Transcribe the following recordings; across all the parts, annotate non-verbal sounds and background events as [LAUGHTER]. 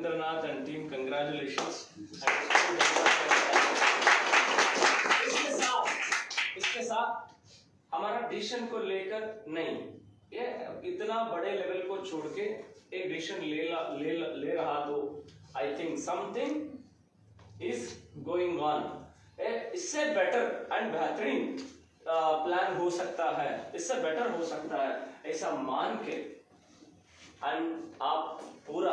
Indranath and team, congratulations. इसके साथ इसके साथ हमारा डिसीज़न को लेकर नहीं ये इतना बड़े लेवल को छोड़ के एक ले ला, ले ले रहा तो I think something is going on इससे बेटर एंड बेहतरीन प्लान हो सकता है इससे बेटर हो सकता है ऐसा मान के एंड आप पूरा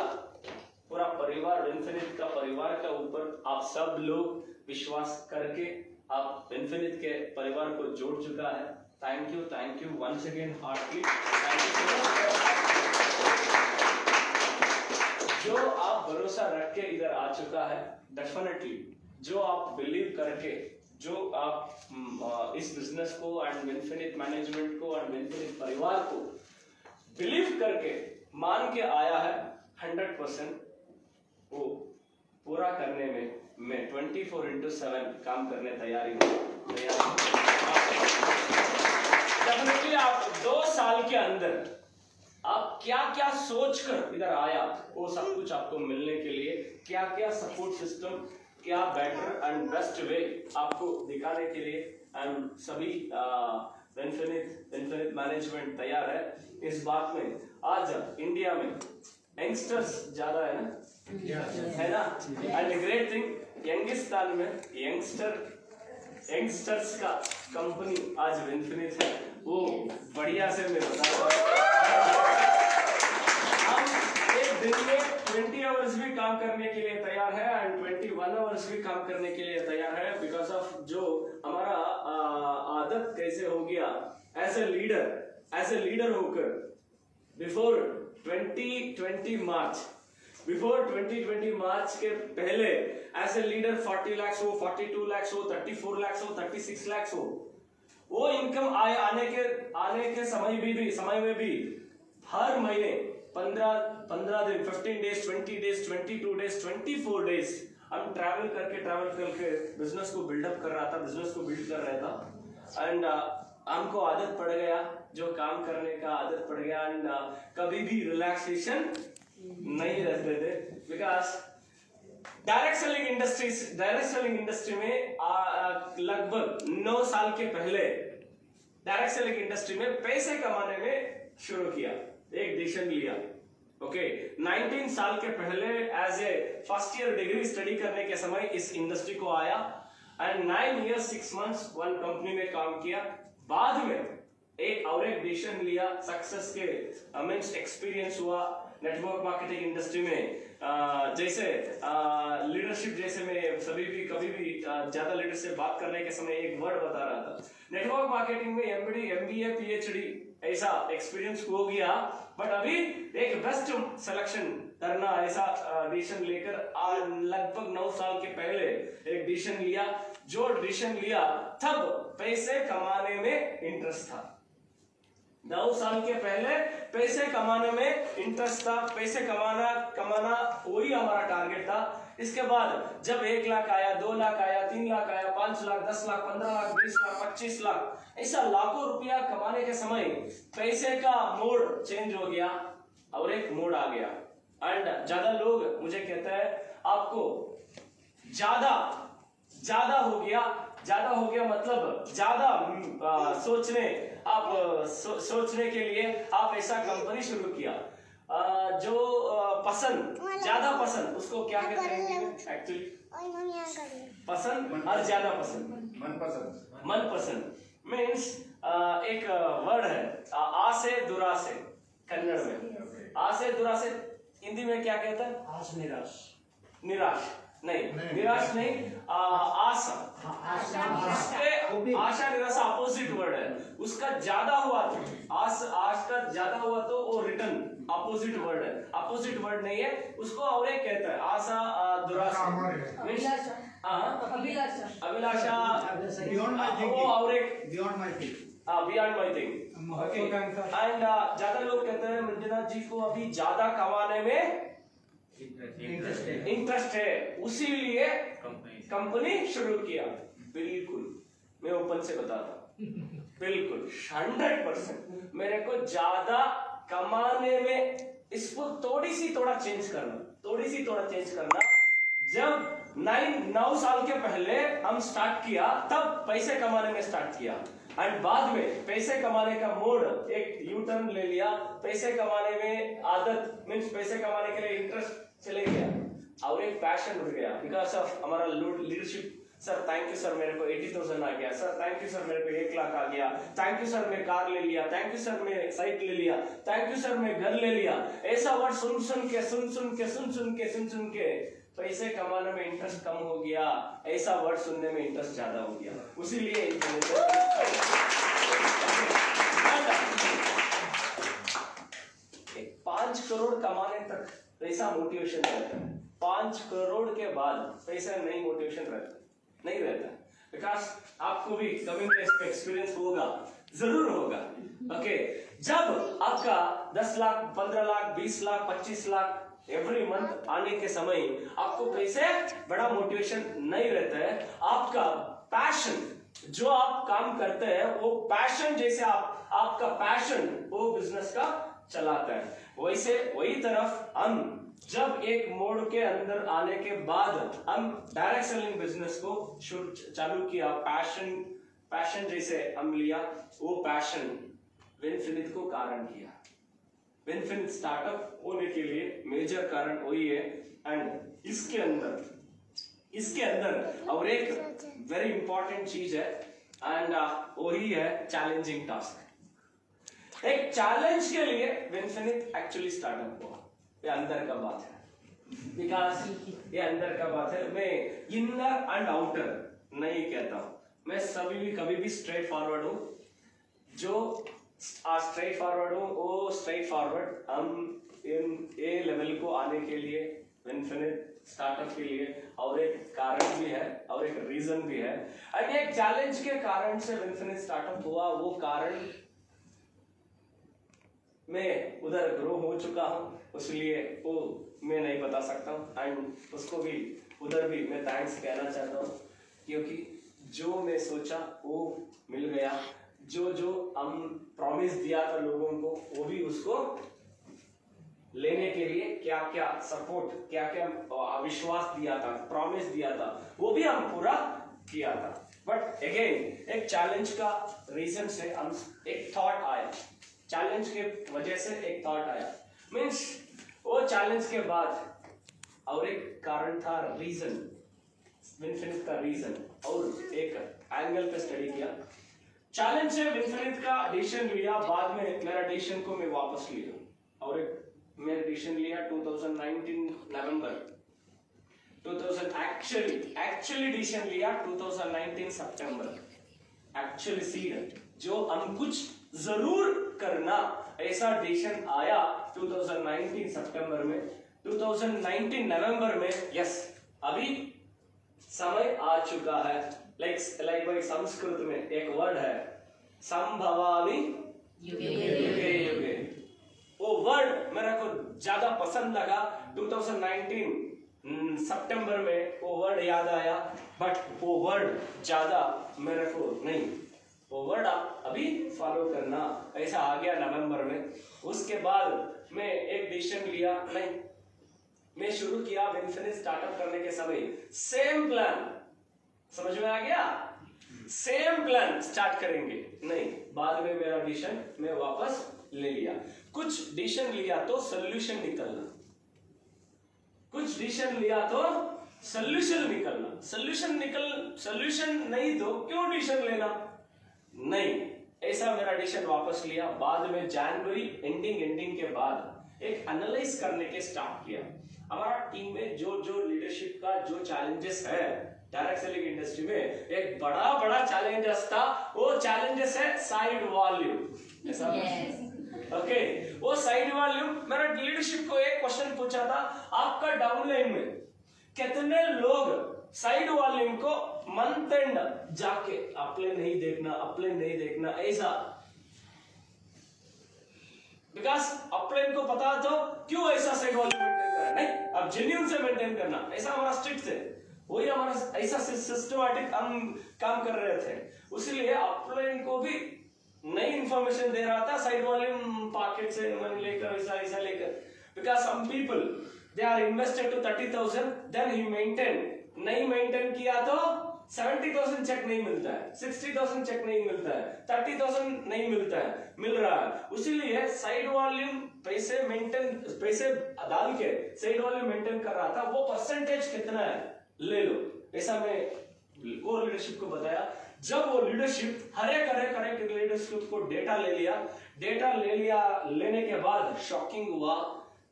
पूरा परिवार इन्फिनिट का परिवार के ऊपर आप सब लोग विश्वास करके आप इन्फिनिट के परिवार को जोड़ चुका है। Thank you thank you once again heartly जो आप भरोसा रख के इधर आ चुका है डेफिनेटली जो आप बिलीव करके, जो आप इस बिज़नेस को एंड इन्फिनिट मैनेजमेंट को एंड इन्फिनिट परिवार को बिलीव करके मान के आया है हंड्रेड परसेंट वो पूरा करने में, मैं ट्वेंटी फोर इंटू सेवन काम करने तैयारी हूँ। डेफिनेटली आप दो साल के अंदर आप क्या क्या सोच कर इधर आया, वो सब कुछ आपको मिलने के लिए क्या क्या सपोर्ट सिस्टम क्या बेटर एंड बेस्ट वे आपको दिखाने के लिए एंड सभी इन्फिनिट मैनेजमेंट तैयार है। इस बात में आज इंडिया में यंगस्टर्स ज़्यादा है ना? है ना एंड ग्रेट थिंग यंगिस्तान में यंगस्टर यंगस्टर्स का कंपनी आज इन्फिनिट है। वो बढ़िया से मैं बता हम एक दिन में 20 आवर्स भी काम करने के लिए तैयार है एंड 21 आवर्स भी काम करने के लिए तैयार है बिकॉज़ ऑफ़ जो हमारा आदत कैसे हो गया as a leader as a leader होकर बिफोर 2020 मार्च बिफोर 2020 मार्च के पहले एज ए लीडर 40 लाख हो 42 लाख हो 34 लाख हो 36 लाख हो वो इनकम आए आने के आने के समय भी, भी समय में भी हर महीने 15 15 दिन 15 डेज़ 20 डेज़ 22 डेज़ 24 डेज़ हम ट्रैवल करके ट्रैवल करके बिज़नेस को बिल्डअप कर रहा था बिज़नेस को बिल्ड कर रहा था एंड हमको आदत पड़ गया जो काम करने का आदत पड़ गया एंड कभी भी रिलैक्सेशन नहीं रहते थे। Because direct selling industries direct selling industry में लगभग नौ साल के पहले डायरेक्ट सेलिंग इंडस्ट्री में पैसे कमाने में शुरू किया एक डिसीज़न लिया। ओके okay, 19 साल के पहले as a first year degree study करने के समय इस इंडस्ट्री को आया and nine year six months one company में काम किया। बाद में एक और एक डिसीज़न लिया सक्सेस के अमेंस एक्सपीरियंस हुआ। नेटवर्क मार्केटिंग इंडस्ट्री में जैसे लीडरशिप जैसे मैं सभी भी, कभी भी ज़्यादा लीडर से बात करने के समय एक वर्ड बता रहा था। नेटवर्क मार्केटिंग में एमबीडी एमबीए पीएचडी ऐसा एक्सपीरियंस हो गया बट अभी एक बेस्ट सिलेक्शन करना, ऐसा डिसीज़न लेकर लगभग नौ साल के पहले एक डिसीज़न लिया। जो डिसीज़न लिया, तब पैसे कमाने में इंटरेस्ट था। नौ साल के पहले पैसे कमाने में इंटरेस्ट था, पैसे कमाना कमाना वही हमारा टारगेट था। इसके बाद जब एक लाख आया, दो लाख आया, तीन लाख आया, पाँच लाख, दस लाख, पंद्रह लाख, बीस लाख, पच्चीस लाख, ऐसा लाखों रुपया कमाने के समय पैसे का मोड चेंज हो गया और एक मोड आ गया। एंड ज़्यादा लोग मुझे कहते हैं, आपको ज़्यादा ज़्यादा हो गया ज़्यादा हो गया मतलब ज़्यादा हम्म, सोचने आप सो, सोचने के लिए आप ऐसा कंपनी शुरू किया। आ, जो पसंद ज़्यादा पसंद उसको क्या कहते हैं? एक्चुअली पसंद और ज़्यादा पसंद। मनपसंद। मन पसंद मीन्स एक वर्ड है आ, से दुरा से कन्नड़ में। आ से दुरा से हिंदी में क्या कहता है? निराश। निराश। नहीं निराश नहीं। आ, आशा। आशा उसके आशा। निराशा अपोजिट वर्ड है। उसका ज़्यादा हुआ तो आस आश का ज़्यादा हुआ तो वो रिटर्न अपोजिट वर्ड है। अपोजिट वर्ड नहीं है उसको और एक कहता है आशा दुराशा। अभिलाषा। हाँ, अभिलाषा। अभिलाषा। Beyond my वो और एक beyond my thing beyond. And ज़्यादा लोग कहते हैं मंजुनाथ जी को अभी ज़्यादा कमाने में इंटरेस्ट है. इंटरेस्ट है उसीलिए कंपनी शुरू किया. बिल्कुल. मैं ओपन से बताता हूँ। बिल्कुल. हंड्रेड परसेंट मेरे को ज़्यादा कमाने में इसको थोड़ी सी थोड़ा चेंज करना थोड़ी सी थोड़ा चेंज करना। जब नाइन नौ साल के पहले हम स्टार्ट किया तब पैसे कमाने में स्टार्ट किया। एंड बाद में पैसे कमाने का मोड एक यू टर्न ले लिया। पैसे कमाने में आदत मीन्स पैसे कमाने के लिए इंटरेस्ट चले गया। और एक पैशन उठ गया। बिकॉज़ ऑफ़ हमारा leadership sir thank you sir मेरे को एटी थाउज़ेंड आ गया। सर थैंक यू सर मेरे को एक लाख आ गया। थैंक यू सर मैं कार ले लिया। थैंक यू सर मैं साइट ले लिया। थैंक यू सर मैं घर ले लिया। ऐसा वर्ड सुन सुन के, सुन सुन के, सुन सुन के, सुन सुन के पैसे कमाने में इंटरेस्ट कम हो गया। ऐसा वर्ड सुनने में इंटरेस्ट ज़्यादा हो गया। उसीलिए एक पाँच करोड़ कमाने तक पैसा मोटिवेशन रहता है। पाँच करोड़ के बाद पैसा नहीं मोटिवेशन रहता, नहीं रहता। बिकॉज़ आपको भी ना इसका एक्सपीरियंस होगा, ज़रूर होगा। ओके जब आपका दस लाख, पंद्रह लाख, बीस लाख, पच्चीस लाख एवरी मंथ आने के समय आपको पैसे, बड़ा मोटिवेशन नहीं रहता है। आपका पैशन जो आप काम करते हैं, वो पैशन जैसे आप, आपका पैशन वो बिज़नेस का चलाता है। वैसे वही तरफ़ हम, जब एक मोड के अंदर आने के बाद हम डायरेक्ट सेलिंग बिज़नेस को चालू किया पैशन पैशन जैसे हम लिया, वो पैशन विनफिनिट को कारण किया। विनफिनिट स्टार्टअप होने के लिए मेजर कारण वही है। एंड इसके अंदर इसके अंदर और एक वेरी इंपॉर्टेंट चीज़ है। एंड वही है चैलेंजिंग टास्क एक चैलेंज के लिए विनफिनिट एक्चुअली स्टार्टअप हुआ। ये अंदर का बात है। बिकॉज़ ये अंदर का बात है। मैं इनर एंड आउटर नहीं कहता हूँ। मैं सभी भी, कभी भी स्ट्रेट फॉरवर्ड हूँ। जो स्ट्रेट फॉरवर्ड हूँ, वो स्ट्रेट फॉरवर्ड हम इन ए लेवल को आने के लिए इन्फिनिट स्टार्टअप के लिए और एक कारण भी है, और एक रीजन भी है। एंड एक चैलेंज के कारण से इन्फिनिट स्टार्टअप हुआ। वो कारण मैं उधर ग्रो हो चुका हूँ इसलिए वो मैं नहीं बता सकता हूँ। एंड उसको भी, उधर भी मैं थैंक्स कहना चाहता हूँ, क्योंकि जो मैं सोचा वो मिल गया। जो जो हम प्रॉमिस दिया था लोगों को, वो भी उसको लेने के लिए क्या क्या सपोर्ट क्या क्या विश्वास दिया था प्रॉमिस दिया था, वो भी हम पूरा किया था। बट अगेन एक चैलेंज का रीजन से हम एक थॉट आया। चैलेंज के वजह से एक थॉट आया। मीन्स वो चैलेंज के बाद और एक कारण था रीजन विनफिनिट का रीजन और एक एंगल पे स्टडी किया। चैलेंज से विनफिनिट का डिसीज़न लिया, बाद में मेरा डिसीज़न को मैं वापस लिया। और एक मैंने डिसीज़न लिया 2019 नवंबर 2000 एक्चुअली एक्चुअली डिसीज़न लिया 2019 सितंबर एक्चुअली सीड जो हम कुछ ज़रूर करना ऐसा डिसीज़न आया 2019 सितंबर में। 2019 नवंबर में यस अभी समय आ चुका है। लाइक लाइक भाई संस्कृत में एक वर्ड है संभवामी युगे युगे युगे। वो वर्ड मेरे को ज़्यादा पसंद लगा। 2019 सितंबर में वो वर्ड याद आया बट वो वर्ड ज़्यादा मेरे को नहीं वो वर्ड आप अभी फॉलो करना। ऐसा आ गया नवंबर में। उसके बाद मैं एक डिसीज़न लिया, नहीं, मैं शुरू किया विनफिनिट स्टार्टअप करने के समय। सेम प्लान समझ में आ गया? सेम प्लान स्टार्ट करेंगे। नहीं, बाद में मेरा डिसीज़न मैं वापस ले लिया। कुछ डिसीज़न लिया तो सोल्यूशन निकलना। कुछ डिसीज़न लिया तो सोल्यूशन निकलना। सोल्यूशन निकल सोल्यूशन नहीं तो क्यों डिसीज़न लेना? नहीं ऐसा मेरा डिसीज़न वापस लिया बाद में जनवरी एंडिंग एंडिंग के बाद एक एनालाइज करने के स्टार्ट किया। हमारा टीम में जो जो लीडरशिप का जो चैलेंजेस है डायरेक्ट सेलिंग इंडस्ट्री में एक बड़ा बड़ा चैलेंजेस था वो चैलेंजेस है साइड वॉल्यूम ऐसा Yes. ओके वो साइड वॉल्यूम मेरा लीडरशिप को एक क्वेश्चन पूछा था आपका डाउनलाइन में कितने लोग साइड वॉल्यूम को मंथ एंड जाके अप्ले नहीं देखना अप्ले नहीं देखना, ऐसा। बिकॉज़ अपलाइन को पता तो क्यों ऐसा साइड वॉल्यूम मेंटेन करना नहीं? अब जेन्यून से मेंटेन करना, ऐसा हमारा स्ट्रिक्ट है वही हमारा ऐसा सिस्टमैटिक हम काम कर रहे थे। उसीलिए अपलाइन को भी नई इंफॉर्मेशन दे रहा था साइड वॉल्यूम पॉकेट से मन लेकर, ऐसा ऐसा लेकर। Because some people they are invested to thirty thousand then he maintain नहीं मेंटेन किया तो सेवेंटी थाउज़ेंड चेक नहीं मिलता है सिक्सटी थाउज़ेंड चेक नहीं मिलता है थर्टी थाउज़ेंड नहीं मिलता है, मिल रहा है। उसीलिए साइड वॉल्यूम पैसे मेंटेन पैसे डाल के साइड वॉल्यूम मेंटेन कर रहा था, वो परसेंटेज कितना है? ले लो। ऐसा मैं वो लीडरशिप को बताया। जब वो लीडरशिप हरे हर एक लीडरशिप को डेटा ले लिया डेटा ले लिया, लेने के बाद शॉकिंग हुआ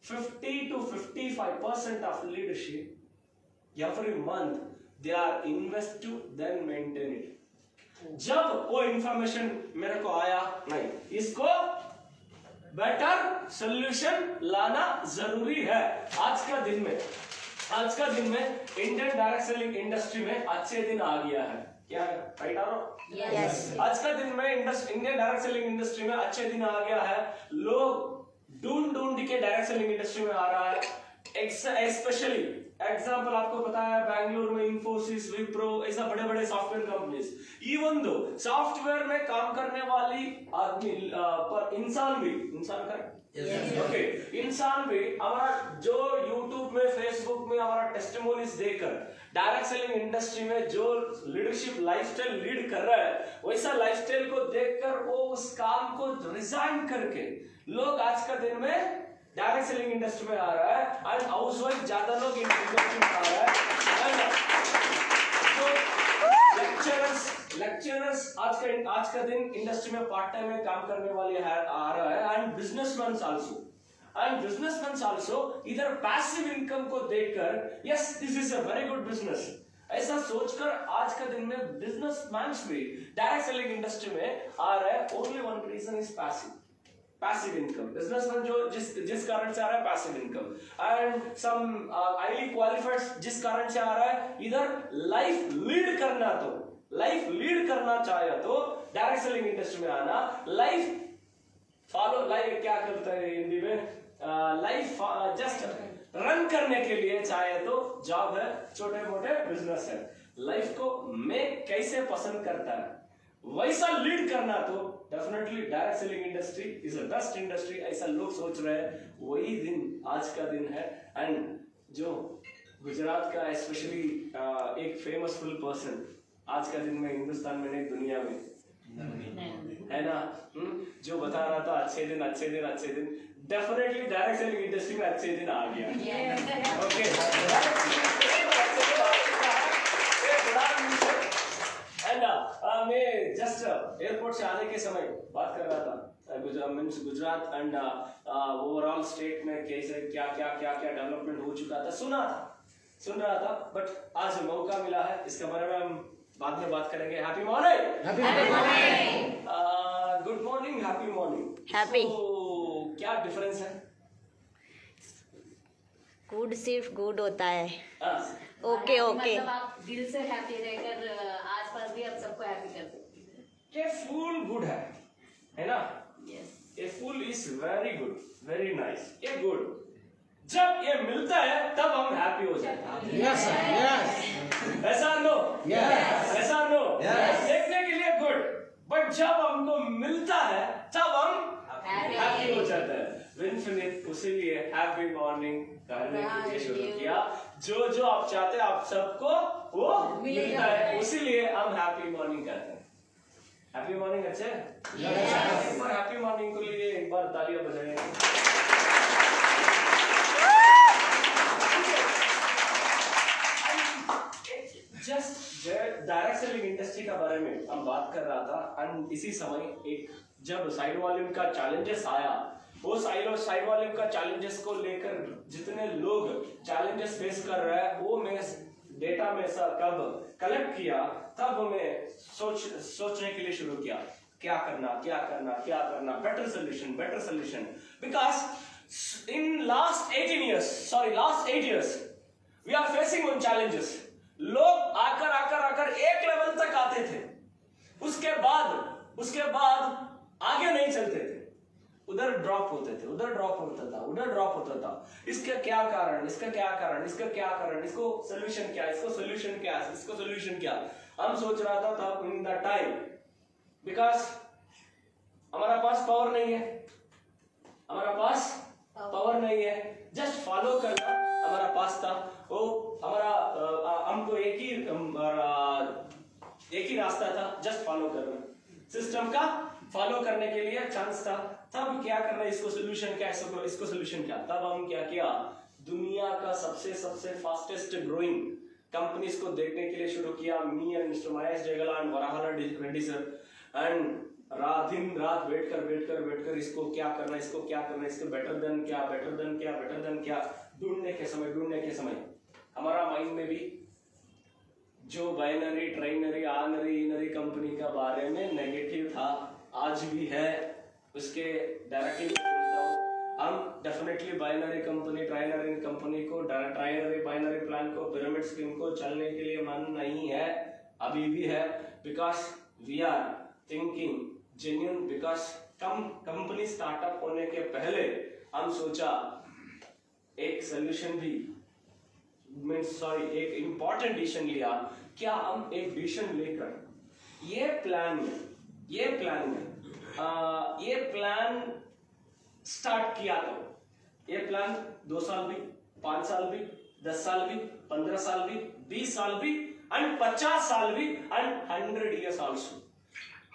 50 to 55 percent of leadership every month they are invest to then maintain it. जब वो इंफॉर्मेशन मेरे को आया नहीं इसको बेटर सोल्यूशन लाना ज़रूरी है। आज का दिन में आज का दिन में इंडियन डायरेक्ट सेलिंग इंडस्ट्री में अच्छे दिन आ गया है। क्या है? राइट आरो Yes. आज का दिन में इंडस्ट- इंडियन डायरेक्ट सेलिंग इंडस्ट्री में अच्छे दिन आ गया है। लोग ढूंढ ढूंढ के डायरेक्ट सेलिंग इंडस्ट्री में आ रहा है। स्पेशली एग्ज़ाम्पल आपको पता है बैंगलोर में इंफोसिस विप्रो ऐसा बड़े बड़े software companies even though software में काम करने वाली आदमी पर इंसान भी इंसान का? ओके इंसान भी हमारा जो YouTube में फेसबुक में हमारा टेस्टिमोनीज देकर डायरेक्ट सेलिंग इंडस्ट्री में जो लीडरशिप लाइफस्टाइल लीड कर रहा है वैसा लाइफस्टाइल को देखकर वो उस काम को रिजाइन करके लोग आज का दिन में डायरेक्ट सेलिंग इंडस्ट्री में आ रहा है एंड हाउस वाइफ ज़्यादा लोग इंडस्ट्री में आ रहा है। लेक्चरर्स लेक्चरर्स आज का आज का दिन इंडस्ट्री में पार्ट टाइम में काम करने वाले आ रहा है। And businessman also and businessman also इधर पैसिव इनकम को देखकर yes this is a very good business ऐसा सोचकर आज का दिन में बिजनेसमैन भी डायरेक्ट सेलिंग इंडस्ट्री में आ रहा है। Only one reason is passive passive income businessman जो जिस जिस कारण से आ रहा है passive income and some highly qualified जिस कारण से आ रहा है, इधर लाइफ लीड करना तो लाइफ लीड करना चाहे तो डायरेक्ट सेलिंग इंडस्ट्री में आना लाइफ फॉलो लाइफ क्या करता है हिंदी में? लाइफ जस्ट रन करने के लिए चाहे तो जॉब है छोटे मोटे बिज़नेस है। लाइफ को मैं कैसे पसंद करता है? वैसा लीड करना तो definitely direct selling industry is a best industry ऐसा लोग सोच रहे हैं वही दिन आज का दिन है। एंड जो गुजरात का स्पेशली एक फ़ेमस फुल पर्सन आज का दिन में हिंदुस्तान में नहीं दुनिया में। है ना? हम्म? जो बता रहा था अच्छे दिन अच्छे दिन अच्छे दिन। डेफिनेटली डायरेक्ट सेलिंग इंडस्ट्री में अच्छे दिन आ गया। ओके एंड मैं जस्ट एयरपोर्ट से आने के समय बात कर रहा था Gujarat means Gujarat and overall state में कैसे क्या क्या क्या क्या डेवलपमेंट हो चुका था सुना था सुन रहा था बट आज मौका मिला है इसके बारे में हम बाद में बात करेंगे। Happy morning good morning happy morning. क्या डिफरेंस है? गुड सिर्फ़ गुड होता है। हाँ, ओके ओके मतलब आप दिल से हैप्पी रहकर आज पर भी आप सबको हैप्पी कर सकते हैं। ये फूल गुड है है ना? Yes a fool is very good very nice ये गुड जब ये मिलता है तब हम हैप्पी हो जाते हैं। Sir. Yes. ऐसा नो? Yes. ऐसा नो? Yes. देखने के लिए गुड बट जब हमको मिलता है तब हम. हैप्पी हो। जाते हैं। इन्फिनिट उसीलिए हैप्पी मॉर्निंग कहने के लिए शुरू किया। जो जो आप चाहते हैं आप सबको वो मिलता है। उसीलिए हम हैप्पी मॉर्निंग कहते हैं। हैप्पी मॉर्निंग अच्छे? हैप्पी मॉर्निंग के लिए एक बार तालियाँ बजाएँगे जस्ट डायरेक्ट सेलिंग इंडस्ट्री का बारे में हम बात कर रहा था। एंड इसी समय एक जब साइड वॉल्यूम का चैलेंजेस आया वो साइड साइड का चैलेंजेस को लेकर जितने लोग चैलेंजेस फेस कर रहे हैं, वो मैं डेटा में सा कब कलेक्ट किया, तब मैं सोच, सोचने के लिए शुरू किया। क्या करना क्या करना क्या करना? Better solution better solution because in last 18 years sorry last eight years we are facing on challenges लोग आकर आकर आकर एक लेवल तक आते थे। उसके बाद उसके बाद आगे नहीं चलते थे। उधर ड्रॉप होते थे, उधर ड्रॉप होता था, उधर ड्रॉप होता था। इसका क्या कारण, इसका क्या कारण, इसका क्या कारण, इसको सोल्यूशन क्या, इसको सोल्यूशन क्या, इसको सोल्यूशन क्या? हम सोच रहा था तब इन द टाइम बिकॉज़ हमारा पास पावर नहीं है। हमारा पास पावर नहीं है। जस्ट फॉलो करना हमारा पास था। वो हमारा हमको एक ही एक ही रास्ता था। जस्ट फॉलो करना। सिस्टम का फॉलो करने के लिए चांस था। तब क्या करना इसको सोल्यूशन क्या इसको इसको सोल्यूशन क्या? तब हम क्या किया? दुनिया का सबसे सबसे फास्टेस्ट ग्रोइंग कंपनीज़ को देखने के लिए शुरू किया। Me and mister Mahesh Jaygala and Varahala Reddy sir and रात दिन रात वेट कर वेट कर वेट कर इसको क्या करना इसको क्या करना इसको बेटर देन क्या? बेटर देन क्या? बेटर देन क्या? ढूँढने के समय ढूँढने के समय। हमारा माइंड में भी जो बाइनरी ट्राइनरी आनरी, इनरी कंपनी का बारे में नेगेटिव था, आज भी है। उसके डायरेक्टली बोलता हूँ, हम definitely binary company trinary company को ट्राइनरी बाइनरी प्लान को पिरामिड स्कीम को चलने के लिए मन नहीं है, अभी भी है because we are thinking genuine because come company startup होने के पहले हम सोचा, एक सोल्यूशन भी मीन्स सॉरी एक इंपॉर्टेंट डिसीज़न लिया, क्या हम एक डिसीज़न लेकर, ये प्लान में, ये प्लान में ये प्लान स्टार्ट किया तो। ये प्लान दो साल भी, पाँच साल भी, दस साल भी, पंद्रह साल भी, बीस साल भी एंड पचास साल भी and hundred years also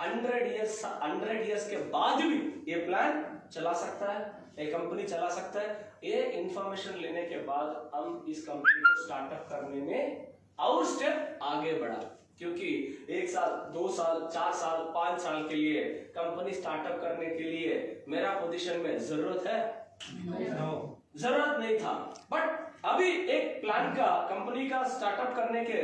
hundred years hundred years के बाद भी ये प्लान चला सकता है, ये कंपनी चला सकता है। ये इंफॉर्मेशन लेने के बाद हम इस कंपनी को स्टार्टअप करने में और स्टेप आगे बढ़ा। क्योंकि एक साल दो साल चार साल पाँच साल के लिए कंपनी स्टार्टअप करने के लिए मेरा पोजीशन में ज़रूरत है? ज़रूरत नहीं था। बट अभी एक प्लान का कंपनी का स्टार्टअप करने के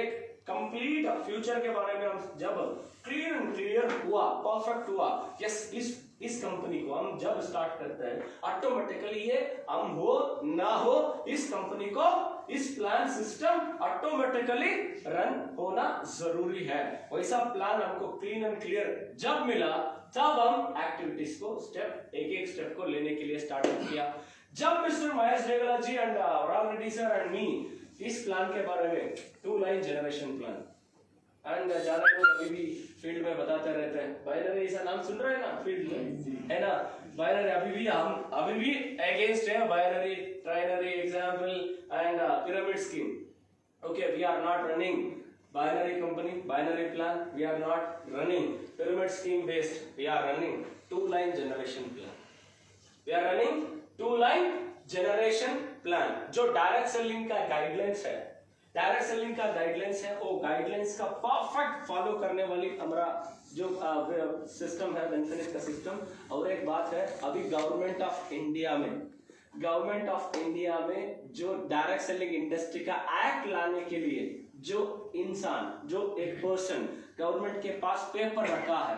एक कंप्लीट फ्यूचर के बारे में हम जब क्लियर एंड क्लियर हुआ परफेक्ट हुआ यस इस इस कंपनी को हम जब स्टार्ट करते हैं ऑटोमेटिकली ये हम हो, ना हो, इस कंपनी को, इस प्लान सिस्टम ऑटोमेटिकली रन होना ज़रूरी है। वैसा प्लान हमको क्लीन एंड क्लियर जब मिला, तब हम एक्टिविटीज़ को स्टेप एक एक स्टेप को लेने के लिए स्टार्ट किया। जब mister Mahesh Regala ji and Ram Reddy sir and me इस प्लान के बारे में two line generation plan and ज़्यादा लोग अभी भी फ़ील्ड में बताते रहते हैं। बायलर ऐसा नाम सुन रहे हैं ना? फ़ील्ड में है ना? बायलर अभी भी हम अभी भी अगेंस्ट है binary trinary example and pyramid scheme okay we are not running binary company binary plan we are not running pyramid scheme based we are running two line generation plan we are running two line generation plan जो direct selling का guidelines है। Direct selling का guidelines है। वो guidelines का perfect follow करने वाली हमारा जो सिस्टम है बेनिफिट का सिस्टम और एक बात है, अभी गवर्नमेंट ऑफ़ इंडिया में गवर्नमेंट ऑफ़ इंडिया में जो डायरेक्ट सेलिंग इंडस्ट्री का एक्ट लाने के लिए जो इंसान, जो एक पर्सन गवर्नमेंट के पास पेपर रखा है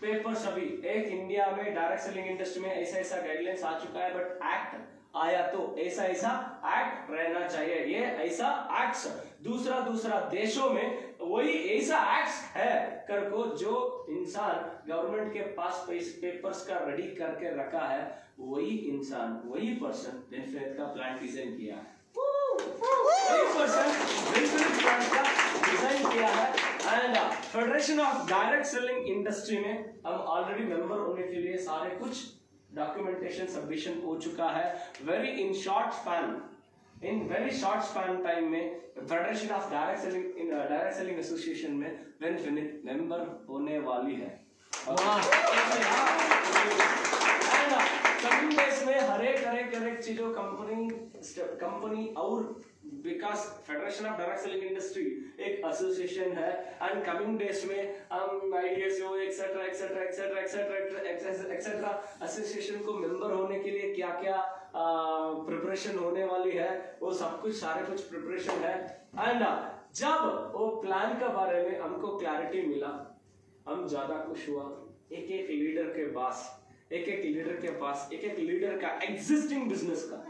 पेपर सभी एक इंडिया में डायरेक्ट सेलिंग इंडस्ट्री में ऐसा ऐसा गाइडलाइंस आ चुका है बट एक्ट आया तो ऐसा ऐसा एक्ट रहना चाहिए। ये ऐसा एक्ट दूसरा दूसरा देशों में वही ऐसा एक्ट है कर को जो इंसान गवर्नमेंट के पास पेपर्स का रेडी करके रखा है, वही इंसान, वही पर्सन बेनिफिट का प्लान डिज़ाइन किया। है वही पर्सन प्लान का डिज़ाइन किया है। And federation of direct selling industry में हम ऑलरेडी मेंबर होने के लिए सारे कुछ डॉक्यूमेंटेशन सबमिशन हो चुका है। Very in short span in very short span time में federation of direct selling in direct selling association में वेनफिनिट मेंबर होने वाली है। डेज़ में हर एक हर एक हर एक चीज़ों कंपनी कंपनी और because federation of direct selling industry एक एसोसिएशन है एंड कमिंग डेज़ में हम IDSO etcetera etcetera etcetera etcetera etcetera association को मेंबर होने के लिए क्या क्या प्रिपरेशन होने वाली है, वो सब कुछ, सारे कुछ प्रिपरेशन है। एंड जब वो प्लान के बारे में हमको क्लैरिटी मिला, हम ज़्यादा खुश हुआ। एक एक लीडर के पास, एक एक लीडर के पास, एक एक लीडर का एग्जिस्टिंग बिज़नेस का।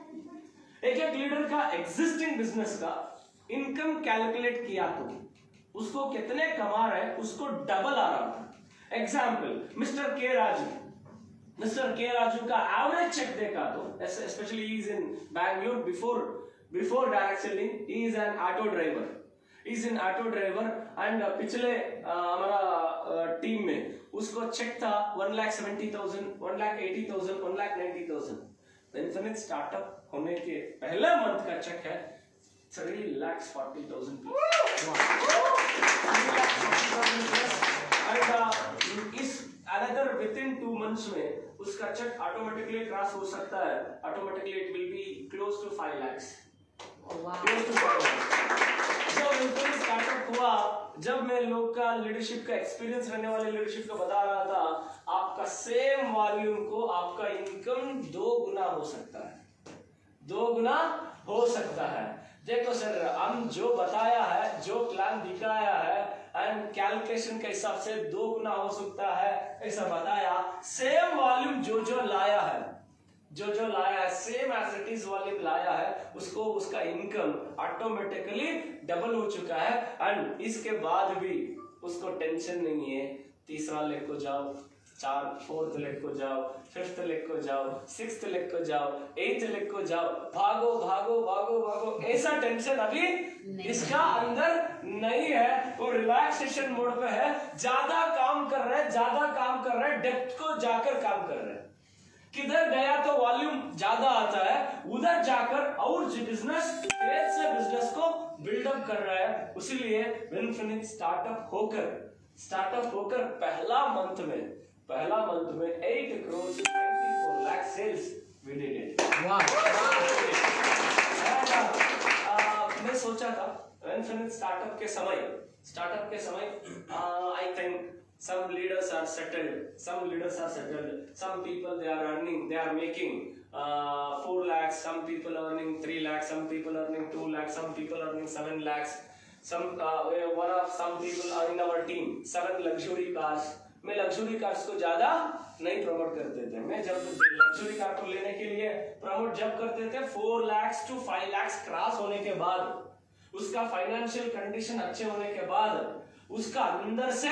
एक एक लीडर का एग्जिस्टिंग बिज़नेस का इनकम कैलकुलेट किया तो उसको कितने कमा रहे उसको डबल आ रहा था। एग्ज़ाम्पल मिस्टर के राजू मिस्टर के राजू का एवरेज चेक देखा तो specially is in Bangalore before before direct selling is an auto driver is in auto driver and पिछले हमारा टीम में उसको चेक था one lakh seventy thousand one lakh eighty thousand one lakh ninety thousand infinite startup होने के पहले month का check है। Three lakhs forty thousand is another with in two months में उसका चेक ऑटोमेटिकली क्रॉस हो सकता है। Automatically it will be close to five lakhs जब इन्फिनिट स्टार्टअप हुआ जब मैं लोग का लीडरशिप का एक्सपीरियंस रहने वाले लीडरशिप को बता रहा था, आपका सेम वॉल्यूम को आपका इनकम दो गुना हो सकता है। दो गुना हो सकता है। देखो सर हम जो बताया है, जो प्लान दिखाया है एंड कैलकुलेशन के हिसाब से दो गुना हो सकता है, ऐसा बताया सेम वॉल्यूम जो जो है जो जो लाया है same as it is volume लाया है उसको उसका इनकम ऑटोमेटिकली डबल हो चुका है एंड इसके बाद भी उसको टेंशन नहीं है। तीसरा लेग को जाओ चार फोर्थ लेग को जाओ फिफ्थ लेग को जाओ सिक्स लेग को जाओ एट्थ लेग को जाओ भागो भागो भागो भागो। ऐसा टेंशन अभी इसका अंदर नहीं है। वो रिलैक्सेशन मोड पे है। ज़्यादा काम कर रहे हैं ज़्यादा काम कर रहे हैं डेप्थ को जाकर काम कर रहे हैं। किधर गया तो वॉल्यूम ज़्यादा आता है उधर जाकर और बिज़नेस से बिज़नेस को बिल्डअप कर रहा है उसीलिए इन्फिनिट स्टार्टअप होकर स्टार्टअप होकर पहला मंथ में पहला मंथ में eight crore 24 lakh sales we did it मैं सोचा था इन्फिनिट स्टार्टअप के समय स्टार्टअप के समय I think some leaders are settled some leaders are settled some people they are earning they are making uh, 4 lakhs some people earning 3 lakhs some people earning 2 lakhs some people earning 7 lakhs some uh, one of some people are in our team seven luxury cars मैं luxury cars को ज़्यादा नहीं promote करते थे मैं जब luxury car को लेने के लिए प्रमोट जब करते थे four lakhs to five lakhs cross होने के बाद उसका फाइनेंशियल कंडीशन अच्छे होने के बाद उसका अंदर से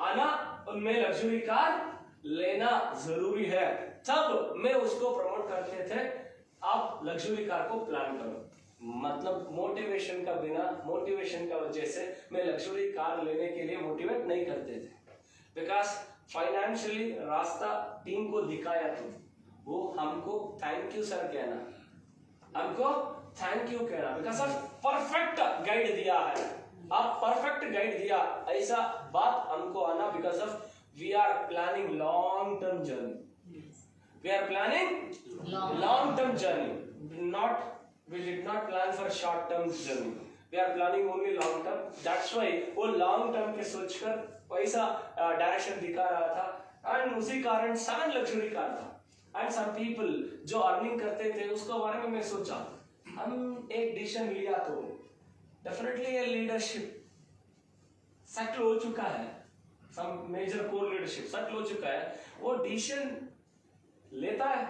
आना, उनमें लग्जरी कार लेना ज़रूरी है। तब मैं उसको प्रमोट करते थे। आप लग्जरी कार को प्लान करो। मतलब मोटिवेशन का बिना मोटिवेशन का वजह से मैं लग्जरी कार लेने के लिए मोटिवेट नहीं करते थे। बिकॉज़ फाइनेंशियली रास्ता टीम को दिखाया तुम वो हमको थैंक यू सर कहना। हमको थैंक यू कहना। बिकॉज़ सर परफेक्ट गाइड दिया है। आप परफेक्ट गाइड दिया। ऐसा बात हमको आना because of we are planning long term journey we are planning long term journey not we did not plan for short term journey. We are planning only long term. That's why वो long term के सोचकर वैसा direction दिखा रहा था। And उसी कारण seven luxury car था। एंड सम पीपल जो अर्निंग करते थे उसके बारे में मैं सोचा। हम एक डिसीज़न लिया तो डेफिनेटली ये लीडरशिप सेटल हो चुका है। Some major core leadership settle हो चुका है। वो डिसीज़न लेता है।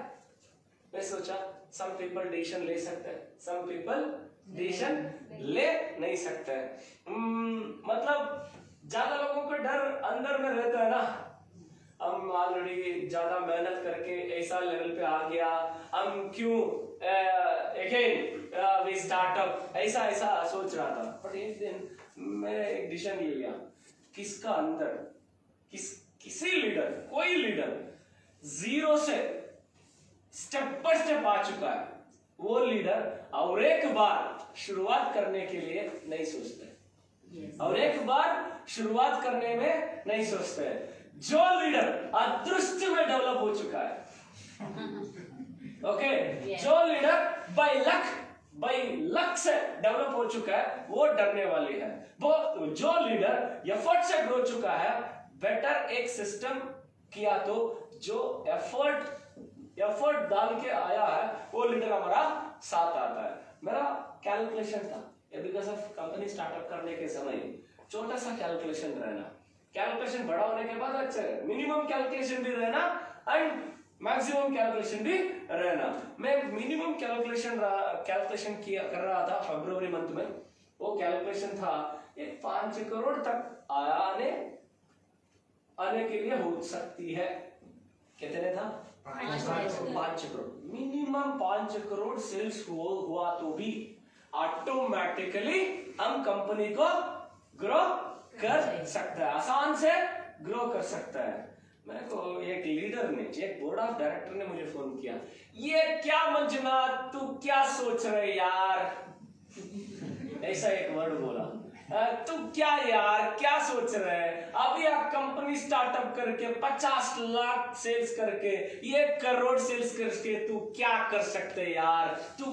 मैं सोचा सम पीपल डिसीज़न ले सकते हैं। सम पीपल डिसीज़न ले नहीं सकते हैं। Hmm, मतलब ज़्यादा लोगों का डर अंदर में रहता है ना। हम ऑलरेडी ज़्यादा मेहनत करके ऐसा लेवल पे आ गया। हम क्यों अगेन स्टार्टअप ऐसा ऐसा सोच रहा था। बट एक दिन मैं एक डिसीज़न ले लिया। किसका अंदर? किस किसी लीडर कोई लीडर ज़ीरो से स्टेप बाय स्टेप आ चुका है। वो लीडर और एक बार शुरुआत करने के लिए नहीं सोचते। और एक बार शुरुआत करने में नहीं सोचते। जो लीडर अदृष्ट में डेवलप हो चुका है। [LAUGHS] ओके जो leader by luck by luck से डेवलप हो चुका है, वो डरने वाली है। वो जो लीडर एफर्ट से ग्रो चुका है बेटर एक सिस्टम किया तो जो एफर्ट एफर्ट डाल के आया है, वो लीडर हमारा साथ आता है। मेरा कैलकुलेशन था बिकॉज़ ऑफ़ कंपनी स्टार्टअप करने के समय छोटा सा कैलकुलेशन रहना। कैलकुलेशन बड़ा होने के बाद अच्छा है मिनिमम कैलकुलेशन भी रहना एंड मैक्सिमम कैलकुलेशन भी रहना। मैं मिनिमम कैलकुलेशन कैलकुलेशन किया कर रहा था फरवरी मंथ में वो कैलकुलेशन था एक पाँच करोड़ तक आने आने के लिए हो सकती है। कितने था? पाँच करोड़। मिनिमम पाँच करोड़ सेल्स हुआ तो भी ऑटोमेटिकली हम कंपनी को ग्रो कर सकता है। आसान से ग्रो कर सकता है। मेरे को एक लीडर ने, एक बोर्ड ऑफ़ डायरेक्टर ने मुझे फ़ोन किया। ये क्या मंजुनाथ तू क्या सोच रहे यार? ऐसा एक वर्ड बोला। तू क्या यार, क्या सोच रहे है? अभी आप कंपनी स्टार्टअप करके 50 लाख सेल्स करके, एक करोड़ सेल्स करके तू क्या कर सकते यार? तू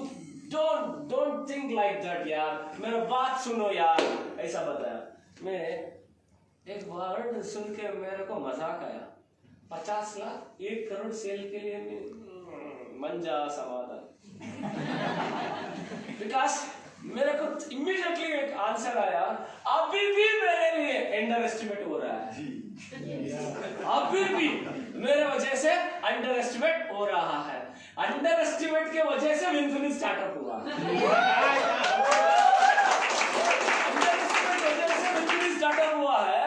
don't don't think like that यार। मेरा बात सुनो यार। ऐसा बताया। मैं एक वर्ड सुन के मेरे को मज़ाक आया। पचास लाख एक करोड़ सेल के लिए मैं, हम्म, मंजा समाधान। [LAUGHS] बिकॉज़ मेरे को इमीडिएटली एक आंसर आया। अभी भी मेरे लिए अंडर एस्टिमेट हो रहा है। अभी भी मेरे वजह से अंडर एस्टिमेट हो रहा है। अंडर एस्टिमेट के वजह से इन्फिनिट स्टार्टअप हुआ। अंडर एस्टिमेट वजह से इन्फिनिट स्टार्टअप हुआ है।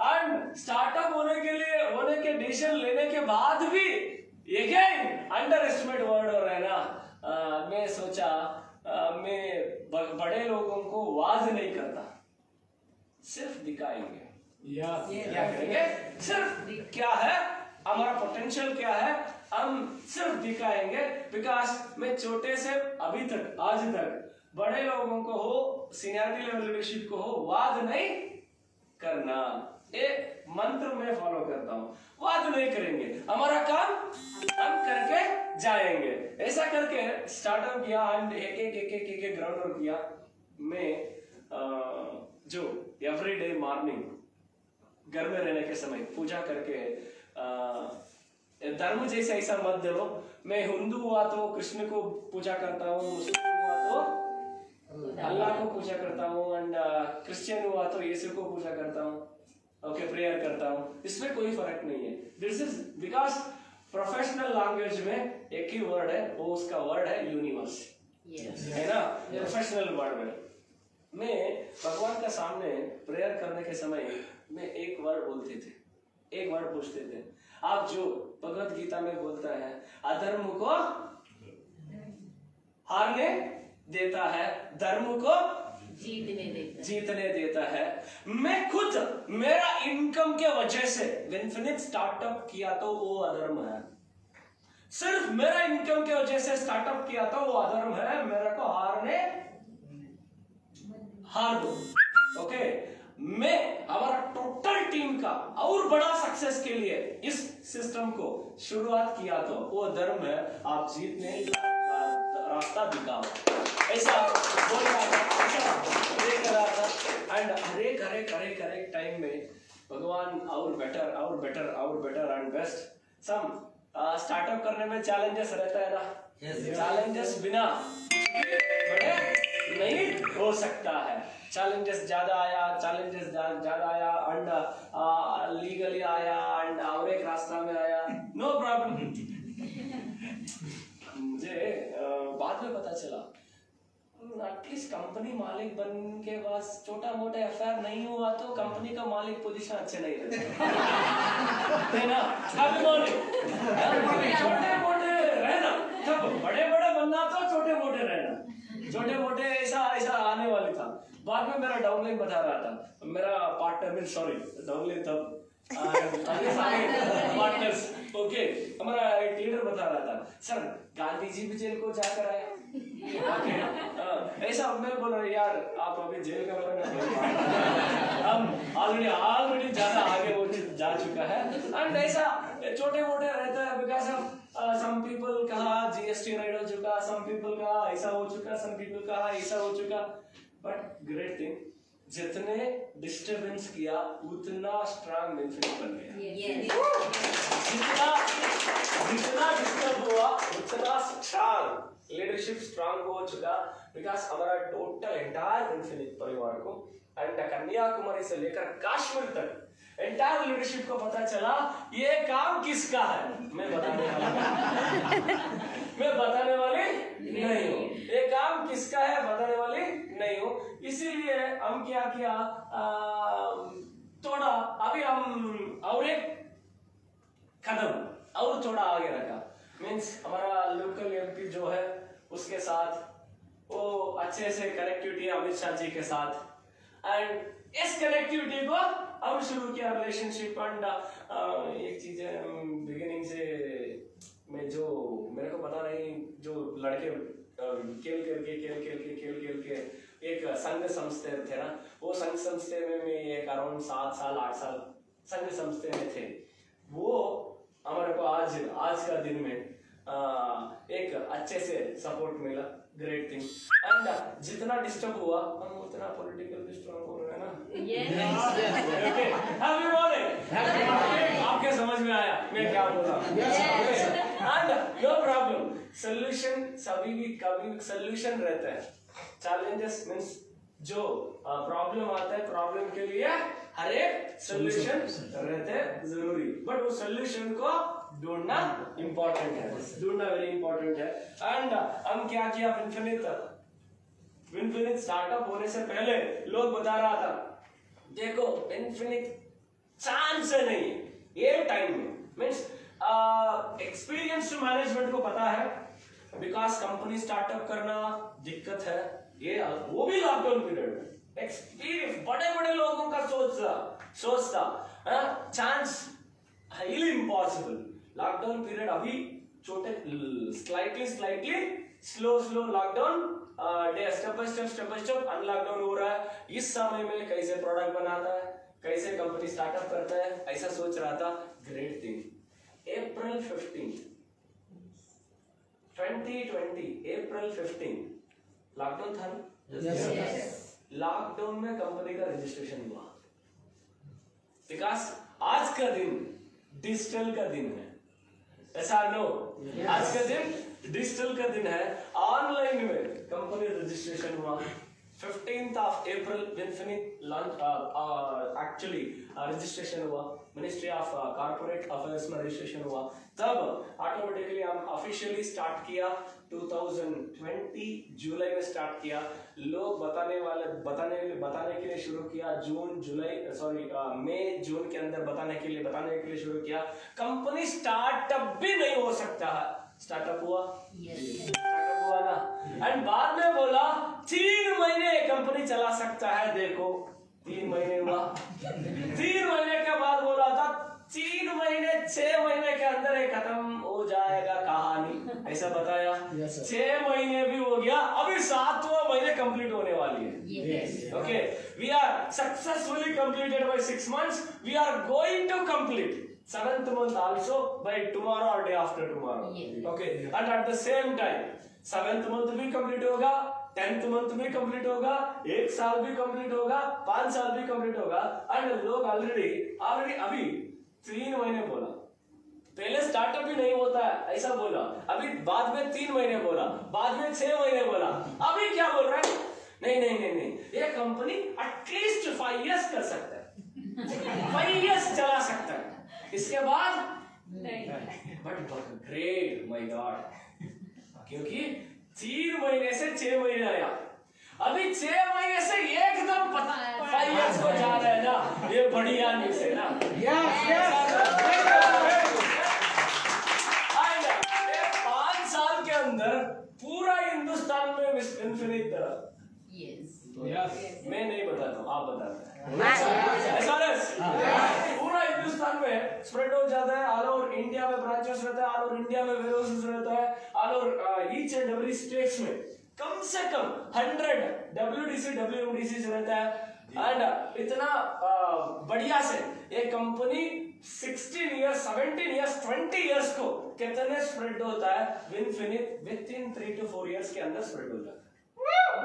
एंड स्टार्टअप होने के लिए होने के डिसीज़न लेने के बाद भी अगेन अंडर एस्टिमेट वर्ड हो रहा है ना। अ, मैं सोचा अ, मैं ब- बड़े लोगों को वाज नहीं करता। सिर्फ़ दिखाएँगे। या, क्या करेंगे सिर्फ़ क्या है? हमारा पोटेंशियल क्या है? हम सिर्फ़ दिखाएँगे बिकॉज़ मैं छोटे से अभी तक आज तक बड़े लोगों को हो सीनियरिटी लेवल लीडरशिप को हो वाद नहीं करना। एक मंत्र में फॉलो करता हूँ। वाद नहीं करेंगे। हमारा काम हम करके जाएँगे। ऐसा करके स्टार्टअप किया एंड एक एक एक एक एक, ग्राउंड वर्क किया। मैं जो एवरीडे मॉर्निंग घर में रहने के समय पूजा करके धर्म जैसे ऐसा मत दो मैं हिंदू हुआ तो कृष्ण को पूजा करता हूँ मुस्लिम हुआ तो अल्लाह को पूजा करता हूँ एंड क्रिश्चियन हुआ तो यीशु को पूजा करता हूँ। ओके प्रेयर करता हूँ। इसमें कोई फ़र्क नहीं है। This is because professional language में एक ही वर्ड है वो उसका वर्ड है यूनिवर्स है ना? प्रोफेशनल वर्ड में। मैं भगवान का सामने प्रेयर करने के समय में एक वर्ड बोलते थे। एक वर्ड पूछते थे। आप जो भगवत गीता में बोलता है अधर्म को हारने देता है धर्म को जीतने देता जीतने देता है। मैं खुद, मेरा इनकम के वजह से स्टार्टअप किया तो वो अधर्म है। सिर्फ़ मेरा इनकम के वजह से स्टार्टअप किया तो वो अधर्म है। मेरे को हारने हार दो। ओके मैं, हमारा टोटल टीम का और बड़ा सक्सेस के लिए इस सिस्टम को शुरुआत किया तो वो धर्म है। आप जीतने रास्ता दिखाओ। ऐसा बोल रहा था ऐसा प्रे कर रहा था। एंड हरेक हरेक हरेक हरेक टाइम में भगवान और बेटर और बेटर और better and best some startup करने में चैलेंजेस रहता है ना। चैलेंजेस बिना बड़े नहीं हो सकता है। चैलेंजेस ज़्यादा आया चैलेंजेस ज़्यादा आया एंड लीगली आया एंड और एक रास्ता में आया। नो प्रॉब्लम मुझे अ, बाद में पता चला। एटलीस्ट कंपनी मालिक बन के पास छोटा मोटा एफ़ नहीं हुआ तो कंपनी का मालिक पोजीशन अच्छे नहीं रहते ना? छोटे मोटे रहना। तब बड़े बड़े बनना तो छोटे मोटे रहना। छोटे मोटे ऐसा ऐसा आने वाले था। बाद में मेरा डाउनलाइन बता रहा था। मेरा पार्टनर सॉरी डाउनलाइन तब ओके हमारा एक लीडर बता रहा था सर गांधी जी भी जेल को जाकर आया हाँ, ऐसा मैं बोल रहा यार आप अभी जेल का बोला हम ऑलरेडी ऑलरेडी ज़्यादा आगे वो जा चुका है। एंड ऐसा छोटे मोटे रहता है बिकॉज़ ऑफ़ सम पीपल कहा जीएसटी राइड हो चुका सम पीपल कहा ऐसा हो चुका सम पीपल कहा ऐसा हो चुका। बट ग्रेट थिंग जितने डिस्टरबेंस किया उतना स्ट्रांग मेंशन बन गया। जितना जितना डिस्टर्ब हुआ उतना स्ट्रांग लीडरशिप स्ट्रांग हो चुका बिकॉज़ हमारा टोटल एंटायर इन्फिनिट परिवार को एंड कन्याकुमारी से लेकर काश्मीर तक एंटायर लीडरशिप को पता चला, ये काम किसका है? मैं बताने वाला मैं बताने वाली नहीं हूँ। ये काम किसका है? बताने वाली नहीं हूँ। इसीलिए हम क्या किया? थोड़ा, अभी हम, और एक कदम, और थोड़ा आगे रखा। मीन्स हमारा लोकल एमपी जो है, उसके साथ, वो अच्छे से कनेक्टिविटी अमित शाह जी के साथ। एंड इस कनेक्टिविटी को हम शुरू किया रिलेशनशिप एंड एक चीज़ है बिगिनिंग से मैं जो मेरे को पता नहीं जो लड़के अ, खेल करके खेल खेल के खेल खेल के एक संघ संस्थे थे ना वो संघ संस्थे में मैं एक अराउंड सात साल आठ साल संघ संस्थे में थे। वो हमारे को आज आज का दिन में आ, एक अच्छे से सपोर्ट मिला ग्रेट थिंग एंड जितना डिस्टर्ब हुआ हम उतना पॉलिटिकल भी स्ट्रांग हो आपके समझ में आया मैं क्या बोल रहा हूँ? एंड नो प्रॉब्लम सोल्यूशन सभी भी कभी सोल्यूशन रहता है. चैलेंजेस मींस जो प्रॉब्लम आता है प्रॉब्लम के लिए हर एक सोल्यूशन रहते हैं ज़रूरी. बट वो सोल्यूशन को ढूंढना इंपॉर्टेंट है. ढूंढना वेरी इंपॉर्टेंट है. एंड हम क्या किया? इन्फिनिट इन्फिनिट स्टार्टअप होने से पहले लोग बता रहा था देखो इन्फिनिट चांस है नहीं। ये टाइम में। मीन्स एक्सपीरियंस टू मैनेजमेंट को पता है। बिकॉज़ कंपनी स्टार्टअप करना दिक्कत है। ये, वो भी लॉकडाउन पीरियड में। एक्सपीरियंस बड़े बड़े लोगों का सोच था सोच था chance highly impossible lockdown period अभी छोटे slightly slightly slow slow lockdown step by step step by step unlockdown हो रहा है। इस समय में कैसे प्रोडक्ट बनाता है कैसे कंपनी स्टार्टअप करता है ऐसा सोच रहा था great thing April 15 2020 April 15 lockdown था ना? लॉकडाउन में कंपनी का रजिस्ट्रेशन हुआ। विकास आज का दिन डिजिटल का दिन है। ऐसा नो आज का दिन डिजिटल का दिन है। ऑनलाइन में कंपनी रजिस्ट्रेशन हुआ। 15th of April actually registration हुआ। मिनिस्ट्री ऑफ़ कॉर्पोरेट अफेयर्स में रजिस्ट्रेशन हुआ। तब ऑटोमेटिकली हम ऑफिशियली स्टार्ट किया। 2020 जुलाई में स्टार्ट किया। लोग बताने वाले बताने बताने के लिए शुरू किया। जून जुलाई सॉरी मई जून के अंदर बताने के लिए बताने के लिए शुरू किया। कंपनी स्टार्टअप भी नहीं हो सकता है। स्टार्टअप हुआ? स्टार्टअप हुआ ना? एंड बाद में बोला तीन महीने कंपनी चला सकता है देखो। तीन महीने हुआ। तीन महीने के बाद बोला था तीन महीने छह महीने के अंदर एक खत्म हो जाएगा कहानी। ऐसा बताया। छह महीने भी हो गया अभी सातवा महीने कंप्लीट होने वाली है। Okay we are successfully completed by six months we are going to complete seventh month also by tomorrow और day after tomorrow okay and at the same time seventh month भी कंप्लीट होगा tenth month भी complete होगा एक साल भी complete होगा पाँच साल भी कंप्लीट होगा। एंड लोग ऑलरेडी ऑलरेडी अभी तीन महीने बोला। पहले स्टार्टअप भी नहीं होता है ऐसा बोला। अभी बाद में तीन महीने बोला बाद में छह महीने बोला। अभी क्या बोल रहा है? नहीं नहीं नहीं नहीं। ये कंपनी एटलीस्ट फाइव इयर्स कर सकता है। फाइव इयर्स चला सकता है। इसके बाद बट ग्रेट माय गॉड क्योंकि तीन महीने से छह महीने आया। अभी छह महीने से एकदम पता इयर्स को जा रहा है ना। ये बढ़िया न्यूज़ है ना। Yes, yes. पाँच साल के अंदर पूरा हिंदुस्तान में इन्फिनिट मैं नहीं बताता हूँ आप बताते हैं। पूरा हिंदुस्तान में स्प्रेड हो जाता है ऑल ओवर इंडिया में ब्रांचेस रहता है ऑल ओवर इंडिया में रहता है all over each and every states में। कम से कम हंड्रेड डब्ल्यूडीसी डब्ल्यूएमडीसी रहता है। एंड इतना uh, बढ़िया से ये कंपनी 16 इयर्स 17 इयर्स 20 इयर्स को कितने स्प्रेड होता है? Winfinit within 3 to 4 years के अंदर स्प्रेड हो जाता है।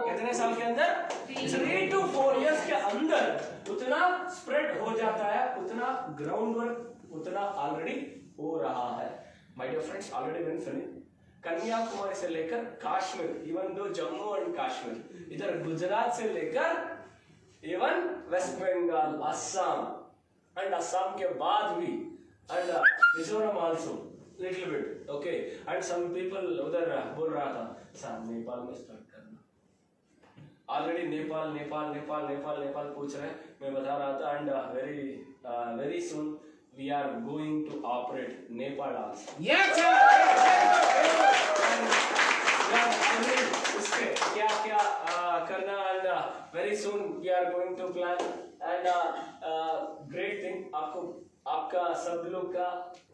कितने साल के अंदर? थ्री टू फोर इयर्स के अंदर उतना स्प्रेड हो जाता है उतना ग्राउंड वर्क उतना ऑलरेडी हो रहा है। My dear friends already Winfinit Kanyakumari से लेकर Kashmir even though Jammu and Kashmir इधर गुजरात से लेकर even waste Bengal Assam and Assam के बाद भी and Mizoram also little bit okay and some people उधर बोल रहा था सर नेपाल में स्टार्ट करना। ऑलरेडी नेपाल नेपाल नेपाल नेपाल नेपाल पूछ रहे हैं। मैं बता रहा था and very very soon we are going to operate Nepal also उसके क्या क्या uh, करना and very soon we are going to plan and great thing आपको आपका सब लोग का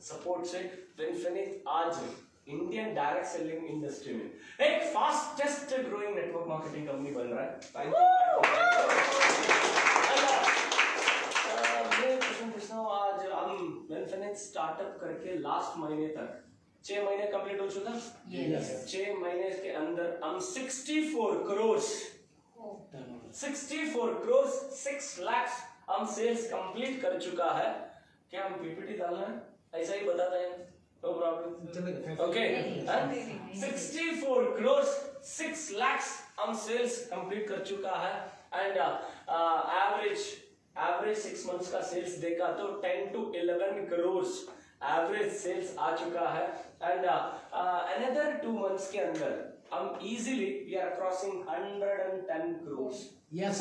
सपोर्ट से इन्फिनिट आज इंडियन डायरेक्ट सेलिंग इंडस्ट्री में। एक fastest growing network marketing company बन रहा है। थैंक यू मैं क्वेश्चन पूछता हूँ आज हम इन्फिनिट स्टार्टअप करके लास्ट महीने तक छह महीने कंप्लीट हो चुका? छह महीने के अंदर हम 64 करोड़ 64 करोड़ 6 लाख हम सेल्स कंप्लीट कर चुका है। क्या हम पीपीटी डालना है? ऐसा ही बताते हैं। No problem okay 64 crore 6 lakh हम सेल्स कंप्लीट कर चुका है. And average average six months का सेल्स देखा तो 10 टू 11 करोड़ एवरेज सेल्स आ चुका है. एंड अनदर टू मंथ्स के अंदर हम easily we are crossing 110 crore Yes.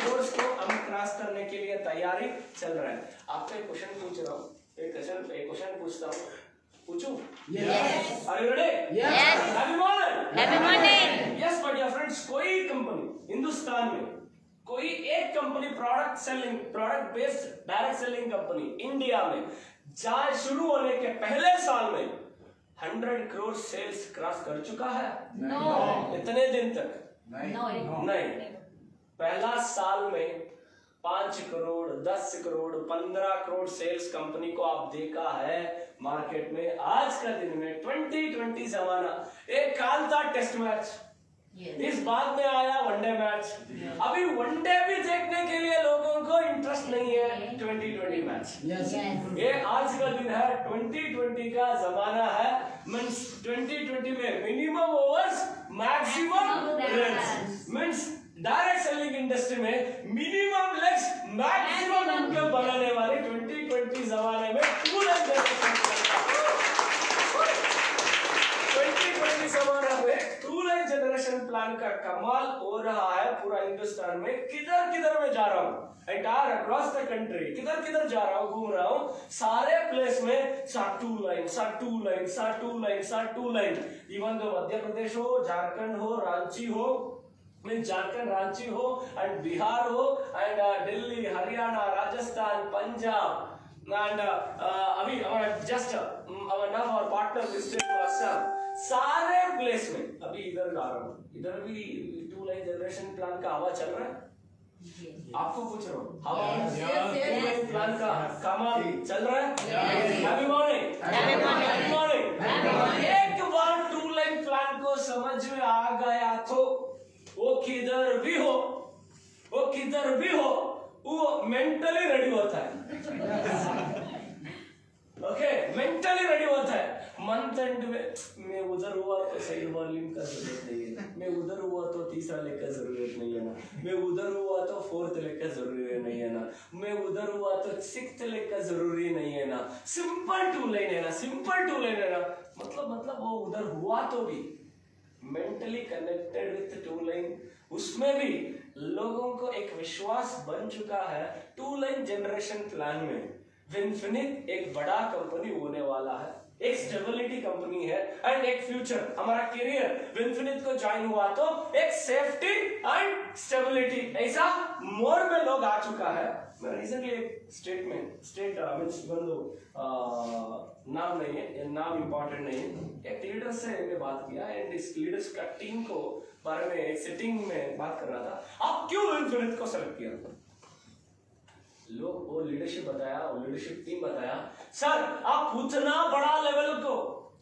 Course को हम क्रॉस करने के लिए तैयारी चल रहा है. आपसे क्वेश्चन पूछ रहा हूँ. एक क्वेश्चन एक क्वेश्चन पूछता हूँ पूछूँ Yes. Are you ready Yes. Happy morning Happy morning. Yes my dear friends कोई कंपनी हिंदुस्तान में कोई एक company product selling product based direct selling company India में जाए शुरू होने के पहले साल में हंड्रेड करोड़ सेल्स क्रॉस कर चुका है No. इतने दिन तक No. नहीं पहला साल में पाँच करोड़ दस करोड़ पंद्रह करोड़ सेल्स कंपनी को आप देखा है मार्केट में आज का दिन में ट्वेंटी ट्वेंटी जमाना। एक काल था टेस्ट मैच Yes. इस बाद में आया वनडे मैच अभी वनडे भी देखने के लिए लोगों को इंटरेस्ट नहीं है ट्वेंटी ट्वेंटी मैच Yes. ये आज का दिन है 2020 का जमाना है। मीन्स 2020 में minimum overs maximum runs means direct selling industry में मिनिमम लेग्स मैक्सिमम इनकम बनाने वाले 2020 जमाने में टू लाइन 2020 जमाना में टू लाइन जनरेशन प्लान का कमाल हो रहा है पूरा हिंदुस्तान में। किधर किधर में जा रहा हूँ? एंटायर अक्रॉस द कंट्री किधर किधर जा रहा हूँ? घूम रहा हूँ। सारे प्लेस में सा टू लाइन सा टू लाइन सा टू लाइन सा टू लाइन इवन दो मध्य प्रदेश हो झारखंड हो रांची हो मीन झारखंड रांची हो एंड बिहार हो and Delhi Haryana Rajasthan Punjab and uh, uh, अभी हमारा just our now our partner listed to Assam सारे प्लेस में अभी इधर आ रहा हूँ। इधर भी टू लाइन जनरेशन प्लान का हवा चल रहा है। आपको पूछ रहा हूँ हवा प्लान का कमाल चल रहा है? Happy morning Happy morning. Happy morning एक बार टू लाइन प्लान को समझ में आ गया तो वो किधर भी हो, वो किधर भी हो, वो मेंटली रेडी होता है। ओके मेंटली रेडी होता है। मंथ एंड में, मैं उधर हुआ तो सही वॉल्यूम का ज़रूरत नहीं है। मैं उधर हुआ तो तीसरा लेग का ज़रूरत नहीं है ना। मैं उधर हुआ तो फोर्थ लेग का ज़रूरी नहीं है ना। मैं उधर हुआ तो सिक्स लेग का ज़रूरी नहीं है ना। सिंपल टू लाइन है ना सिंपल टू लाइन है ना। मतलब मतलब वो उधर हुआ तो भी। Mentally connected with two line उसमें भी लोगों को एक विश्वास बन चुका है टू लाइन जनरेशन प्लान में। विनफिनिट एक बड़ा कंपनी होने वाला है। एक स्टेबिलिटी कंपनी है एंड एक फ्यूचर हमारा करियर विनफिनिट को ज्वाइन हुआ तो एक सेफ्टी एंड स्टेबिलिटी ऐसा मोर में लोग आ चुका है। मैं रिसेंटली एक स्टेटमेंट स्टेट मीन्स दो नाम नहीं है, ये नाम इंपॉर्टेंट नहीं है। एक लीडर से मैंने बात किया एंड इस लीडर्स का टीम को बारे में, एक सेटिंग में बात कर रहा था। आप क्यों विनफिनिट को सेलेक्ट किया? लोग वो लीडरशिप बताया, वो लीडरशिप टीम बताया। सर आप उतना बड़ा लेवल को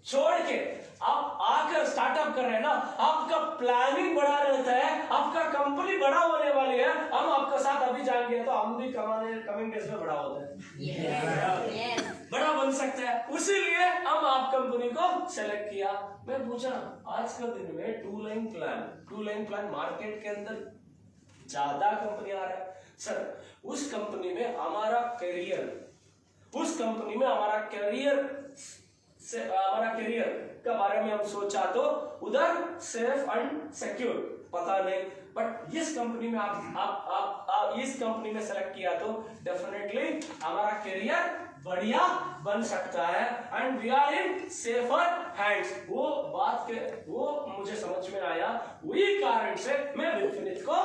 छोड़ के आप आकर स्टार्टअप कर रहे हैं ना, आपका प्लानिंग बड़ा रहता है, आपका कंपनी बड़ा होने वाली है। हम आपके साथ अभी जाएँगे तो हम भी कमाने कमिंग डेज़ में बड़ा होता है। Yes. Yes. बड़ा बन सकता है। उसीलिए हम आप कंपनी को सेलेक्ट किया। मैं पूछा आज का दिन में two line plan two line plan market के अंदर ज़्यादा कंपनी आ रहा है। सर उस कंपनी में हमारा करियर उस कंपनी में हमारा करियर से हमारा करियर का बारे में हम सोचा तो उधर सेफ़ एंड सिक्योर पता नहीं। बट इस कंपनी में आप आप आप, आप इस कंपनी में सेलेक्ट किया तो डेफिनेटली हमारा करियर बढ़िया बन सकता है। And we are in safer hands वो बात के, वो मुझे समझ में आया। वही कारण से मैं विनफिनिट को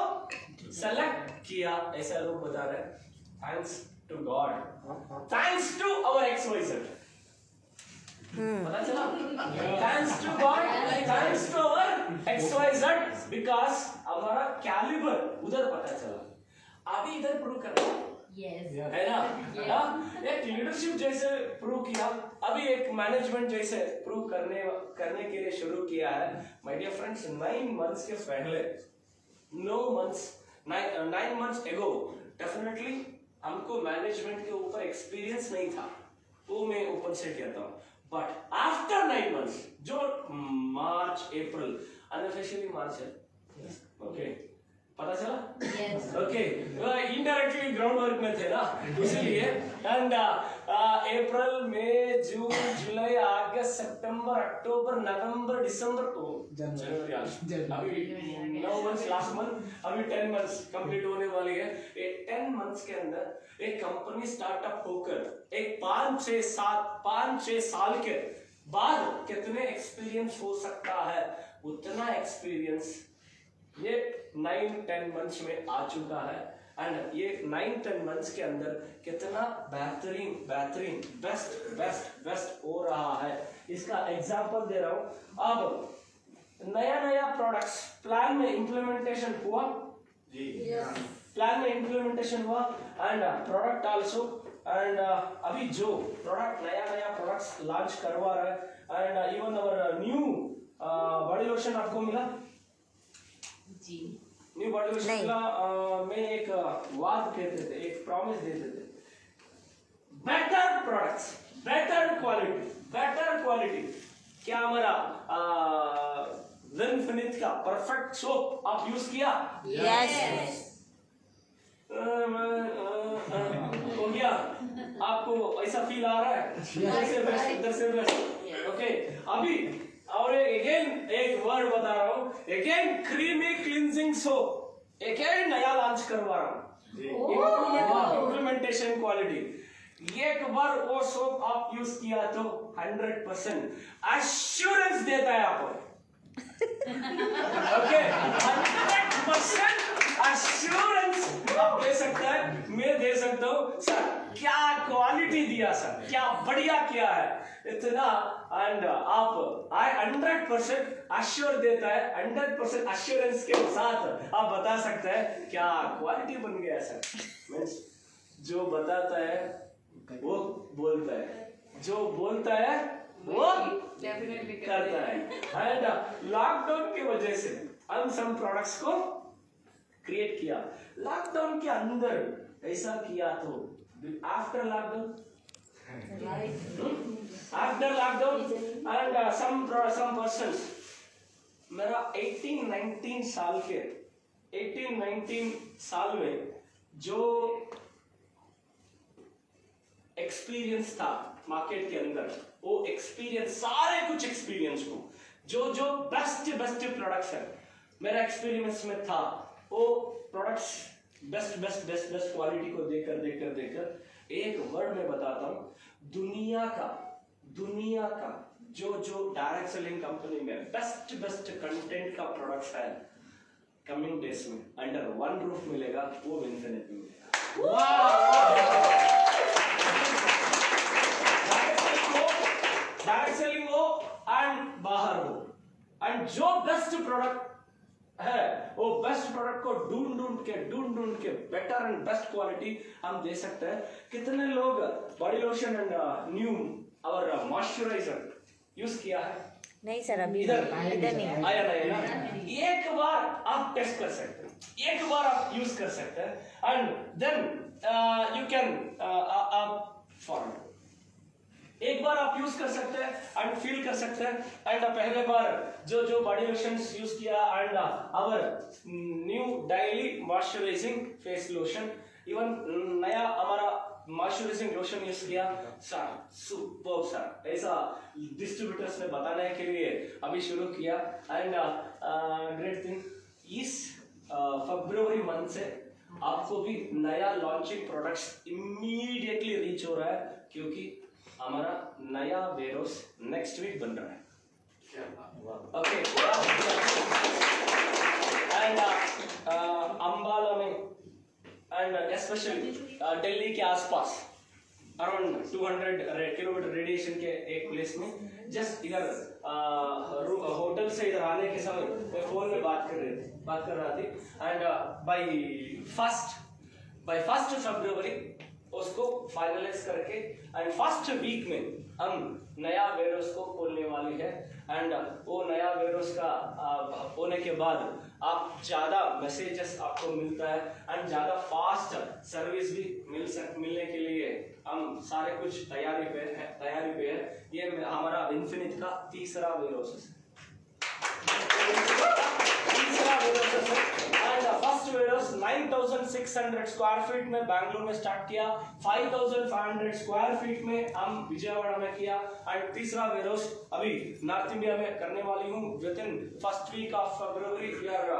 सेलेक्ट किया। ऐसा लोग बता रहे thanks to God thanks to our advisor पता चला? Thanks to God thanks to our advisor because हमारा कैलिबर उधर पता चला। अभी इधर प्रूव करना यस है ना? हाँ? एक लीडरशिप जैसे प्रूव किया अभी एक मैनेजमेंट जैसे प्रूव करने करने के लिए शुरू किया है। My dear friends nine months के पहले no months nine months ago definitely हमको मैनेजमेंट के ऊपर एक्सपीरियंस नहीं था। वो मैं ऊपर से कहता हूँ। बट आफ्टर नाइन मंथ्स जो मार्च अप्रैल अनऑफिशियली मार्च है। ओके पता चला? ओके इनडायरेक्टली ग्राउंड वर्क में थे ना इसलिए। एंड अप्रैल मई जून जुलाई अगस्त सितंबर अक्टूबर नवंबर दिसंबर तो जनवरी अभी नौ मंथ्स लास्ट मंथ अभी टेन मंथ्स कंप्लीट होने वाली है। ये टेन मंथ्स के अंदर एक कंपनी स्टार्टअप होकर एक पाँच छह सात पाँच छह साल के बाद कितने एक्सपीरियंस हो सकता है? उतना एक्सपीरियंस ये नाइन टेन मंथ्स में आ चुका है। एंड ये नाइन टेन मंथ्स के अंदर कितना बेहतरीन बेहतरीन बेस्ट बेस्ट बेस्ट हो रहा है। इसका एग्ज़ाम्पल दे रहा हूँ। अब नया नया प्रोडक्ट्स प्लान में इम्प्लीमेंटेशन हुआ? जी। प्लान में इम्प्लीमेंटेशन हुआ। एंड प्रोडक्ट आल्सो एंड अभी जो प्रोडक्ट नया नया प्रोडक्ट्स लॉन्च करवा रहा है। And even our new body lotion आपको मिला? जी। न्यू बॉडी अ, में एक वाद कहते थे एक प्रॉमिस देते थे। Better products better quality better quality क्या हमारा विनफिनिट का परफेक्ट सोप आप यूज़ किया? यस अ, हो गया। आपको ऐसा फील आ रहा है? इधर से बेस्ट इधर से बेस्ट ओके अभी और अगेन एक वर्ड बता रहा हूँ। Again creamy cleansing soap again नया लॉन्च करवा रहा हूँ। इम्प्लीमेंटेशन क्वालिटी एक बार वो सोप आप यूज़ किया तो 100 परसेंट एश्योरेंस देता है आपको ओके हंड्रेड परसेंट अश्योरेंस आप दे सकते हैं मैं दे सकता हूँ। सर क्या क्वालिटी दिया सर? क्या बढ़िया किया है? इतना एंड आप आई हंड्रेड परसेंट अश्योर देता है हंड्रेड परसेंट अश्योरेंस के साथ आप बता सकते हैं क्या क्वालिटी बन गया सर? मीन्स जो बताता है वो बोलता है। जो बोलता है वो करता है। एंड लॉकडाउन की वजह से हम सम प्रोडक्ट्स को क्रिएट किया। लॉकडाउन के अंदर ऐसा किया तो after lockdown after lockdown and some some person मेरा 18 19 साल के 18 19 साल में जो एक्सपीरियंस था मार्केट के अंदर वो एक्सपीरियंस सारे कुछ एक्सपीरियंस को जो जो बेस्ट बेस्ट प्रोडक्ट्स है मेरा एक्सपीरियंस में था वो products best best best best quality को देखकर देखकर देखकर एक वर्ड में बताता हूँ। दुनिया का दुनिया का जो जो डायरेक्ट सेलिंग कंपनी में बेस्ट बेस्ट कंटेंट का प्रोडक्ट है कमिंग डेज़ में अंडर वन रूफ मिलेगा वो इन्फिनिट मिलेगा डायरेक्ट सेलिंग हो एंड बाहर हो। एंड जो बेस्ट प्रोडक्ट है। वो बेस्ट प्रोडक्ट को ढूंढ ढूंढ के ढूंढ ढूंढ के बेटर एंड बेस्ट क्वालिटी हम दे सकते हैं। कितने लोग बॉडी लोशन एंड न्यू और मॉइस्चराइजर यूज़ किया है? नहीं सर अभी इधर। इधर नहीं आया नहीं ना? एक बार आप टेस्ट कर सकते हैं। एक बार आप यूज़ कर सकते हैं। एंड देन यू कैन आप फॉरन एक बार आप यूज़ कर सकते हैं एंड फील कर सकते हैं। एंड पहले बार जो जो बॉडी लोशन यूज़ किया and our new daily moisturising face lotion even नया हमारा मॉइस्चराइजिंग लोशन यूज़ किया। सर सुपर सर ऐसा डिस्ट्रीब्यूटर्स ने बताने के लिए अभी शुरू किया। एंड ग्रेट थिंग इस फरवरी मंथ से आपको भी नया लॉन्चिंग प्रोडक्ट्स इमीडिएटली रीच हो रहा है, क्योंकि हमारा नया वेरोस नेक्स्ट वीक बन रहा है। ओके एंड अंबाला में एंड स्पेशली दिल्ली के आसपास अराउंड 200 किलोमीटर रेडिएशन के एक प्लेस में जस्ट इधर होटल से इधर आने के समय मैं फ़ोन में बात कर रहे थे बात कर रहा थी। And by first by first फरवरी उसको फाइनलाइज करके एंड फ़र्स्ट वीक में हम नया वेरोस को खोलने वाली है। एंड वो नया वेरोस का होने के बाद आप ज़्यादा मैसेजेस आपको मिलता है एंड ज़्यादा फास्ट सर्विस भी मिल सक, मिलने के लिए हम सारे कुछ तैयारी पे है, तैयारी पे है। ये हमारा इन्फिनिट का तीसरा वेरोस है। तीसरा warehouse and first warehouse 9600 square feet में बैंगलोर में स्टार्ट किया 5500 स्क्वायर फीट में हम विजयवाड़ा में किया एंड तीसरा वेरोस अभी नॉर्थ इंडिया में करने वाली हूँ within first week of February we are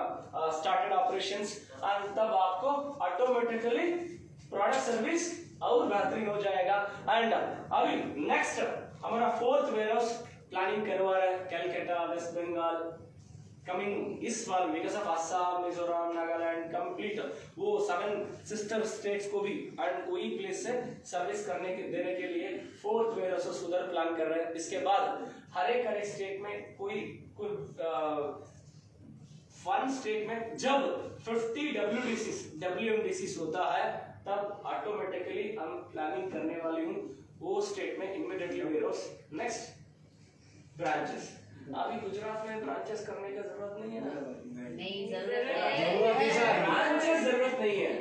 started operations and तब आपको ऑटोमेटिकली प्रोडक्ट सर्विस और बेहतरीन हो जाएगा। एंड अभी नेक्स्ट हमारा फोर्थ वेयरहाउस प्लानिंग करवा रहा है कैलकाटा वेस्ट बंगाल कमिंग इस बार because of Assam Mizoram, Nagaland complete वो सेवन सिस्टर स्टेट्स को भी एंड कोई प्लेस से सर्विस करने के, देने के लिए फोर्थ वेयरहाउस उधर प्लान कर रहे हैं। इसके बाद हर एक हर एक स्टेट में कोई कोई वन स्टेट में जब 50 डब्ल्यू डब्ल्यूएमडीसी होता है, तब ऑटोमेटिकली हम प्लानिंग करने वाली हूँ वो स्टेट में इमीडिएटली वेयरहाउस नेक्स्ट ब्रांचेस अभी गुजरात में ब्रांचेस करने का ज़रूरत नहीं है ना? नहीं ज़रूरत है। ब्रांचेस ज़रूरत नहीं है।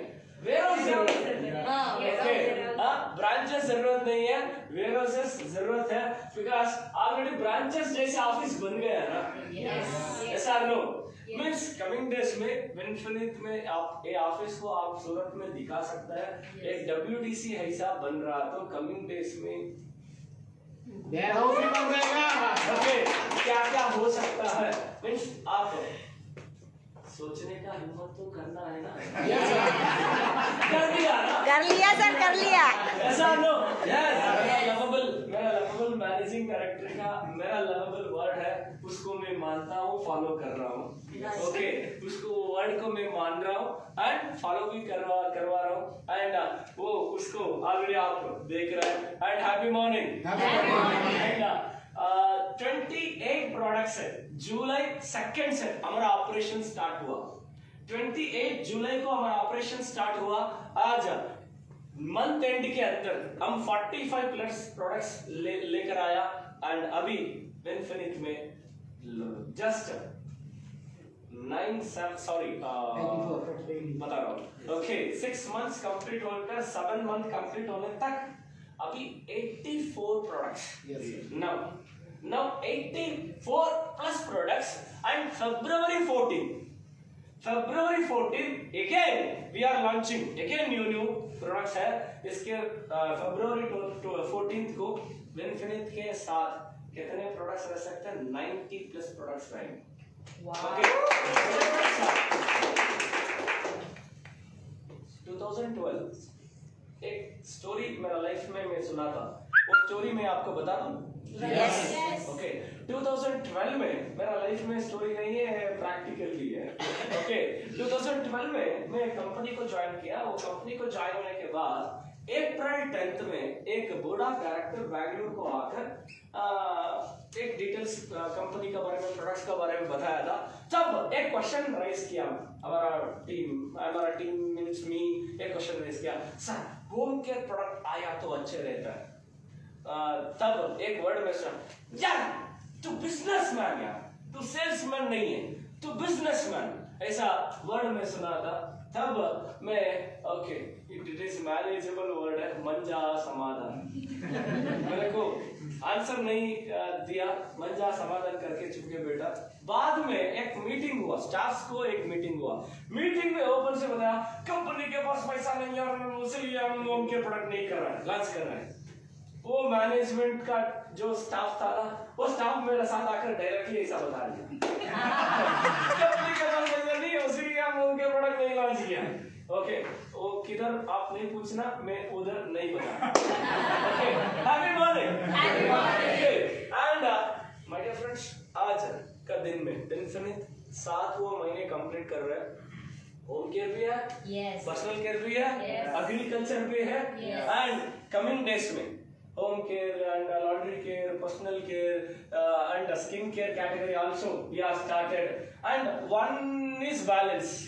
ज़रूरत है। हाँ, ओके हाँ ब्रांचेस ज़रूरत नहीं है। वेयरहाउसेस ज़रूरत है। बिकॉज़ ऑलरेडी ब्रांचेस जैसे ऑफ़िस बन गया है ना। Yes. ऐसा नो मीन्स कमिंग डेज़ में इन्फिनिट में आप ये ऑफ़िस को आप सूरत में दिखा सकता है। एक डब्ल्यूडीसी ऐसा बन रहा तो कमिंग डेज़ में वेयरहाउस भी बन जाएगा ओके क्या क्या हो सकता है? मीन्स आप सोचने का हिम्मत तो करना है ना? कर लिया ना? कर लिया सर कर लिया। ऐसा नो यस लवेबल मेरा लवेबल मैनेजिंग डायरेक्टर का मेरा लवेबल वर्ड है उसको मैं मानता हूँ फॉलो कर रहा हूँ। ओके okay, उसको वर्ड को मैं मान रहा हूँ एंड फॉलो भी करवा करवा रहा हूँ। एंड वो उसको ऑलरेडी आप देख रहे हैं। And happy morning and twenty eight products है। जुलाई सेकेंड से हमारा ऑपरेशन स्टार्ट हुआ। 28 जुलाई को हमारा ऑपरेशन स्टार्ट हुआ। आज मंथ एंड के अंदर हम 45 प्लस प्रोडक्ट्स ले लेकर आया एंड अभी इन्फिनिट में जस्ट नाइन सॉरी बता रहा हूँ। ओके सिक्स मंथ्स कंप्लीट होकर सेवन मंथ कंप्लीट होने तक अभी 84 products now now 84 plus products and february 14 February 14 again we are launching. Again new new products है। इसके फरवरी टू फोर्टीन को इन्फिनिट के साथ कितने प्रोडक्ट्स रह सकते हैं? 90 प्लस प्रोडक्ट्स रहेंगे। Okay. 2012 एक स्टोरी मेरा लाइफ में मैं सुना था वो स्टोरी मैं आपको बता दूँ? Yes. ओके 2012 में मेरा लाइफ में स्टोरी नहीं है प्रैक्टिकल है। ओके 2012 में मैं कंपनी को ज्वाइन किया। वो कंपनी को ज्वाइन होने के बाद अप्रैल टेंथ में एक बूढ़ा कैरेक्टर बैंगलोर को आकर एक डिटेल्स कंपनी का बारे में प्रोडक्ट्स का बारे में बताया था। तब एक क्वेश्चन राइज किया। हमारा टीम हमारा टीम मीन्स मी एक क्वेश्चन राइज किया। सर होम केयर प्रोडक्ट आया तो अच्छे रहता है। तब एक वर्ड में यार तू बिजनेसमैन यार तू सेल्समैन नहीं है। तू बिजनेसमैन ऐसा वर्ड में सुना था। तब मैं okay it is manageable word है, मंजा समाधान। मेरे को आंसर नहीं दिया। मंजा समाधान करके चुपके बेटा बाद में एक मीटिंग हुआ। स्टाफ को एक मीटिंग हुआ। मीटिंग में ओपन से बताया कंपनी के पास पैसा नहीं है, और इसलिए हम उनके प्रोडक्ट नहीं कर रहे हैं लॉन्च कर रहे हैं। वो मैनेजमेंट का जो स्टाफ था ना वो स्टाफ मेरे साथ आकर डायरेक्टली ऐसा बता दिया इसलिए हम होम प्रोडक्ट नहीं लॉन्च किया ओके वो किधर आप नहीं पूछना मैं उधर नहीं बता। Okay happy morning happy morning and my dear friends आज का दिन में दिन समेत सातवां महीने कंप्लीट कर रहे हैं। होम केयर भी है पर्सनल केयर भी है एग्रीकल्चर भी है एंड कमिंग डेज़ में home care and laundry care personal care and skin care category also we are started and one is balance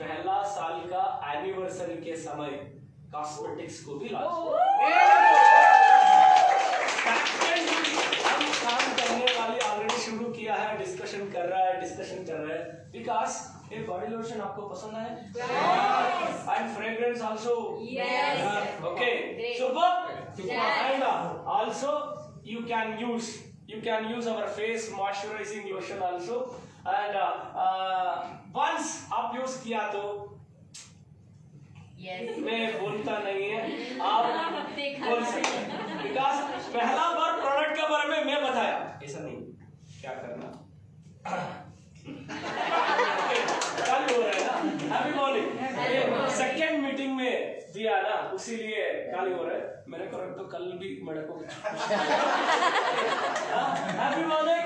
पहला साल का एनिवर्सरी के समय कॉस्मेटिक्स को भी लॉन्च किया है डिस्कशन कर रहा है डिस्कशन कर रहा है। बिकॉज़ ये बॉडी लोशन आपको पसंद है? And fragrance also. Okay. Super. And also use you can use our face moisturizing lotion also. And uh, uh, once आप यूज़ किया तो Yes. मैं बोलता नहीं है। आप [LAUGHS] बोल सकते बिकॉज़ पहला बार प्रोडक्ट के बारे में मैं बताया। ऐसा नहीं। क्या करना? कल हो रहा है ना? हैप्पी मॉर्निंग सेकेंड मीटिंग में दिया ना उसीलिए कल हो रहा है। मेरे को रख तो कल भी मेरे को हैप्पी मॉर्निंग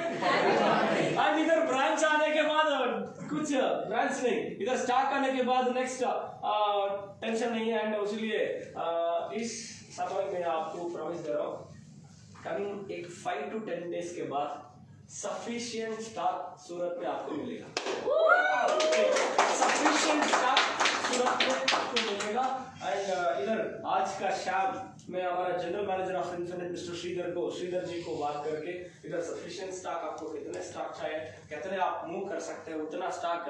एंड इधर ब्रांच आने के बाद कुछ ब्रांच नहीं इधर स्टार्ट करने के बाद नेक्स्ट टेंशन नहीं है एंड उसीलिए अ, इस समय में आपको प्रॉमिस दे रहा हूँ कमिंग एक फाइव टू टेन डेज़ के बाद सफिशिएंट स्टॉक सूरत में आपको मिलेगा। सफिशिएंट स्टॉक सूरत में आपको मिलेगा। एंड इधर आज का शाम मैं हमारा general manager of Infinite mister Sridhar को श्रीधर जी को बात करके इधर सफिशिएंट स्टॉक आपको कितने स्टॉक चाहिए कितने आप मूव कर सकते हैं उतना स्टॉक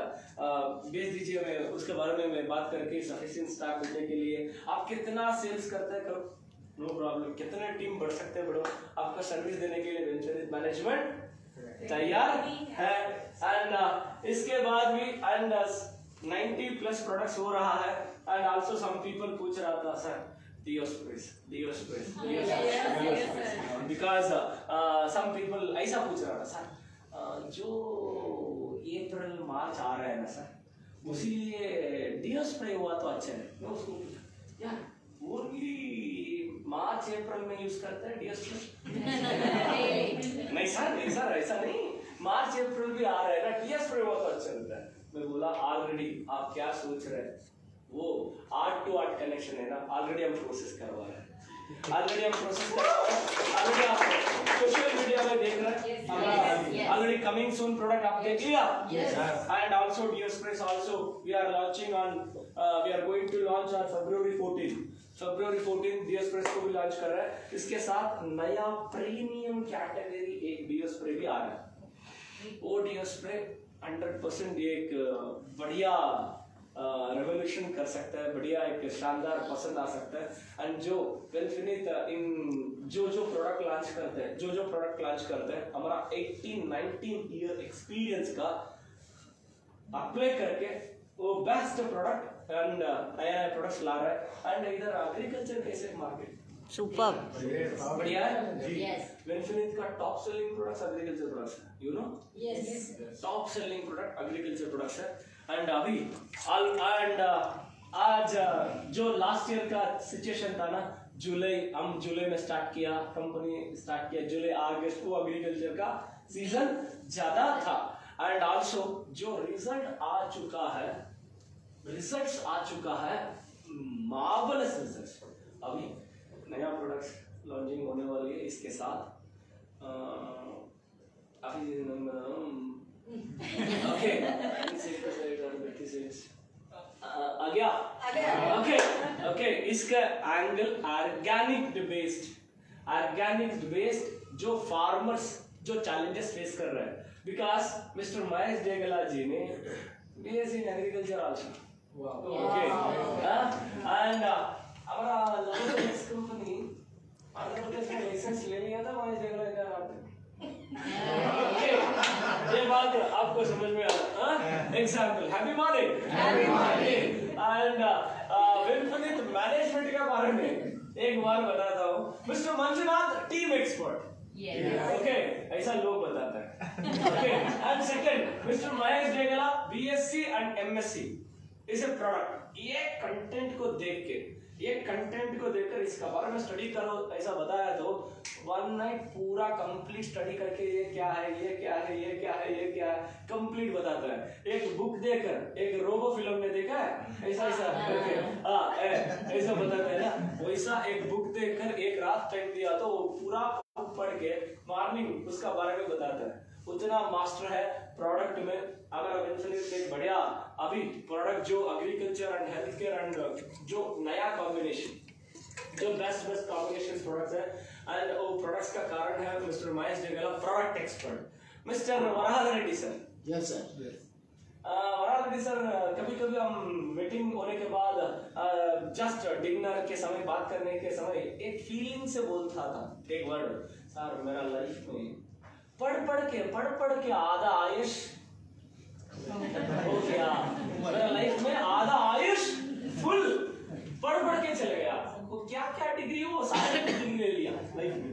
बेच दीजिए मैं उसके बारे में मैं बात करके सफिशियंट स्टॉक मिलने के लिए। आप कितना सेल्स करते हैं करो नो प्रॉब्लम कितने टीम बढ़ सकते हैं बढ़ो आपका सर्विस देने के लिए मैनेजमेंट तैयार है एंड इसके बाद भी एंड 90 प्लस प्रोडक्ट्स हो रहा है एंड आल्सो सम पीपल पूछ रहा था सर बिकॉज़ सम पीपल ऐसा पूछ रहा था सर uh, जो अप्रैल मार्च आ रहा है ना सर उसी डियो स्प्रे हुआ तो अच्छा है। मैं उसको पूछा यार मार्च अप्रैल में यूज़ करते हैं डीएसपी [LAUGHS] नहीं सर नहीं सर ऐसा नहीं। मार्च अप्रैल भी आ रहा है ना डीएसपी बहुत अच्छा चलता है। मैं बोला ऑलरेडी आप क्या सोच रहे हैं? वो आर्ट टू आर्ट कनेक्शन है ना ऑलरेडी हम प्रोसेस करवा रहे हैं। ऑलरेडी हम प्रोसेस ऑलरेडी आप सोशल मीडिया में देख रहे हैं। ऑलरेडी कमिंग सून प्रोडक्ट आप देख लिया and also dear sprays also we are launching on we are going to launch on February 14 February fourteen BS press को भी लॉन्च कर रहा है। इसके साथ नया प्रीमियम कैटेगरी एक बीएस प्रे भी आ रहा है। वो डीएस प्रे हंड्रेड परसेंट एक बढ़िया रेवोल्यूशन कर सकता है, बढ़िया एक शानदार पसंद आ सकता है। एंड जो वेलफिनित इन, जो जो प्रोडक्ट लॉन्च करते हैं, जो जो प्रोडक्ट लॉन्च करते हैं, हमारा 18 19 ईयर एक्सपीरियंस का अप्लाई करके वो बेस्ट प्रोडक्ट एंड नया नया प्रोडक्ट्स ला रहा है एंड इधर एग्रीकल्चर कैसे मार्केट Superb. बढ़िया है Yes. वेनफिनिट का top selling products agriculture products है you know Yes. Top selling product agriculture products है एंड अभी एंड आज जो लास्ट ईयर का सिचुएशन था ना जुलाई हम जुलाई में स्टार्ट किया कंपनी स्टार्ट किया जुलाई अगस्त को एग्रीकल्चर का सीज़न ज़्यादा था. एंड आल्सो जो रिज़ल्ट आ चुका है रिजल्ट्स आ चुका है मार्वलस रिजल्ट्स अभी नया प्रोडक्ट्स लॉन्चिंग होने वाली है इसके साथ। काफ़ी चीज़ें नहीं बता ओके आ गया? ओके ओके इसका angle organic based organic based जो फार्मर्स जो चैलेंजेस फेस कर रहे हैं। बिकॉज़ मिस्टर महेश डेगला जी ने BSc in agriculture also okay and हमारा लॉन्च कंपनी आंध्र प्रदेश में लाइसेंस ले लिया था महेश डेगला का ओके ये बात आपको समझ में आ example happy morning happy morning and management के बारे में एक बार बताता हूँ। Mister Manjunath team expert okay ऐसा लोग बताते हैं okay and second mister Mahesh Degla BSc and MSc is a product ये कंटेंट को देख के ये कंटेंट को देखकर इसका बारे में स्टडी करो ऐसा बताया तो वन नाइट पूरा कंप्लीट स्टडी करके ये क्या है ये क्या है ये क्या है ये क्या है कंप्लीट बताता है। एक बुक देकर एक रोबो फ़िल्म में देखा है? ऐसा ऐसा करके। हाँ। ऐसा बताता है ना। वैसा एक बुक देखकर एक रात टाइम दिया तो वो पूरा बुक पढ़ के मॉर्निंग उसका बारे में बताता है। उतना मास्टर है प्रोडक्ट में। विंफिनिट एक बढ़िया अभी प्रोडक्ट जो agriculture and health care and जो नया कॉम्बिनेशन जो बेस्ट बेस्ट कॉम्बिनेशन प्रोडक्ट्स है एंड वो प्रोडक्ट्स का कारण है mister Mahesh Degla product expert mister Varaha Reddy sir yes sir Varaha Reddy sir कभी कभी हम मीटिंग होने के बाद जस्ट डिनर के समय बात करने के समय एक फीलिंग से बोलता था। एक वर्ड सर मेरा लाइफ में पढ़ पढ़ के, पढ़ पढ़ के आधा आयुष। हो गया। मेरा लाइफ में आधा आयुष फुल पढ़ पढ़ के चले गया। वो क्या क्या डिग्री वो सारे डिग्री ले लिया लाइफ में,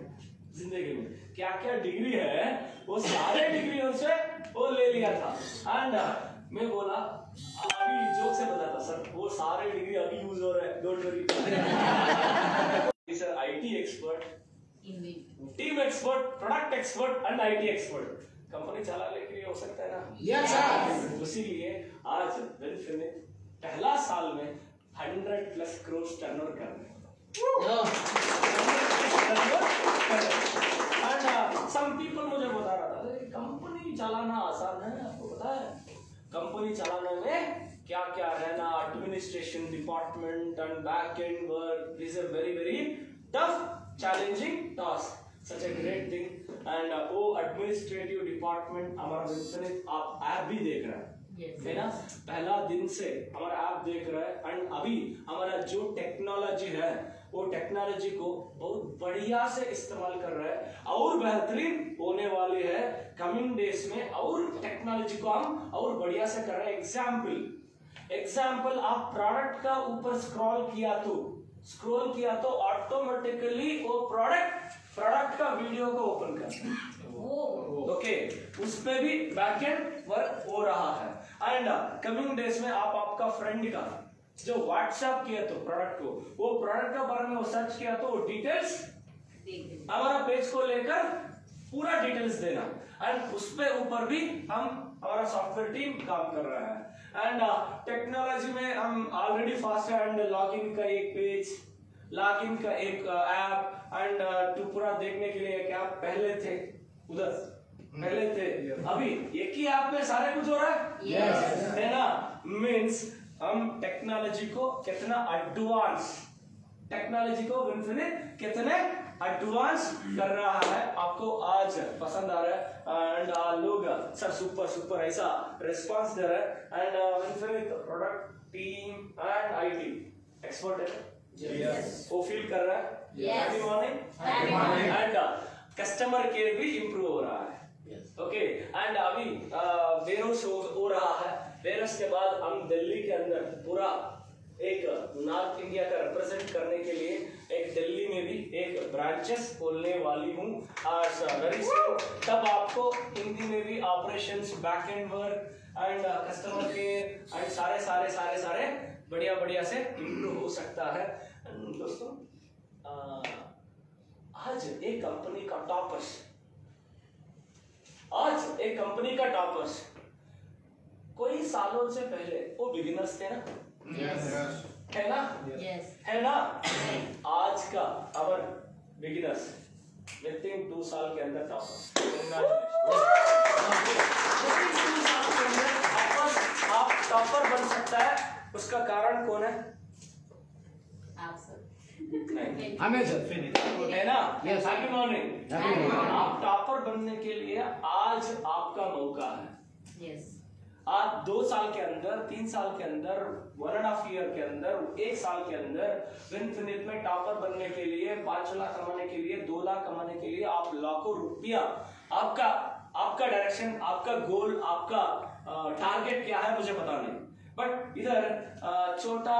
ज़िंदगी में। क्या क्या डिग्री है, वो सारे डिग्रियों से वो ले लिया था। एंड मैं बोला, अभी जोक से बताता सर, वो सारे डिग्री अभी यूज़ हो रहे हैं। Don't worry sir IT expert team expert product expert and IT expert company चलाने के लिए हो सकता है ना? यस सर उसीलिए आज विनफिनिट पहला साल में 100 प्लस करोड़ टर्नओवर कर रहे हैं सम पीपल मुझे बता रहा था कंपनी चलाना आसान है आपको पता है? कंपनी चलाने में क्या क्या रहना administration department and back end work is a very very tough challenging task such a great thing and वो एडमिनिस्ट्रेटिव डिपार्टमेंट हमारा विंफिनिट आप ऐप भी देख रहा है। है ना? पहला दिन से हमारा ऐप देख रहा है। एंड अभी हमारा जो टेक्नोलॉजी है वो टेक्नोलॉजी को बहुत बढ़िया से इस्तेमाल कर रहा है। और बेहतरीन होने वाली है कमिंग डेज़ में और टेक्नोलॉजी को हम और बढ़िया से कर रहे हैं। एग्ज़ाम्पल एग्ज़ाम्पल आप प्रोडक्ट का ऊपर स्क्रॉल किया तो स्क्रॉल किया तो ऑटोमेटिकली वो प्रोडक्ट प्रोडक्ट का वीडियो को ओपन कर। ओके उस पे भी बैकएंड वर्क हो रहा है। एंड कमिंग डेज़ में आप आपका फ्रेंड का जो व्हाट्सएप किया तो प्रोडक्ट को वो प्रोडक्ट का बारे में वो सर्च किया तो डिटेल्स हमारा पेज को लेकर पूरा डिटेल्स देना। एंड उसपे ऊपर भी हम हमारा सॉफ्टवेयर टीम काम कर रहा है। एंड टेक्नोलॉजी uh, में हम ऑलरेडी फास्ट एंड लॉगिन का एक पेज लॉगिन का एक ऐप एंड टू पूरा देखने के लिए एक ऐप पहले थे उधर। पहले थे। अभी एक ही ऐप में सारे कुछ हो रहा है? Yes. है ना? मीन्स हम टेक्नोलॉजी को कितना एडवांस टेक्नोलॉजी को इन्फिनिट कितने एडवांस कर रहा है? आपको आज पसंद आ रहा है एंड लोग सर सुपर सुपर ऐसा रिस्पांस दे रहा है। And Infinite product team and IT expert है। वो फील कर रहा है. Happy morning and customer care भी इंप्रूव हो रहा है. ओके एंड अभी वेरोस हो, हो रहा है. वेरोस के बाद हम दिल्ली के अंदर पूरा एक नॉर्थ इंडिया का रिप्रेजेंट करने के लिए एक दिल्ली में भी एक ब्रांचेस खोलने वाली हूँ. वेरी सून तब आपको हिंदी में भी operations back end work and customer care and सारे सारे सारे सारे बढ़िया बढ़िया से इम्प्रूव हो सकता है. And दोस्तों? आज एक कंपनी का टॉपर्स। आज एक कंपनी का टॉपर्स। कोई सालों से पहले वो बिगिनर्स थे ना? Yes. है ना? Yes. है ना? आज का our beginners with in two साल के अंदर टॉपर आप टॉपर बन सकता है। उसका कारण कौन है? हमें सर है ना. हैप्पी मॉर्निंग आप टॉपर बनने के लिए आज आपका मौका है। यस आज दो साल के अंदर तीन साल के अंदर वन एंड हाफ़ ईयर के अंदर एक साल के अंदर में टॉपर बनने के लिए पाँच लाख कमाने के लिए दो लाख कमाने के लिए आप लाखों रुपया आपका आपका डायरेक्शन आपका गोल आपका टारगेट क्या है मुझे पता नहीं। बट इधर छोटा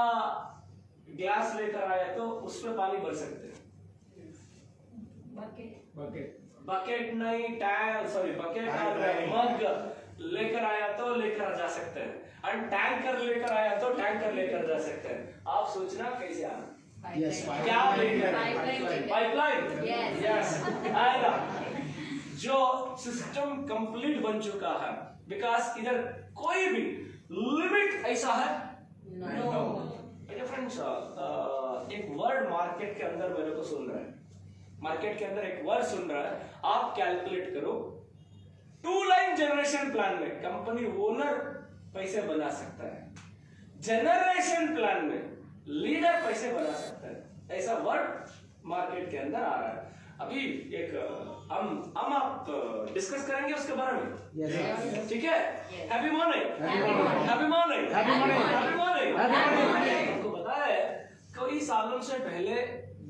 ग्लास लेकर आए तो उस पर पानी भर सकते हैं। बकेट बकेट नहीं टैंक सॉरी बकेट मग लेकर आया तो लेकर जा सकते हैं। और टैंकर लेकर आया तो टैंकर लेकर जा सकते हैं। आप सोचना कैसे आना? Yes, क्या लेकर पाइपलाइन यस आएगा। जो सिस्टम कंप्लीट बन चुका है। बिकॉज़ इधर कोई भी लिमिट ऐसा है? No. मेरे फ्रेंड्स एक वर्ड मार्केट के अंदर मेरे को सुन रहा है। मार्केट के अंदर एक वर्ड सुन रहा है। आप कैलकुलेट करो। टू लाइन जनरेशन प्लान में कंपनी ओनर पैसे बना सकता है। जनरेशन प्लान में लीडर पैसे बना सकता है। ऐसा वर्ड मार्केट के अंदर आ रहा है। अभी एक हम हम आप डिस्कस करेंगे उसके बारे में? ठीक है? Happy morning happy morning Happy morning. Happy morning पता है कई सालों से पहले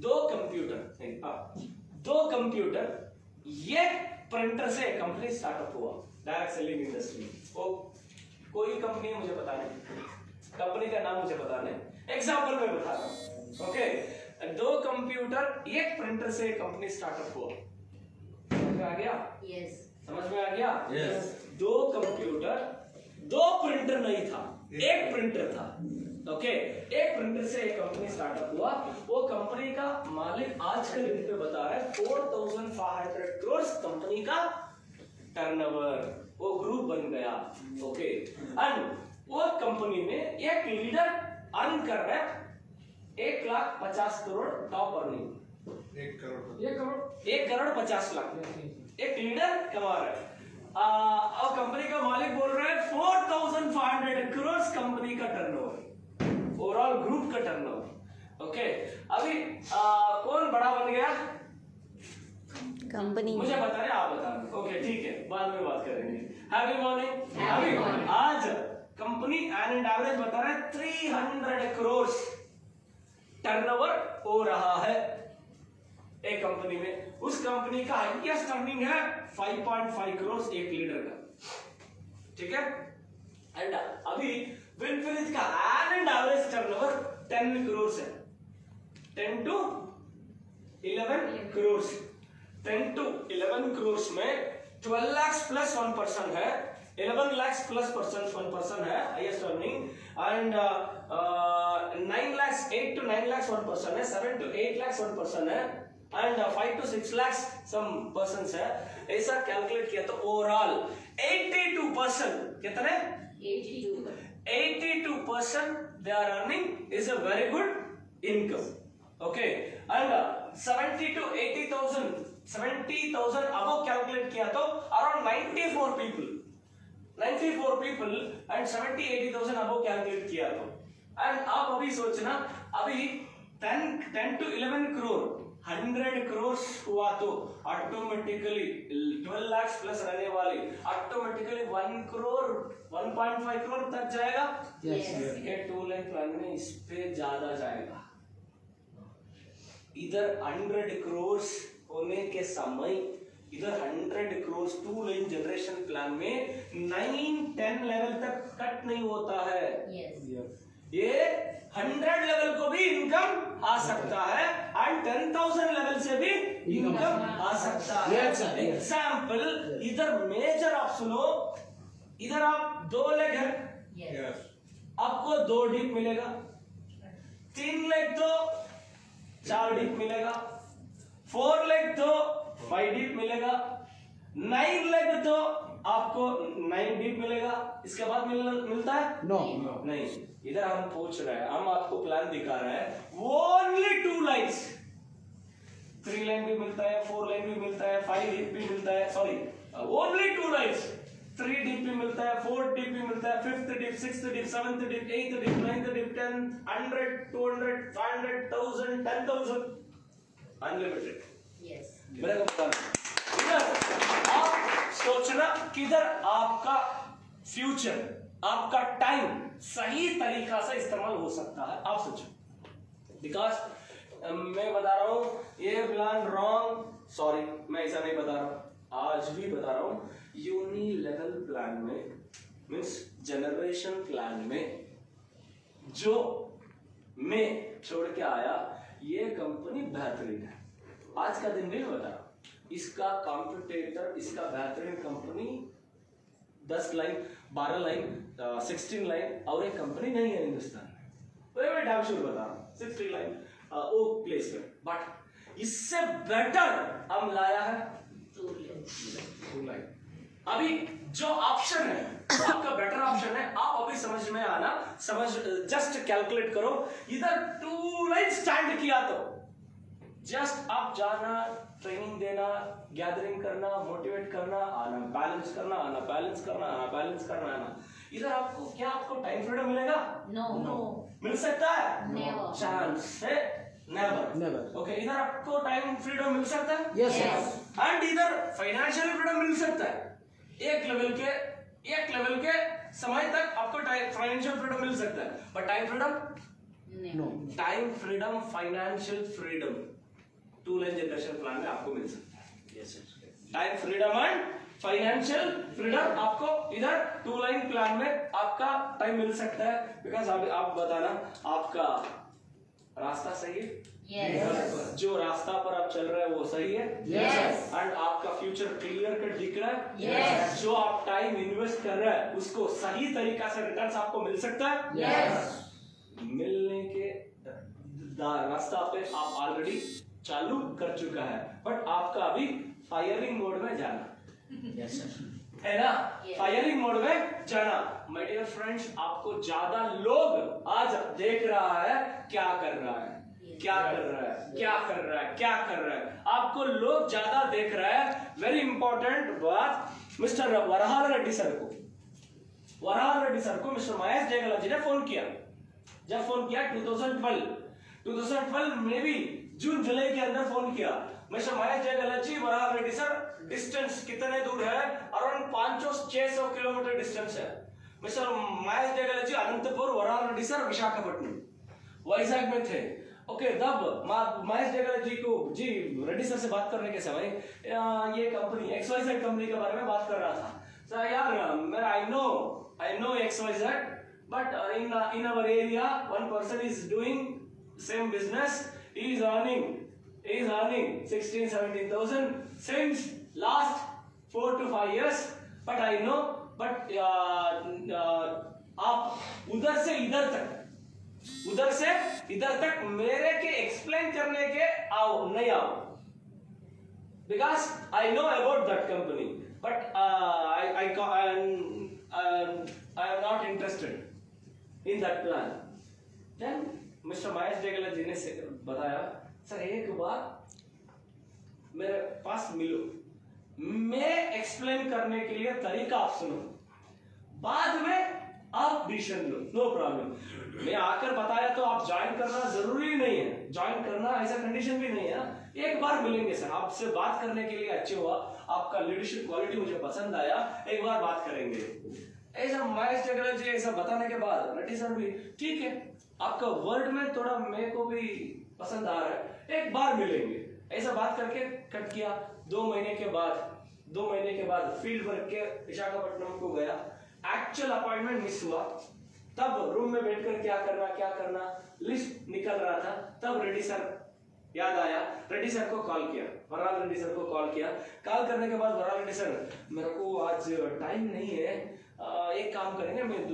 दो कंप्यूटर दो कंप्यूटर एक प्रिंटर से कंपनी स्टार्टअप हुआ डायरेक्ट सेलिंग इंडस्ट्री वो कोई कंपनी मुझे पता नहीं। कंपनी का नाम मुझे पता नहीं। एग्ज़ाम्पल में बता रहा हूँ ओके दो कंप्यूटर एक प्रिंटर से कंपनी स्टार्टअप हुआ। समझ में आ गया? Yes. समझ में आ गया? Yes. दो कंप्यूटर दो प्रिंटर नहीं था एक प्रिंटर था। ओके okay, एक प्रिंटर से एक कंपनी स्टार्टअप हुआ। वो कंपनी का मालिक आज के दिन पे बता रहा है four thousand five hundred crore company का टर्नओवर वो ग्रुप बन गया। ओके एंड वो कंपनी में एक लीडर अर्न कर रहा है एक लाख पचास करोड़ टॉप अर्निंग एक करोड़ एक करोड़? एक करोड़ पचास लाख। एक लीडर कमा रहा है। आ, और कंपनी का मालिक बोल रहा है four thousand five hundred crore company का टर्नओवर ओवरऑल ग्रुप का टर्नओवर ओके अभी आ, कौन बड़ा बन गया? कंपनी मुझे बता रहे आप बता रहे ओके ठीक है बाद में बात करेंगे। Happy morning happy morning. आज कंपनी एन एंड एवरेज बता रहा है थ्री हंड्रेड करोड़ टर्नओवर हो रहा है एक कंपनी में। उस कंपनी का हाइएस्ट अर्निंग है 5.5 करोड़ एक लीटर का। ठीक है? एंड अभी विनफिनिट का an and average turnover 10 crore है. 10 टू 11 करोड़ 10 टू 11 करोड़ में 12 लाख प्लस वन पर्सन है. 11 lakh plus person one person है highest earning and nine lakh eight two nine lakh one person है. Seven two eight lakh one person है. And five two six lakh some person है. ऐसा calculate किया तो overall 82 percent कितने? 82. 82 percent they are earning is a very good income okay and uh, 70 to 80000 70000 above calculate किया तो around 94 people 94 people and 70 80000 above calculate किया तो and आप अभी सोचना अभी 10 10 to 11 करोड़ 100 क्रोर्स हुआ तो ऑटोमेटिकली 12 लाख प्लस रहने वाली ऑटोमेटिकली 1 करोड़ 1.5 करोड़ तक जाएगा Yes. ये टू लाइन प्लान में इस पे ज़्यादा जाएगा इधर हंड्रेड क्रोर्स होने के समय इधर hundred crores two line generation plan में 9 10 लेवल तक कट नहीं होता है yes. Yes. ये 100 लेवल को भी इनकम आ सकता है एंड 10000 लेवल से भी इनकम आ सकता है। एग्ज़ाम्पल इधर मेजर आप सुनो इधर आप दो लेग है। Yes. आपको दो डीप मिलेगा तीन लेग तो चार डीप मिलेगा फोर लेग तो फाइव डीप मिलेगा नाइन लेग तो आपको नाइन डीप मिलेगा इसके बाद मिल, मिलता है? No No. no. नहीं। इधर हम पूछ रहे हैं हम आपको प्लान दिखा रहे हैं। Only two lines three line भी मिलता है फोर लाइन भी मिलता है फाइव डीप भी मिलता है sorry only two lines three deep भी मिलता है फोर डीप भी मिलता है fifth deep six deep seventh deep eight deep ninth deep ten hundred two hundred five hundred thousand ten thousand unlimited Yes. मेरे को बता इधर आप सोचना किधर आपका फ्यूचर, आपका टाइम सही तरीका से इस्तेमाल हो सकता है, आप सोचो बिकॉज़ मैं बता रहा हूँ, ये प्लान रॉन्ग सॉरी मैं ऐसा नहीं बता रहा हूँ, आज भी बता रहा हूँ यूनी लेवल प्लान में मीन्स जनरेशन प्लान में, जो मैं छोड़ के आया, ये कंपनी बेहतरीन है आज का दिन भी बता रहा। इसका कॉम्पिटेटर इसका बेहतरीन कंपनी दस लाइन, बारह लाइन सिक्सटीन लाइन, और एक कंपनी नहीं है हिंदुस्तान में। वही मैं बता रहा लाइन वो प्लेस में बट इससे बेटर हम लाया है टू लाइन। अभी जो ऑप्शन है आपका बेटर ऑप्शन है, आप अभी समझ में आना, समझ जस्ट कैलकुलेट करो। इधर टू लाइन स्टैंड किया तो। जस्ट आप जाना ट्रेनिंग देना गैदरिंग करना मोटिवेट करना आना बैलेंस करना आना बैलेंस करना आना बैलेंस करना आना। इधर आपको क्या आपको टाइम फ्रीडम मिलेगा? No No. No no. मिल सकता है. चांस है? Never Never. ओके इधर आपको टाइम फ्रीडम मिल सकता है. Yes. एंड इधर फाइनेंशियल फ्रीडम मिल सकता है? एक लेवल के एक लेवल के समय तक आपको फाइनेंशियल फ्रीडम मिल सकता है। But time freedom no time freedom financial freedom plan में आपको मिल सकता है time freedom and financial freedom आपको इधर टू लाइन प्लान में आपका टाइम मिल सकता है बिकॉज़ आप, आप बताना आपका रास्ता सही है Yes. जो रास्ता पर आप चल रहे हैं वो सही है एंड Yes. आपका फ्यूचर क्लियर कट दिख रहा है Yes. जो आप टाइम इन्वेस्ट कर रहे हैं उसको सही तरीका से रिटर्न आपको मिल सकता है Yes. मिलने के रास्ता पे आप ऑलरेडी चालू कर चुका है बट आपका अभी फायरिंग मोड में जाना। Yes, है ना. फायरिंग मोड में जाना। माय डियर फ्रेंड्स आपको ज़्यादा लोग आज देख रहा है क्या कर रहा है? क्या कर रहा है? क्या कर रहा है? क्या कर रहा है? आपको लोग ज़्यादा देख रहा है। वेरी इंपॉर्टेंट बात मिस्टर वरहाल रेड्डी सर को। वरहाल रेड्डी सर को मिस्टर महेश जयगला जी ने फ़ोन किया। जब फ़ोन किया 2012 2012 में भी जून जुलाई के अंदर फ़ोन किया। Mister Mahesh Jaygala ji Varhal Reddy sir distance कितने दूर है? अराउंड पाँच सौ छह सौ किलोमीटर डिस्टेंस है। Mister Mahesh Jaygala ji Anantapur Varhal Reddy sir Visakhapatnam. Vizag में थे। ओके तब मा- महेश जयगला जी को जी रेड्डी सर से बात करने के समय ये company X Y Z company के बारे में बात कर रहा था। सर यार मेरा I know I know X Y Z in uh, in our area one person is doing same business he is earning he is earning 16 17000 since last 4 to 5 years. But i know, but aap udhar se idhar tak उधर से इधर तक मेरे के explain करने के आओ, नहीं आओ। Because I know about that company but I I am not interested in that plan then mister Mahesh Degala ji ने बताया, सर, एक बार मेरे पास मिलो। मैं एक्सप्लेन करने के लिए तरीका आप सुनो। बाद में आप डिसीज़न लो नो प्रॉब्लम मैं आकर बताया तो आप ज्वाइन करना ज़रूरी नहीं है। ज्वाइन करना ऐसा कंडीशन भी नहीं है। ना एक बार मिलेंगे, सर। आपसे बात करने के लिए अच्छे हुआ। आपका लीडरशिप क्वालिटी मुझे पसंद आया। एक बार बात करेंगे। ऐसा महेश जी, ऐसा बताने के बाद नटी सर भी, ठीक है। आपका वर्ड में थोड़ा मेरे को भी पसंद आ रहा है। एक बार मिलेंगे। ऐसा बात करके कट किया। दो महीने के बाद, दो महीने के बाद फ़ील्ड वर्क के विशाखापट्टनम को गया। एक्चुअल अपॉइंटमेंट मिस हुआ। तब रूम में बैठकर क्या करना क्या करना लिस्ट निकल रहा था। तब रेड्डी सर याद आया। रेड्डी सर को कॉल किया। वराल रेड्डी सर को कॉल किया। कॉल करने के बाद वराल रेड्डी सर मेरे को आज टाइम नहीं है। एक काम करेंगे, मैं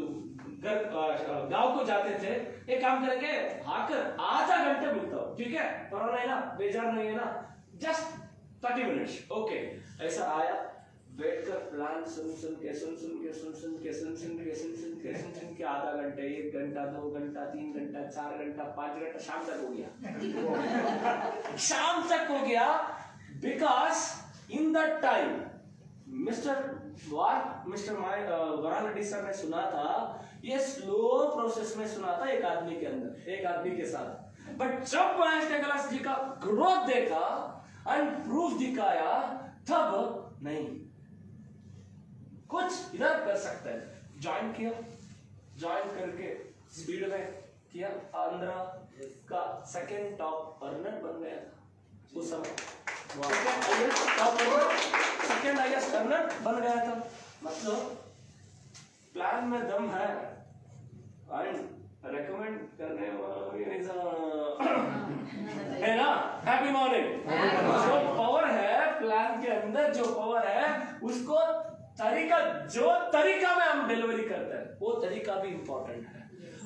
गाँव को जाते थे। एक काम करेंगे आकर आधा घंटे मिलता हूँ ठीक है? परवाना है ना? बेजार नहीं है ना? जस्ट थर्टी मिनट्स ओके ऐसा आया बैठकर प्लान सुन सुन के सुन सुन के सुन सुन के सुन सुन के सुन सुन के सुन सुन के आधा घंटे एक घंटा दो घंटा तीन घंटा चार घंटा पाँच घंटा शाम तक हो गया। [LAUGHS] शाम तक हो गया because in the time mister war mister Varal Reddy sir ने सुना था ये स्लो प्रोसेस में सुना था एक आदमी के अंदर एक आदमी के साथ। बट जब टेकलास जी का ग्रोथ देखा एंड प्रूफ दिखाया तब नहीं। कुछ इधर कर सकता है। ज्वाइन किया ज्वाइन करके स्पीड में किया आंध्रा का सेकेंड टॉप अर्नर बन गया था उस समय। Second highest top earner second highest earner बन गया था। मतलब प्लान में दम है। एंड रेकमेंड करने वाला भी है। ना? हैप्पी मॉर्निंग जो पावर है प्लान के अंदर जो पावर है उसको तरीका जो तरीका में हम डिलीवरी करते हैं वो तरीका भी इंपॉर्टेंट है।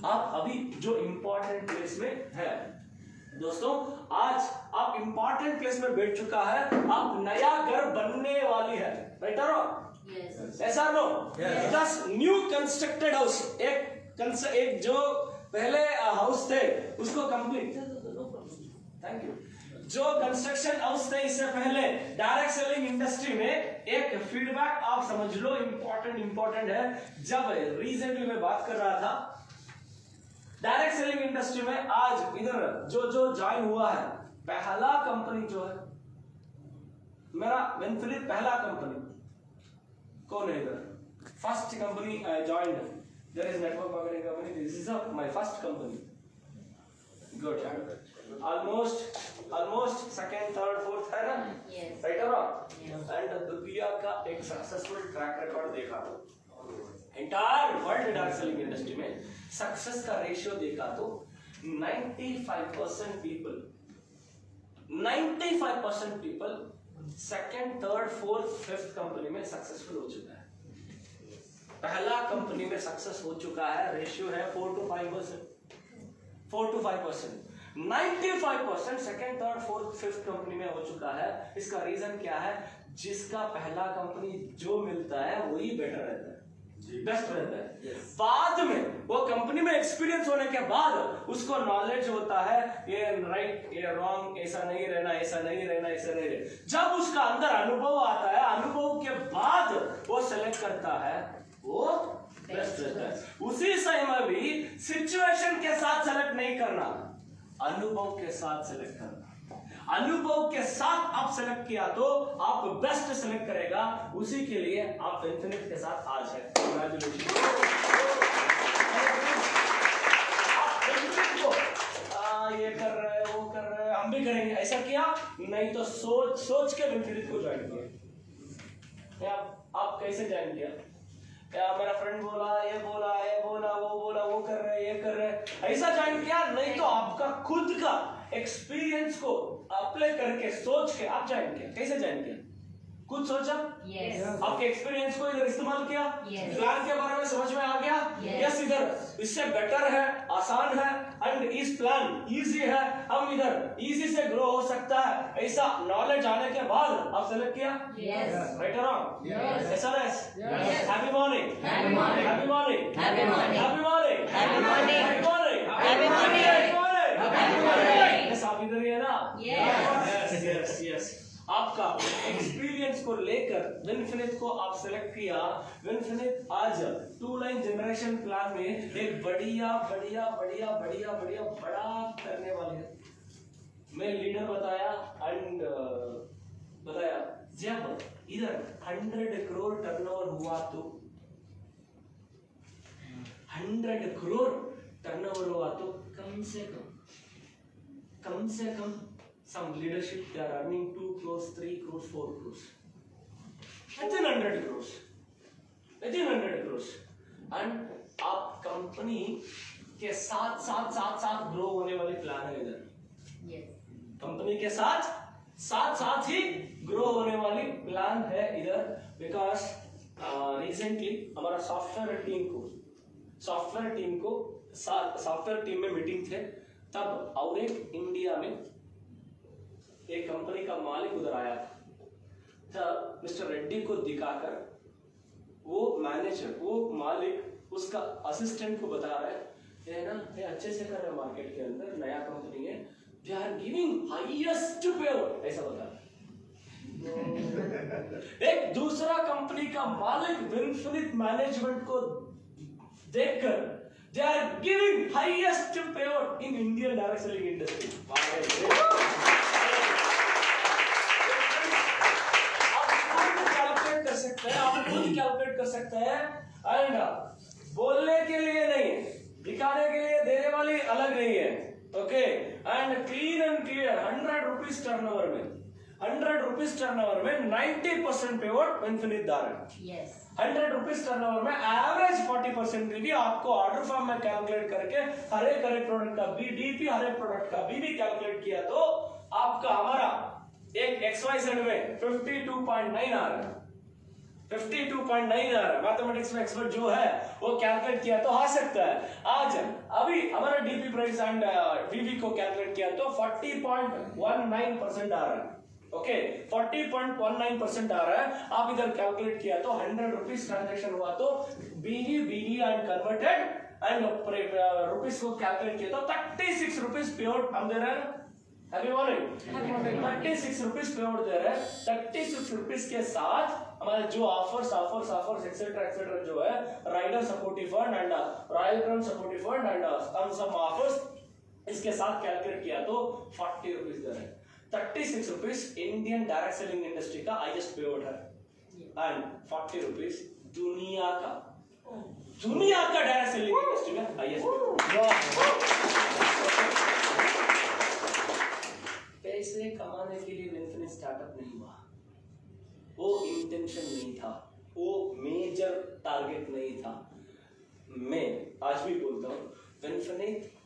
आप अभी जो इंपॉर्टेंट प्लेस में है दोस्तों आज आप इंपॉर्टेंट प्लेस में बैठ चुका है आप नया घर बनने वाली है। Right Yes. ऐसा नो। दस न्यू कंस्ट्रक्टेड हाउस एक एक जो पहले हाउस थे उसको कंप्लीट थैंक यू जो कंस्ट्रक्शन हाउस थे इससे पहले डायरेक्ट सेलिंग इंडस्ट्री में एक फीडबैक आप समझ लो इंपॉर्टेंट इंपॉर्टेंट है। जब रिसेंटली मैं बात कर रहा था डायरेक्ट सेलिंग इंडस्ट्री में आज इधर जो जो ज्वाइन हुआ है पहला कंपनी जो है मेरा वेनफिलिप पहला कंपनी कौन है इधर? First company I joined there is network marketing company this is my first company good almost almost second third fourth है ना? Yes. राइट और एंड दुनिया का एक सक्सेसफुल ट्रैक रिकॉर्ड देखा। Entire world dark selling industry में success का ratio देखा तो 95% people 95% people second third fourth fifth company में सक्सेसफुल हो चुका है। पहला कंपनी में सक्सेस हो चुका है रेशियो है four two five percent four two five percent ninety five percent second third fourth fifth company में हो चुका है। इसका रीजन क्या है? जिसका पहला कंपनी जो मिलता है, वही बेटर रहता है। बेस्ट रहता है। बाद में वो कंपनी में एक्सपीरियंस होने के बाद उसको नॉलेज होता है ये राइट ये रॉन्ग ऐसा नहीं रहना ऐसा नहीं रहना ऐसा नहीं रहना। जब उसका अंदर अनुभव आता है अनुभव के बाद वो सेलेक्ट करता है वो बेस्ट रहता है। उसी समय भी सिचुएशन के साथ सेलेक्ट नहीं करना अनुभव के साथ सेलेक्ट करना। अनुभव के साथ आप सेलेक्ट किया तो आप बेस्ट सेलेक्ट करेगा। उसी के लिए आप इंफिनिट के साथ आज है. आप ये कर रहे हैं, वो कर रहे हैं, हम भी करेंगे। ऐसा किया? नहीं तो सोच सोच के इंफिनिट को ज्वाइन किया। या आप कैसे ज्वाइन किया? या मेरा फ्रेंड बोला, ये बोला ये बोला, वो बोला, वो कर रहे ये कर रहे ऐसा ज्वाइन किया? नहीं तो आपका खुद का एक्सपीरियंस को अप्लाई करके सोच के आप जाएँगे। किया कैसे ज्वाइन किया खुद सोचा? Yes. आपके एक्सपीरियंस को इधर इस्तेमाल किया? Yes. प्लान के बारे में समझ में आ गया? Yes Yes. इधर। इससे बेटर है आसान है एंड इस प्लान इजी है। हम इधर इजी से ग्रो हो सकता है। ऐसा नॉलेज आने के बाद आप सेलेक्ट किया. राइट और wrong Yes. SRS Yes. Happy morning Happy morning. Happy morning happy morning Happy morning. Happy morning Happy morning. Happy morning Happy morning. Yes आप इधर ही है ना यस यस यस आपका एक्सपीरियंस को लेकर विनफिनिट को आप सेलेक्ट किया। विनफिनिट आज टू लाइन जनरेशन प्लान में एक बढ़िया बढ़िया बढ़िया बढ़िया बढ़िया बड़ा करने वाले हैं। मैं लीडर बताया एंड बताया। जब इधर हंड्रेड करोड़ टर्नओवर हुआ तो। हंड्रेड करोड़ टर्नओवर हुआ तो। कम से कम। कम से कम some leadership they are earning 2 crores 3 crores 4 crores. Within 100 crores. Within 100 crores. And आप कंपनी के साथ साथ साथ साथ ग्रो होने वाली प्लान है इधर. कंपनी के साथ साथ साथ ही ग्रो होने वाली प्लान है इधर. बिकॉज़ रिसेंटली हमारा सॉफ्टवेयर टीम को सॉफ्टवेयर टीम को सॉफ्टवेयर टीम में मीटिंग थे. तब और एक इंडिया में एक कंपनी का मालिक उधर आया था। मिस्टर रेड्डी को दिखाकर वो मैनेजर, वो मालिक उसका असिस्टेंट को बता रहा है, ये ना, ये अच्छे से कर रहे हैं मार्केट के अंदर, नया कंपनी है दे आर गिविंग हाईएस्ट पे ऐसा बता रहा एक दूसरा कंपनी का मालिक विनफिनिट मैनेजमेंट को देखकर are giving highest pay in Indian direct selling industry आप कैलकुलेट कर सकते हैं एंड बोलने के लिए नहीं, दिखाने के लिए देने वाली अलग नहीं है okay and clean and clear hundred rupees turn over में हंड्रेड रुपीज़ टर्न में 90 परसेंट पे आउट इन्फिनिट दार हंड्रेड रुपीज़ टर्नओवर में एवरेज फोर्टी परसेंट भी आपको ऑर्डर फॉर्म में कैलकुलेट करके हर एक हर एक प्रोडक्ट का बीडीपी हर एक प्रोडक्ट का बीबी कैलकुलेट किया तो आपका हमारा एक एक्स वाई जेड में 52.9 आ रहा है। 52.9 आ रहा है। मैथमेटिक्स में एक्सपर्ट जो है, वो कैलकुलेट किया तो आ सकता है। आज अभी हमारा डीपी प्राइस एंड वीवी को कैलकुलेट किया तो 40.19 परसेंट आ रहा है। ओके 40.19 परसेंट आ रहा है। आप इधर कैलकुलेट किया तो हंड्रेड रुपीज़ ट्रांजेक्शन हुआ तो BV BD and converted and rupees को कैलकुलेट किया तो थर्टी सिक्स रुपीज़ प्योर हम दे रहे हैं। थर्टी सिक्स रुपीज़ प्योर दे रहे हैं। थर्टी सिक्स रुपीज़ के साथ हमारे जो offers offers offers etcetera etcetera जो है rider supportive fund and royal ground supportive fund and some offers इसके साथ कैलकुलेट किया तो फोर्टी रुपीज़ दे रहे हैं। Thirty six rupees Indian direct selling industry का हाईएस्ट पेआउट है एंड फोर्टी रुपीज़ दुनिया का दुनिया का डायरेक्ट सेलिंग इंडस्ट्री में हाईएस्ट पैसे कमाने के लिए इन्फिनिट स्टार्टअप नहीं हुआ। वो इंटेंशन नहीं था। वो मेजर टारगेट नहीं था। मैं आज भी बोलता हूँ इन्फिनिट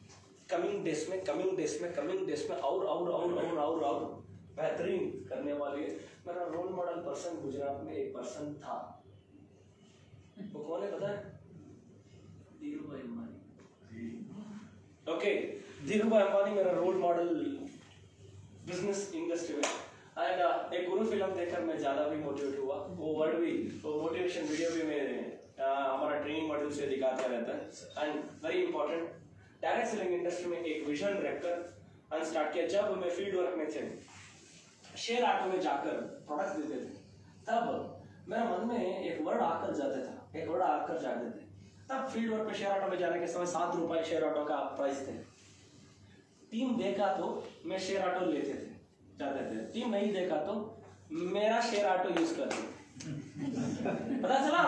कमिंग डेज़ में कमिंग डेज़ में कमिंग डेज़ में और और और और और और बेहतरीन करने वाले मेरा रोल मॉडल पर्सन गुजरात में एक पर्सन था। वो कौन है पता है? धीरू भाई अंबानी। ओके धीरू भाई अंबानी मेरा रोल मॉडल बिज़नेस इंडस्ट्री में। एंड एक गुरु फ़िल्म देखकर मैं ज़्यादा भी मोटिवेट हुआ। वो वर्ड भी वो मोटिवेशन वीडियो भी मैं uh, हमारा ट्रेनिंग मॉड्यूल से दिखाता रहता है। And very important direct selling industry में एक विजन रखकर स्टार्ट किया। जब मैं फ़ील्ड वर्क में थे शेयर ऑटो में जाकर प्रोडक्ट देते थे तब मेरे मन में एक वर्ड आकर जाता था एक वर्ड आकर जाते थे। तब फ़ील्ड वर्क में शेयर ऑटो में जाने के समय सात रुपए शेयर ऑटो का प्राइस थे। टीम देखा तो मैं शेयर ऑटो लेते थे जाते थे। टीम नहीं देखा तो मेरा शेयर ऑटो यूज़ करते पता चला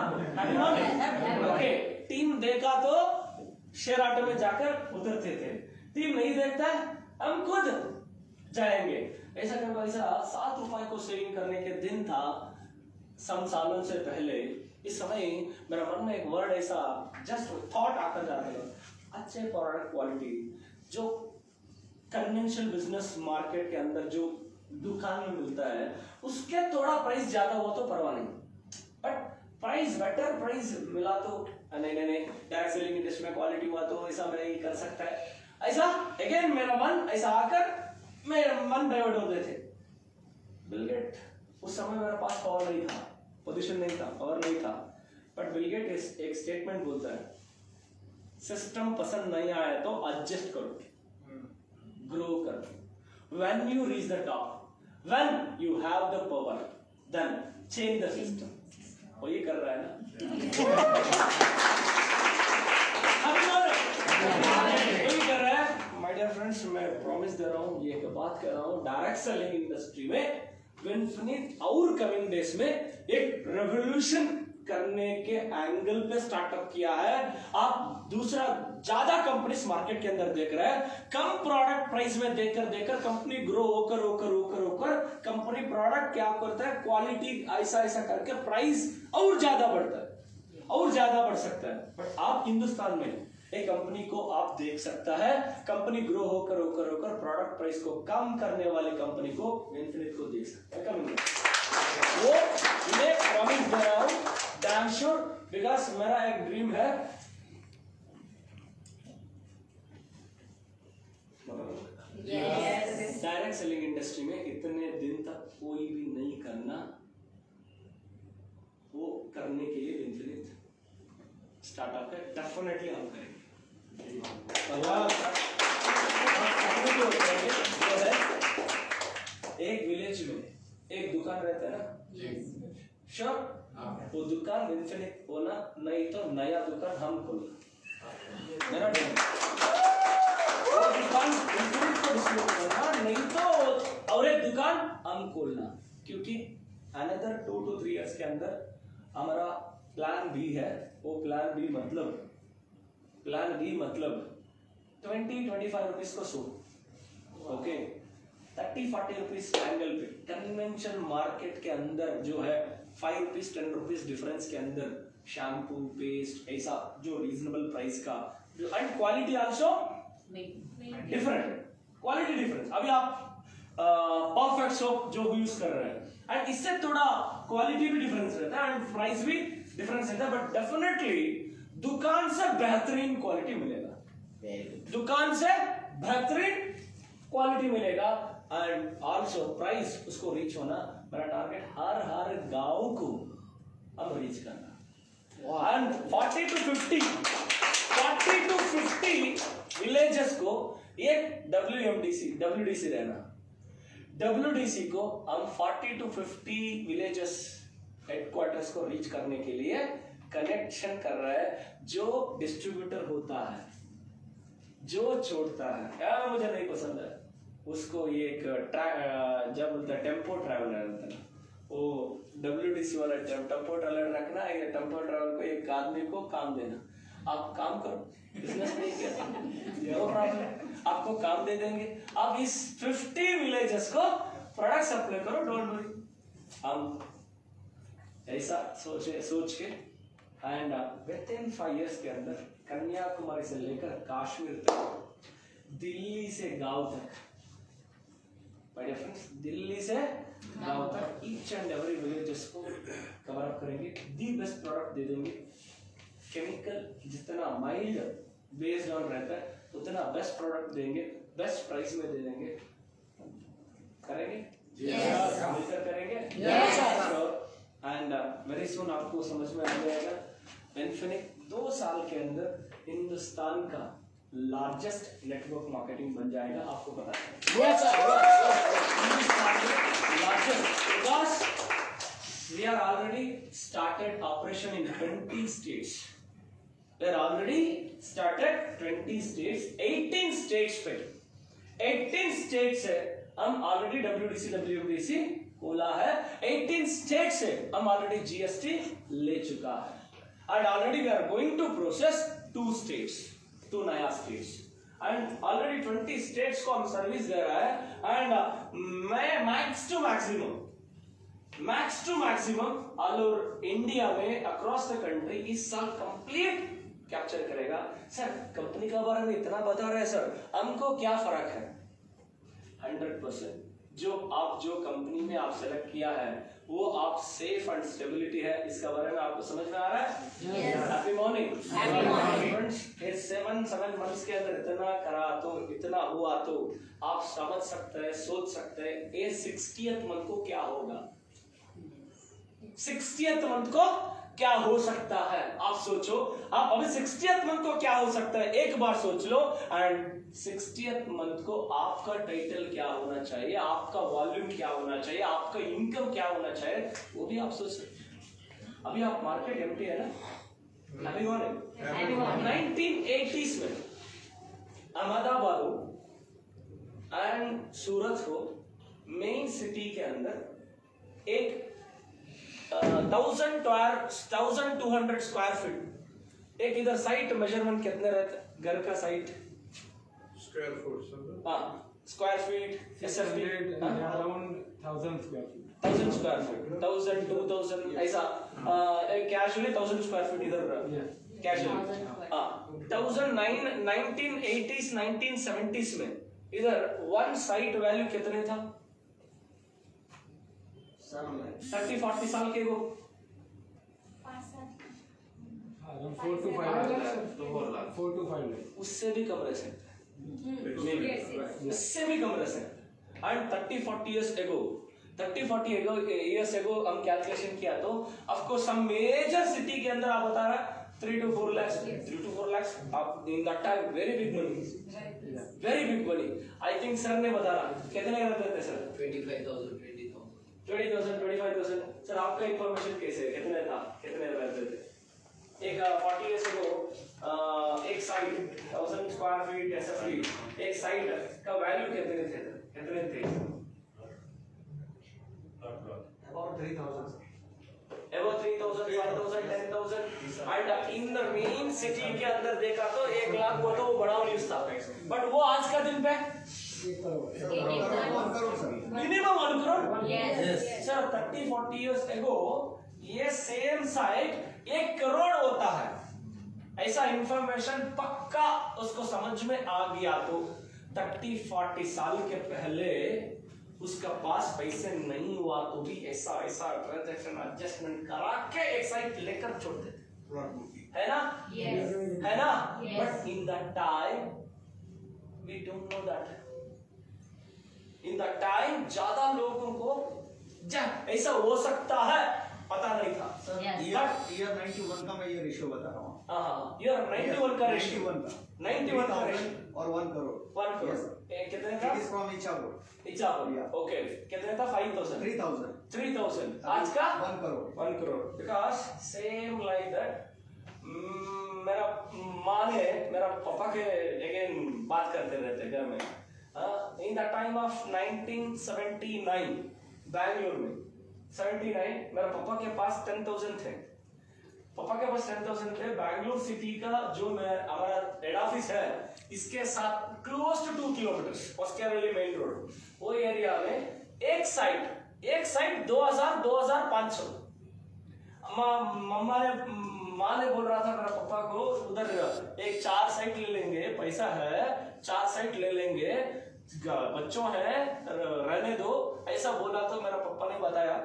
ओके टीम देखा तो शेयर ऑटो में जाकर उतरते थे। टीम नहीं देखता है हम खुद जाएँगे। ऐसा करना, ऐसा सात रुपए को सेविंग करने के दिन था सम सालों से पहले। इस समय मेरा मन में एक वर्ड ऐसा जस्ट थॉट आकर जाता था अच्छे प्रोडक्ट क्वालिटी जो कन्वेंशनल बिज़नेस मार्केट के अंदर जो दुकान में मिलता है, उसके थोड़ा प्राइस ज़्यादा हुआ तो परवाह नहीं। प्राइस बेटर प्राइस मिला तो। नहीं नहीं डायरेक्ट सेलिंग इंडस्ट्री में क्वालिटी हुआ तो ऐसा मैं कर सकता है। ऐसा अगेन मेरा मन, ऐसा आकर मेरा मन डाइवर्ट होते थे। बिलगेट उस समय मेरे पास पावर नहीं था पोजीशन नहीं था पावर नहीं था। बट बिलगेट एक स्टेटमेंट बोलता है सिस्टम पसंद नहीं आया तो एडजस्ट करो। ग्रो करो। When you reach the top when you have the power then change the system. वो ये कर रहा है ना? है। माय डियर फ्रेंड्स मैं प्रॉमिस दे रहा हूँ ये बात कर रहा हूँ डायरेक्ट सेलिंग इंडस्ट्री में विनफिनिट और कमिंग डेज़ में एक रेवोल्यूशन करने के एंगल पे स्टार्टअप किया है। आप दूसरा ज़्यादा कंपनीज़ मार्केट के अंदर देख रहा है। कम प्रोडक्ट प्राइस में देकर देकर कंपनी ग्रो होकर होकर होकर होकर कंपनी प्रोडक्ट क्या करता है? क्वालिटी ऐसा ऐसा करके प्राइस और ज़्यादा बढ़ता है, और ज़्यादा बढ़ सकता है। बट आप हिंदुस्तान में एक कंपनी को आप देख सकता है। कंपनी ग्रो होकर होकर होकर प्रोडक्ट प्राइस को कम करने वाली कंपनी को इन्फिनिट को देख सकता है। वो, मैं प्रॉमिस दे रहा हूँ डैम बिकॉज़ मेरा एक ड्रीम है डायरेक्ट सेलिंग इंडस्ट्री में इतने दिन तक कोई भी नहीं करना वो करने के लिए इन्फिनिट स्टार्टअप है। डेफिनेटली हम करेंगे। एक विलेज में एक दुकान रहता है ना. श्योर वो दुकान इन्फिनिट होना नहीं तो नया दुकान हम खोलना दुकान नहीं तो और एक दुकान हम खोलना क्योंकि another two two three years के अंदर हमारा प्लान भी है वो प्लान बी मतलब प्लान बी मतलब ट्वेंटी ट्वेंटी फाइव रुपीज़ को so okay thirty forty rupees angle पे कन्वेंशन मार्केट के अंदर जो है five rupees ten rupees difference के अंदर शैम्पू पेस्ट ऐसा जो रीजनेबल प्राइस का। And quality also different quality difference अभी आप परफेक्ट सोप जो यूज़ कर रहे हैं। एंड इससे थोड़ा क्वालिटी भी डिफरेंस रहता है एंड प्राइस भी डिफरेंस रहता है। बट डेफिनेटली दुकान से बेहतरीन क्वालिटी मिलेगा। दुकान से बेहतरीन क्वालिटी मिलेगा। एंड आल्सो प्राइस उसको रीच होना मेरा टारगेट हर हर गाँव को अब रीच करना। एंड 40 टू 50 40 टू 50 विलेजेस को एक डब्ल्यूएमडीसी डब्ल्यूडीसी रहना। डब्ल्यूडीसी को हम 40 टू 50 विलेजेस हेडक्वार्टर्स को रीच करने के लिए कनेक्शन कर रहा है जो डिस्ट्रीब्यूटर होता है जो छोड़ता है। यार मुझे नहीं पसंद है? उसको ये एक जब बोलता टेंपो ट्रैवलर होता है वो डब्ल्यू डी सी वाला टेंपो ट्रैवलर रखना, ये टेंपो ट्रैवलर को एक आदमी को काम देना। आप काम करो। बिज़नेस नहीं किया। नो प्रॉब्लम आपको काम दे देंगे। आप इस 50 विलेजेस को प्रोडक्ट सप्लाई करो डोंट वरी हम ऐसा सोचे, सोच के and within five years के अंदर कन्याकुमारी से लेकर काश्मीर तक, दिल्ली से गाँव तक Dear friends, दिल्ली से गाँव तक ईच एंड एवरी विलेजेस को कवर अप करेंगे। दी बेस्ट प्रोडक्ट दे देंगे। केमिकल जितना माइल्ड बेस्ड ऑन रहता है उतना बेस्ट प्रोडक्ट देंगे। बेस्ट प्राइस में दे देंगे। करेंगे? मिलकर करेंगे? एंड वेरी सुन आपको समझ में आ जाएगा। इन्फिनिक दो साल के अंदर हिंदुस्तान का लार्जेस्ट नेटवर्क मार्केटिंग बन जाएगा आपको पता है we are already started operation in 20 states. We are already started 20 states, 18 states पे 18 states से हम ऑलरेडी WDC WBC खोला है 18 स्टेट से हम ऑलरेडी जीएसटी ले चुका है and already we are going to process to states to नया स्टेट्स एंड ऑलरेडी 20 स्टेट्स को हम सर्विस दे रहा है। एंड मैं max to maximum max to maximum all over India में अक्रॉस द कंट्री इस साल कंप्लीट कैप्चर करेगा। सर कंपनी का बारे में इतना बता रहे हैं सर हमको क्या फ़र्क है? हंड्रेड परसेंट जो आप, जो कंपनी में आप सेलेक्ट किया है वो आप सेफ़ एंड स्टेबिलिटी है। इसका बारे में आपको समझ में आ रहा है? Happy morning seven seven months के अंदर इतना करा तो इतना हुआ तो आप समझ सकते हैं सोच सकते हैं ए सिक्सटी मंथ को क्या होगा? सिक्सटी मंथ को क्या हो सकता है? आप सोचो। आप अभी सिक्सटीएथ मंथ को क्या हो सकता है? एक बार सोच लो। एंड सिक्सटीएथ मंथ को आपका टाइटल क्या होना चाहिए? आपका वॉल्यूम क्या होना चाहिए? आपका इनकम क्या होना चाहिए? वो भी आप सोच सकते अभी आप मार्केट एमटी है ना? अभी नाइनटीन एटीज में अहमदाबाद हो एंड सूरत हो मेन सिटी के अंदर एक thousand thousand two hundred square feet एक इधर साइट मेज़रमेंट कितने रहते घर का साइट foot, something. हाँ square feet S F Hundred, around thousand square thousand square feet thousand two thousand ऐसा। कैजुअली थाउज़ेंड स्क्वायर फीट इधर. कैजुअली हाँ। Thousand nine nineteen eighties nineteen seventies में इधर वन साइट वैल्यू कितने था? Thirty forty साल के वो five lakhs. उससे भी कम रह सकते उससे भी कम रह सकते and thirty forty years ago thirty forty ago years ago हम कैलकुलेशन किया तो ऑफकोर्स सम मेजर सिटी के अंदर आप बता रहा three two four lakhs three two four lakhs आप in that time very big money very big money I think sir ने बता रहा। कितने रहते थे sir 25,000, 20,000. Twenty thousand twenty five thousand sir आपका इन्फॉर्मेशन कैसे है? कितने था? कितने रहते थे? एक फोर्टी इयर्स को एक साइड थाउज़ेंड स्क्वायर फीट ऐसा फीट एक साइड का वैल्यू कितने थे? कितने थे? About three thousand. Above 3000, 5000, 10,000 and in the main city के अंदर देखा तो एक लाख वो तो वो बड़ा न्यूज़ था। बट वो आज का दिन पे Crore, sir. Minimum one crore Yes. Years ago ये सेम साइट एक करोड़ होता है ऐसा इंफॉर्मेशन पक्का उसको समझ में आ गया तो थर्टी फोर्टी साल के पहले उसका पास पैसे नहीं हुआ तो भी ऐसा ऐसा ट्रांजेक्शन एडजस्टमेंट करा के एक साइट लेकर छोड़ देते है ना Yes. है ना but in the time we don't know that in the time ज़्यादा लोगों को ऐसा हो सकता है। पता नहीं था। Sir Yes. ईयर ईयर 91 का मैं ये रेशियो बता रहा हूँ। हाँ ये 91 का रेशियो 91 का। 91 का और 1 करोड़ वन करोड़ कितने का? It is from Ichapur. Ichapur Yeah. Okay कितने था? 5000 3000. 3000 आज का? 1 crore. One crore because same like that मेरा माँ ने मेरा पापा के अगेन बात करते रहते घर में। In the time of 1979 Bangalore में। 79 मेरा पापा के पास 10000 थे। पापा के पास 10000 थे। बैंगलोर सिटी का जो मैं, हमारा हेड ऑफ़िस है, इसके साथ क्लोज टू किलोमीटर ऑस्केरली मेन रोड वो एरिया में एक साइट एक साइट 2000 2500 माँ मम्मा ने, माँ ने बोल रहा था मेरा पापा को, उधर एक चार साइट ले लेंगे, पैसा है, चार साइट ले लेंगे बच्चों है रहने दो। ऐसा बोला तो मेरा पप्पा ने बताया,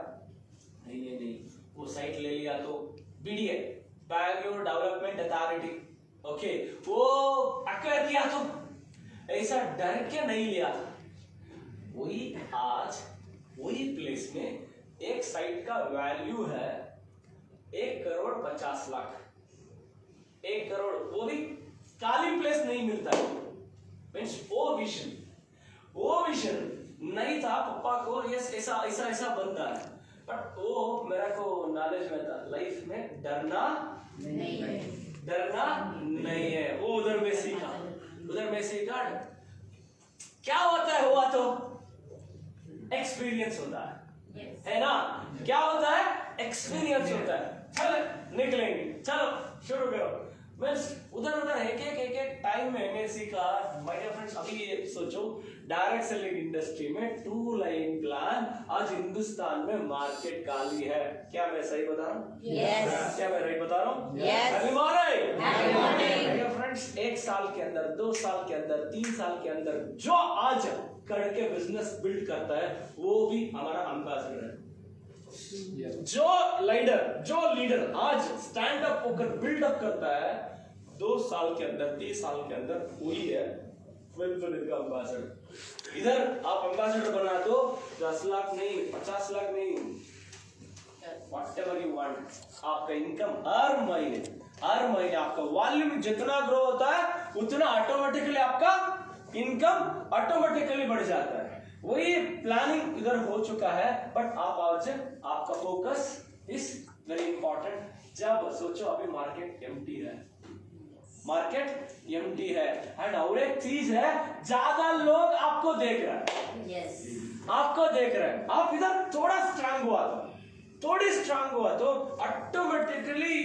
नहीं नहीं नहीं, वो साइट ले लिया तो BDA Bangalore development authority okay वो अक्वायर किया तो ऐसा डर के नहीं लिया। वही आज, वही प्लेस में एक साइट का वैल्यू है एक करोड़ पचास लाख। एक करोड़, वो भी काली प्लेस नहीं मिलता। मीन्स वो विजन वो विजन नहीं था पापा को ये ऐसा ऐसा ऐसा बनता है। बट वो मेरा को नॉलेज में था लाइफ में डरना नहीं है। डरना नहीं है। वो उधर में सीखा। उधर में सीखा। क्या होता है हुआ तो? एक्सपीरियंस होता है। Yes. है ना? क्या होता है? एक्सपीरियंस होता है। चलो निकलेंगे। चलो शुरू करो। मीन्स उधर उधर एक एक एक एक टाइम में मैं सीखा माय डियर फ्रेंड्स अभी ये सोचो डायरेक्ट सेलिंग इंडस्ट्री में टू लाइन प्लान आज हिंदुस्तान में मार्केट काली है। क्या मैं सही बता रहा हूँ? Yes. क्या मैं राइट बता रहा हूँ? Yes. फ्रेंड्स एक साल के अंदर दो साल के अंदर तीन साल के अंदर जो आज करके बिज़नेस बिल्ड करता है वो भी हमारा एम्बेसडर है। जो लीडर जो लीडर आज स्टैंड अप होकर बिल्ड अप करता है, दो साल के अंदर तीन साल के अंदर वही है एम्बेसडर इधर आप एम्बेसडर बना दो, दस लाख नहीं, पचास लाख नहीं। वॉट एवर यू वांट आपका इनकम हर महीने हर महीने आपका वॉल्यूम जितना ग्रो होता है, उतना ऑटोमेटिकली आपका इनकम ऑटोमेटिकली बढ़ जाता है। वही प्लानिंग इधर हो चुका है बट आप आज आपका फोकस इज़ वेरी इंपॉर्टेंट जब सोचो अभी मार्केट एम्प्टी है। मार्केट एम्प्टी है। एंड और एक चीज़ है ज़्यादा लोग आपको देख रहे हैं। Yes. आपको देख रहे हैं। आप इधर थोड़ा स्ट्रांग हुआ तो थोड़ी स्ट्रांग हुआ तो ऑटोमेटिकली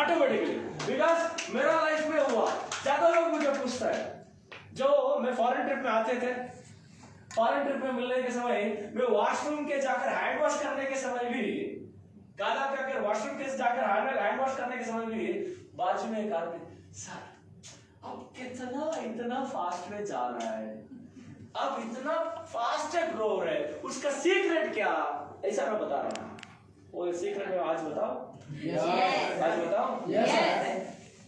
ऑटोमेटिकली। बिकॉज़ मेरा लाइफ में हुआ, ज़्यादा लोग मुझे पूछता है। जो मैं फॉरेन ट्रिप में आते थे फॉरेन ट्रिप में मिलने के समय, मैं वॉशरूम के जाकर हैंड वॉश करने के समय भी, गाना कर वॉशरूम के जाकर हैंड वॉश करने के समय भी, बाजू में एक आदमी सर अब कितना, इतना फास्ट में जा रहा है? अब इतना फास्ट ग्रो हो उसका सीक्रेट क्या? ऐसा मैं बता रहा हूँ। वो सीक्रेट में आज बताओ. आज बताओ Yes.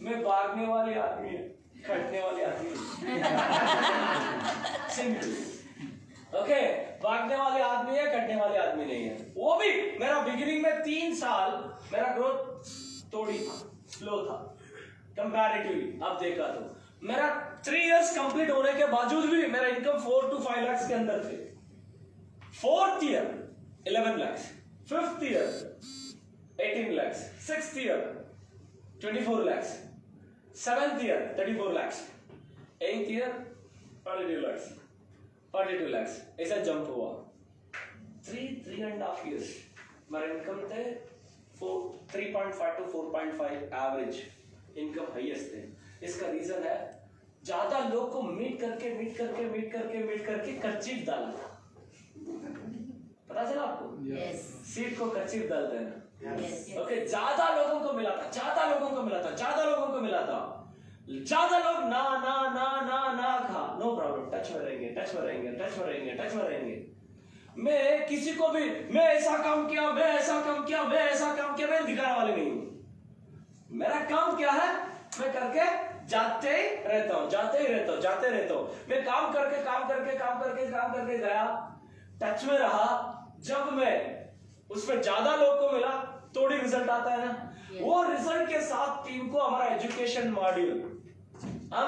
मैं [LAUGHS] भागने वाली आदमी है कटने वाली आदमी सिंपल ओके भागने वाले आदमी है कटने वाले आदमी नहीं है। वो भी मेरा बिगिनिंग में तीन साल मेरा ग्रोथ थोड़ी था स्लो था कंपैरेटिवली आप देखा तो मेरा थ्री इयर्स कंप्लीट होने के बावजूद भी मेरा income four two five lakh के अंदर थे। Fourth year eleven lakhs fifth year eighteen lakhs six year twenty four lakhs seventh year thirty four lakhs eight year twenty two lakhs forty two lakhs ऐसा jump हुआ. Three three and half years मेरा income थे four three point five two four point five average income highest थे. इसका reason है ज़्यादा लोग को मीट करके मीट करके मीट करके मीट करके कर्चीफ डाला था पता चला आपको? यस सीट को कर्चीफ डाल देना। यस ओके ज़्यादा लोगों को मिला था, ज़्यादा लोगों को मिला था, ज़्यादा लोगों को मिला था। ज़्यादा लोग ना ना ना ना ना खा। नो प्रॉब्लम टच में रहेंगे टच में रहेंगे टच में रहेंगे टच में रहेंगे। मैं किसी को भी, मैं ऐसा काम किया, मैं ऐसा काम किया, मैं ऐसा काम किया, मैं दिखाने वाले नहीं हूँ। मेरा काम क्या है? मैं करके जाते ही रहता हूँ, जाते ही रहता हूँ, जाते रहता हूँ। मैं काम करके काम करके काम करके काम करके गया। टच में रहा। जब मैं उसमें ज़्यादा लोग को मिला थोड़ी रिज़ल्ट आता है ना? वो रिज़ल्ट के साथ टीम को हमारा एजुकेशन मॉड्यूल हम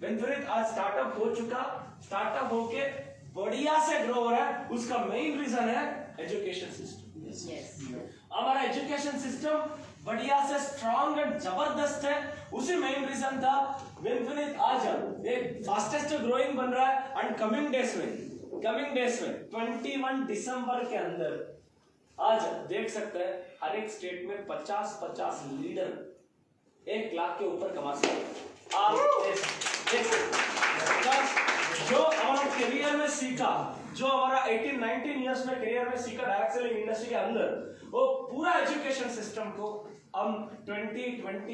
विनफ्रिट आज स्टार्टअप हो चुका। स्टार्टअप होके बढ़िया से ग्रो हो रहा है। उसका मेन रीजन है एजुकेशन सिस्टम यस हमारा एजुकेशन सिस्टम बढ़िया से स्ट्रांग एंड ज़बरदस्त है। उसी मेन रीजन था विनफिनिट आज एक फास्टेस्ट ग्रोइंग बन रहा है। एंड कमिंग डेज़ में कमिंग डेज़ में 21 दिसंबर के अंदर आज देख सकते हैं हर एक स्टेट में 50 50 लीडर एक लाख के ऊपर कमा सकते आप देख सकते जो हमारा करियर में सीखा जो हमारा 18 19 इयर्स में करियर में सीखा डायरेक्ट सेलिंग इंडस्ट्री के अंदर वो पूरा एजुकेशन सिस्टम को हम 2021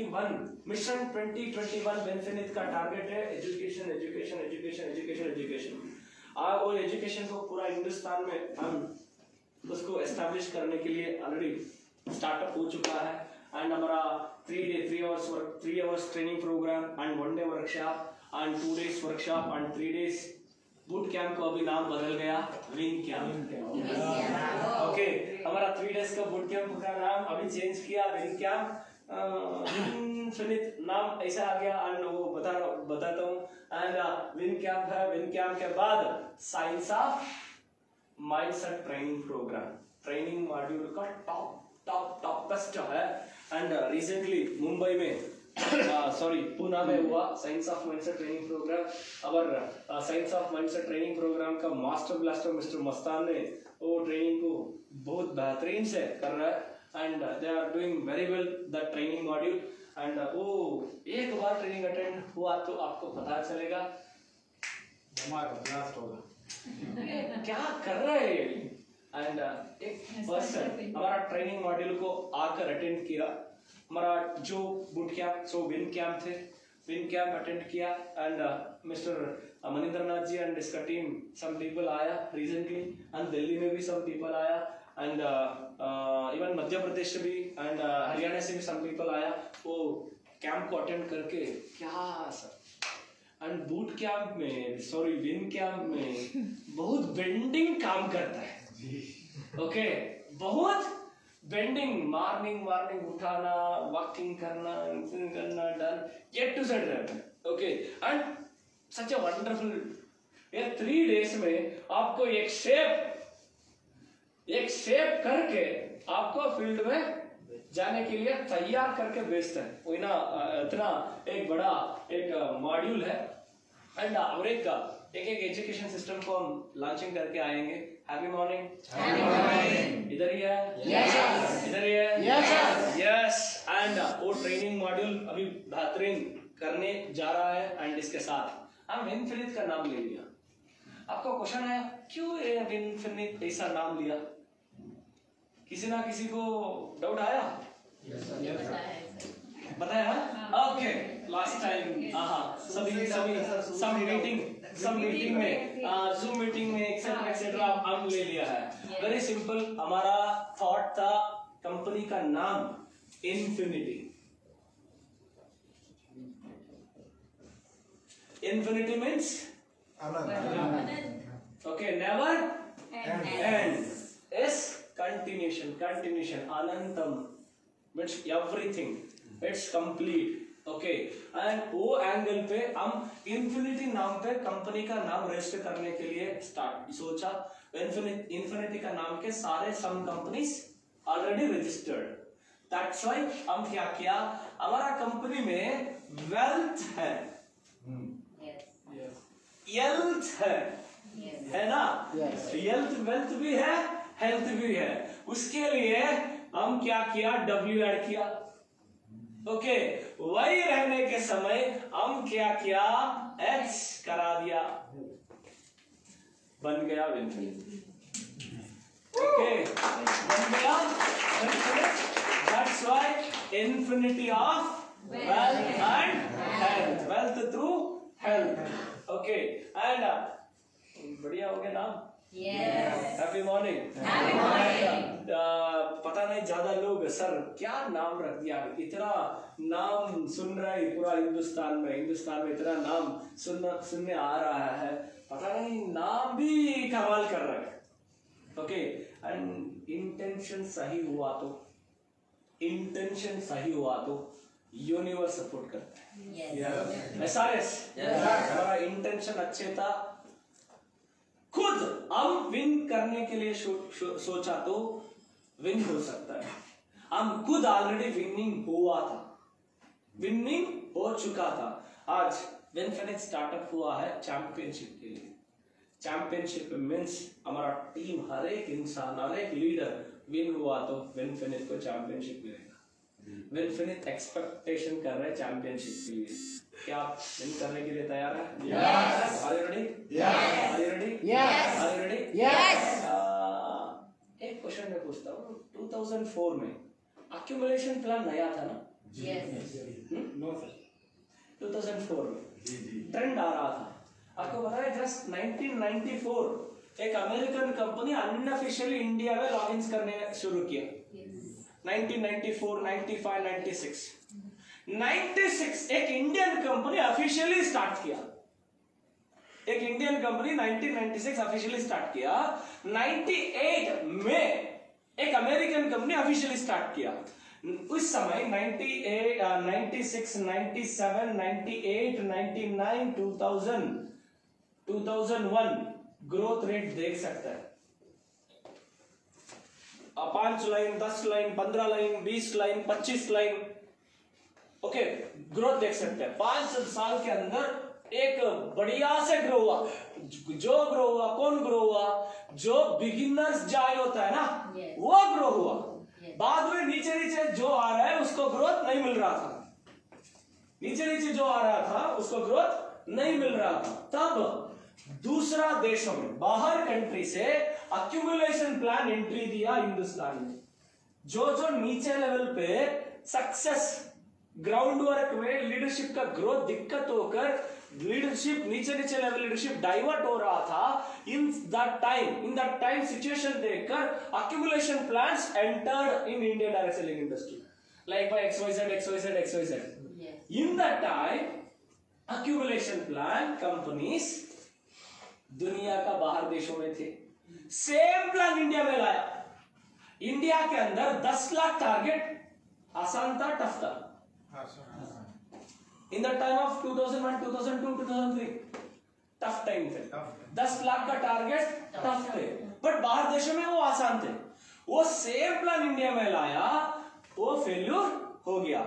मिशन 2021 बेनिफिट का टारगेट है education education education education education वो एजुकेशन को पूरा हिंदुस्तान में हम उसको एस्टैब्लिश करने के लिए ऑलरेडी स्टार्टअप हो चुका है। एंड हमारा three day three hours work three hours training programme and one day workshop and two days workshop and three days boot camp को अभी नाम बदल गया विन कैंप ओके हमारा थ्री डेज़ का बूट कैंप का नाम अभी चेंज किया विन कैंप सुनित नाम ऐसा आ गया एंड वो बता बताता हूँ। एंड विन कैंप है विन कैंप के बाद science of mindset training program training module का टॉप टॉप टॉपेस्ट है. एंड रिसेंटली मुंबई में [COUGHS] सॉरी पूना में हुआ science of mindset training programme और science of mindset training programme का मास्टर ब्लास्टर मिस्टर मस्तान ने वो ट्रेनिंग को बहुत बेहतरीन से कर रहा है. And they are doing very well the training module and वो एक बार ट्रेनिंग अटेंड हुआ तो आपको पता चलेगा. ब्लास्ट होगा। क्या कर रहे हैं? एंड एक पर्सन हमारा ट्रेनिंग मॉड्यूल को आकर अटेंड किया। हमारा जो boot camp so win camp थे विन कैंप अटेंड किया। And mister Maninder Nath ji and इसका टीम सम पीपल आया रिसेंटली एंड दिल्ली में भी सम पीपल आया। एंड इवन मध्य प्रदेश से भी एंड हरियाणा से भी सम पीपल आया। वो कैंप को अटेंड करके क्या सर एंड बूट कैंप में सॉरी विन कैंप में बहुत बेंडिंग काम करता है। ओके बहुत बेंडिंग मॉर्निंग मॉर्निंग उठाना वॉकिंग करना करना डन गेट टू सेट रहता है okay and such a wonderful ये थ्री डेज़ में आपको एक शेप एक शेप करके आपको फ़ील्ड में जाने के लिए तैयार करके भेजता है। वही ना इतना एक बड़ा एक मॉड्यूल है। एंड और एक एक एक एजुकेशन सिस्टम को हम लॉन्चिंग करके आएँगे। हैप्पी मॉर्निंग इधर ही है? इधर ही है? यस एंड वो ट्रेनिंग मॉड्यूल अभी बेहतरीन करने जा रहा है एंड इसके साथ। हम इनफिनिट का नाम ले लिया। आपका क्वेश्चन है क्यों इनफिनिट ऐसा नाम लिया? किसी ना किसी को डाउट आया? बताया ओके लास्ट टाइम हाँ? सभी सभी सब मीटिंग सब मीटिंग में जूम मीटिंग में एक्सेट्रा एक्सेट्रा हम ले लिया है. वेरी सिंपल हमारा थॉट था कंपनी का नाम infinity infinity means okay never end. is continuation continuation anantam means everything it's complete okay and वो एंगल पे हम इन्फिनिटी नाम पे कंपनी का नाम रजिस्टर करने के लिए स्टार्ट सोचा। इन्फिनिटी का नाम के सारे some companies already registered that's why हम क्या किया? हमारा कंपनी में वेल्थ है। हेल्थ है। है ना? हेल्थ वेल्थ भी है हेल्थ भी है। उसके लिए हम क्या किया? डब्ल्यू एड किया। ओके वही रहने के समय हम क्या किया? एक्स करा दिया। बन गया विनफिनिट। ओके बन गया that's why infinity of and health wealth through health okay and uh, बढ़िया हो गया नाम. Happy morning Happy morning. पता नहीं ज़्यादा लोग सर क्या नाम रख दिया? इतना नाम सुन रहा है पूरा हिंदुस्तान में हिंदुस्तान में इतना नाम सुनना सुनने आ रहा है। पता नहीं नाम भी कमाल कर रहा है। ओके एंड इंटेंशन सही हुआ तो इंटेंशन सही हुआ तो यूनिवर्स सपोर्ट करता है। Yes. एस आर एस हमारा इंटेंशन अच्छे था खुद हम विन करने के लिए शो- शो- सोचा तो विन हो सकता है। हम खुद ऑलरेडी विनिंग हुआ था। विनिंग हो चुका था। आज विनफिनिट स्टार्टअप हुआ है चैंपियनशिप के लिए। चैंपियनशिप मीन्स हमारा टीम हर एक इंसान, हर एक लीडर विन हुआ तो विनफिनिट को चैंपियनशिप मिलेगा। विनफिनिट एक्सपेक्टेशन कर रहे हैं चैंपियनशिप के लिए क्या आप विन करने के लिए तैयार है. Are you ready? Yes. Are you ready? Yes. Are you ready? Yes. Uh, एक क्वेश्चन मैं पूछता हूँ 2004 में अक्यूमुलेशन प्लान नया था ना Yes. नो सर 2004 में जी जी ट्रेंड आ रहा था आपको पता है जस्ट 1994 एक अमेरिकन कंपनी अनऑफिशियली इंडिया में लॉगिन करने शुरू किया 1994 95 96 96 एक इंडियन कंपनी ऑफिशियली स्टार्ट किया। एक इंडियन कंपनी 1996 ऑफिशियली स्टार्ट किया। 98 में एक अमेरिकन कंपनी ऑफिशियली स्टार्ट किया। उस समय 98 अ, 96 97 98 99 2000 2001 ग्रोथ रेट देख सकता है। पाँच लाइन दस लाइन पंद्रह लाइन बीस लाइन पच्चीस लाइन। ओके ग्रोथ देख सकते हैं। पाँच साल के अंदर एक बढ़िया से ग्रो हुआ। जो ग्रो हुआ कौन ग्रो हुआ? जो बिगिनर्स जाय होता है ना Yes. वो ग्रो हुआ। Yes. बाद में नीचे नीचे जो आ रहा है उसको ग्रोथ नहीं मिल रहा था। नीचे नीचे जो आ रहा था उसको ग्रोथ नहीं मिल रहा था। तब दूसरा देशों में बाहर कंट्री से अक्यूमुलेशन प्लान एंट्री दिया हिंदुस्तान में जो जो नीचे लेवल पे सक्सेस ग्राउंड वर्क में लीडरशिप का ग्रोथ दिक्कत होकर लीडरशिप नीचे नीचे लेवल लीडरशिप डाइवर्ट हो रहा था in that time in that time situation देखकर accumulation plans entered in Indian direct selling industry like by XYZ XYZ XYZ Yes. in that time accumulation plan companies दुनिया का बाहर देशों में थे। सेम प्लान इंडिया में लाया। इंडिया के अंदर 10 लाख टारगेट आसान था टफ था। In the time of 2001 2002 2003 tough time थे। दस लाख का टारगेट टफ थे। बट बाहर देशों में वो आसान थे। वो सेम प्लान इंडिया में लाया वो फेल्यूर हो गया।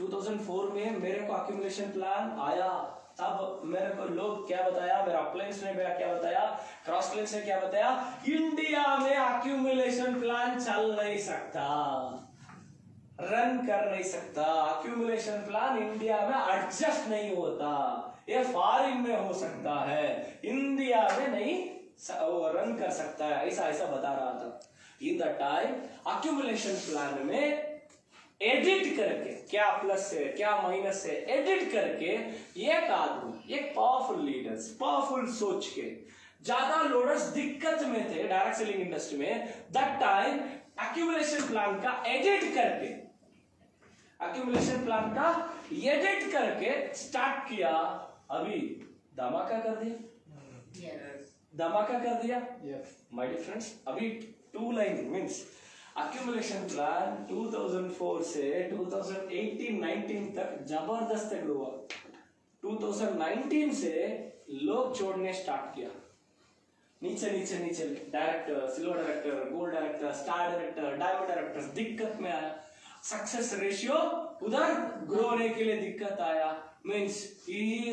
2004 में मेरे को अक्यूमुलेशन प्लान आया। तब मेरे को लोग क्या बताया? मेरा अपलाइंस ने मेरा क्या बताया? क्रॉस प्लेन्स ने क्या बताया? इंडिया में अक्यूमुलेशन प्लान चल नहीं सकता। रन कर नहीं सकता। अक्यूमुलेशन प्लान इंडिया में एडजस्ट नहीं होता। ये फॉरिन में हो सकता है। इंडिया में नहीं रन कर सकता है। ऐसा ऐसा बता रहा था। In the time accumulation plan में एडिट करके क्या प्लस है क्या माइनस है एडिट करके एक आदमी एक पावरफुल लीडर्स पावरफुल सोच के ज़्यादा लोडर्स दिक्कत में थे डायरेक्ट सेलिंग इंडस्ट्री में दैट टाइम अक्यूमुलेशन प्लान का एडिट करके अक्यूमुलेशन प्लान का एडिट करके स्टार्ट किया। अभी धमाका कर दिया? धमाका Yes. धमाका कर दिया? यस my dear friends अभी two line means accumulation plan 2004 से 2018-19 तक ज़बरदस्त ग्रो हुआ। 2019 से लोग छोड़ने स्टार्ट किया। नीचे नीचे नीचे director silver director gold director star director diamond director दिक्कत में आया। सक्सेस रेशियो उधर ग्रो होने के लिए दिक्कत आया। मीन्स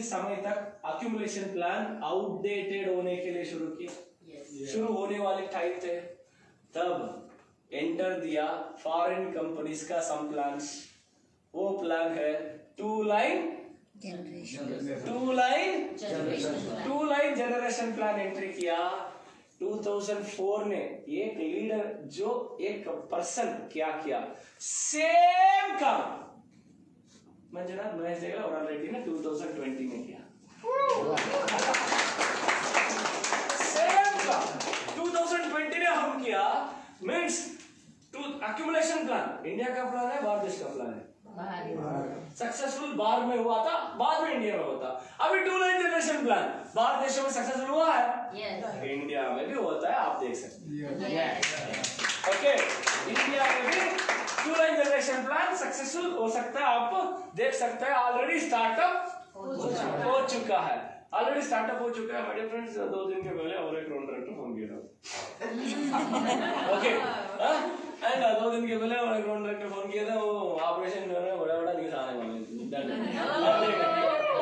समय तक अक्यूमुलेशन प्लान आउटडेटेड होने के लिए शुरू किया। Yes. शुरू होने वाले टाइम थे तब एंटर दिया फॉरेन कंपनीज़ का सम प्लान वो प्लान है two line two line two line generation plan entry किया. 2004 में एक लीडर जो एक पर्सन क्या किया? सेम काम. मंजुनाथ महेश देगा और रेड्डी ने 2020 में किया. सेम काम. 2020 में हम किया. Means two accumulation plan India का प्लान है भारत देश का प्लान है. सक्सेसफुल बाहर में हुआ था बाद में इंडिया में होता अभी टू लाइन जनरेशन प्लान बाहर देशों में सक्सेसफुल हुआ है? Yes. इंडिया में भी होता है आप देख सकते हैं. ओके इंडिया में भी two line generation plan successful हो सकता है आप देख सकते हैं ऑलरेडी स्टार्टअप हो चुका है. ऑलरेडी स्टार्टअप हो चुका है। मेरे फ्रेंड्स दो दिन के पहले और एक कॉन्ट्रैक्टर फ़ोन किया था। ओके एंड दो दिन के पहले और एक कॉन्ट्रैक्टर फ़ोन किया था। वो ऑपरेशन है बड़ा बड़ा न्यूज़ आने वाले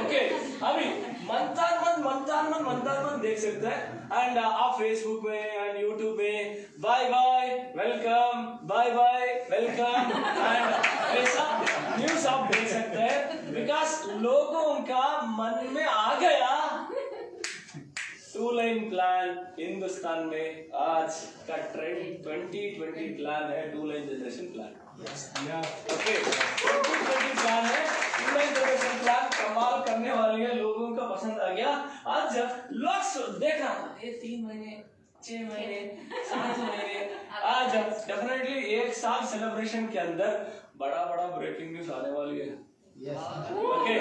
ओके अभी मंथन मन मंथन मन मंथन मन देख सकते हैं। एंड आप फेसबुक में एंड यूट्यूब में bye bye welcome bye bye welcome and ऐसा न्यूज़ आप देख सकते हैं बिकॉज़ लोगों का मन में आ गया। टू लाइन प्लान हिंदुस्तान में आज का ट्रेंड 2020 प्लान है two line generation plan okay 2020 plan है टू लाइन जनरेशन प्लान कमाल करने वाली है लोगों का पसंद आ गया आज जब लोग देख रहा ये तीन महीने छह महीने सात महीने आज डेफिनेटली एक साल सेलिब्रेशन के अंदर बड़ा बड़ा ब्रेकिंग न्यूज़ आने वाली है okay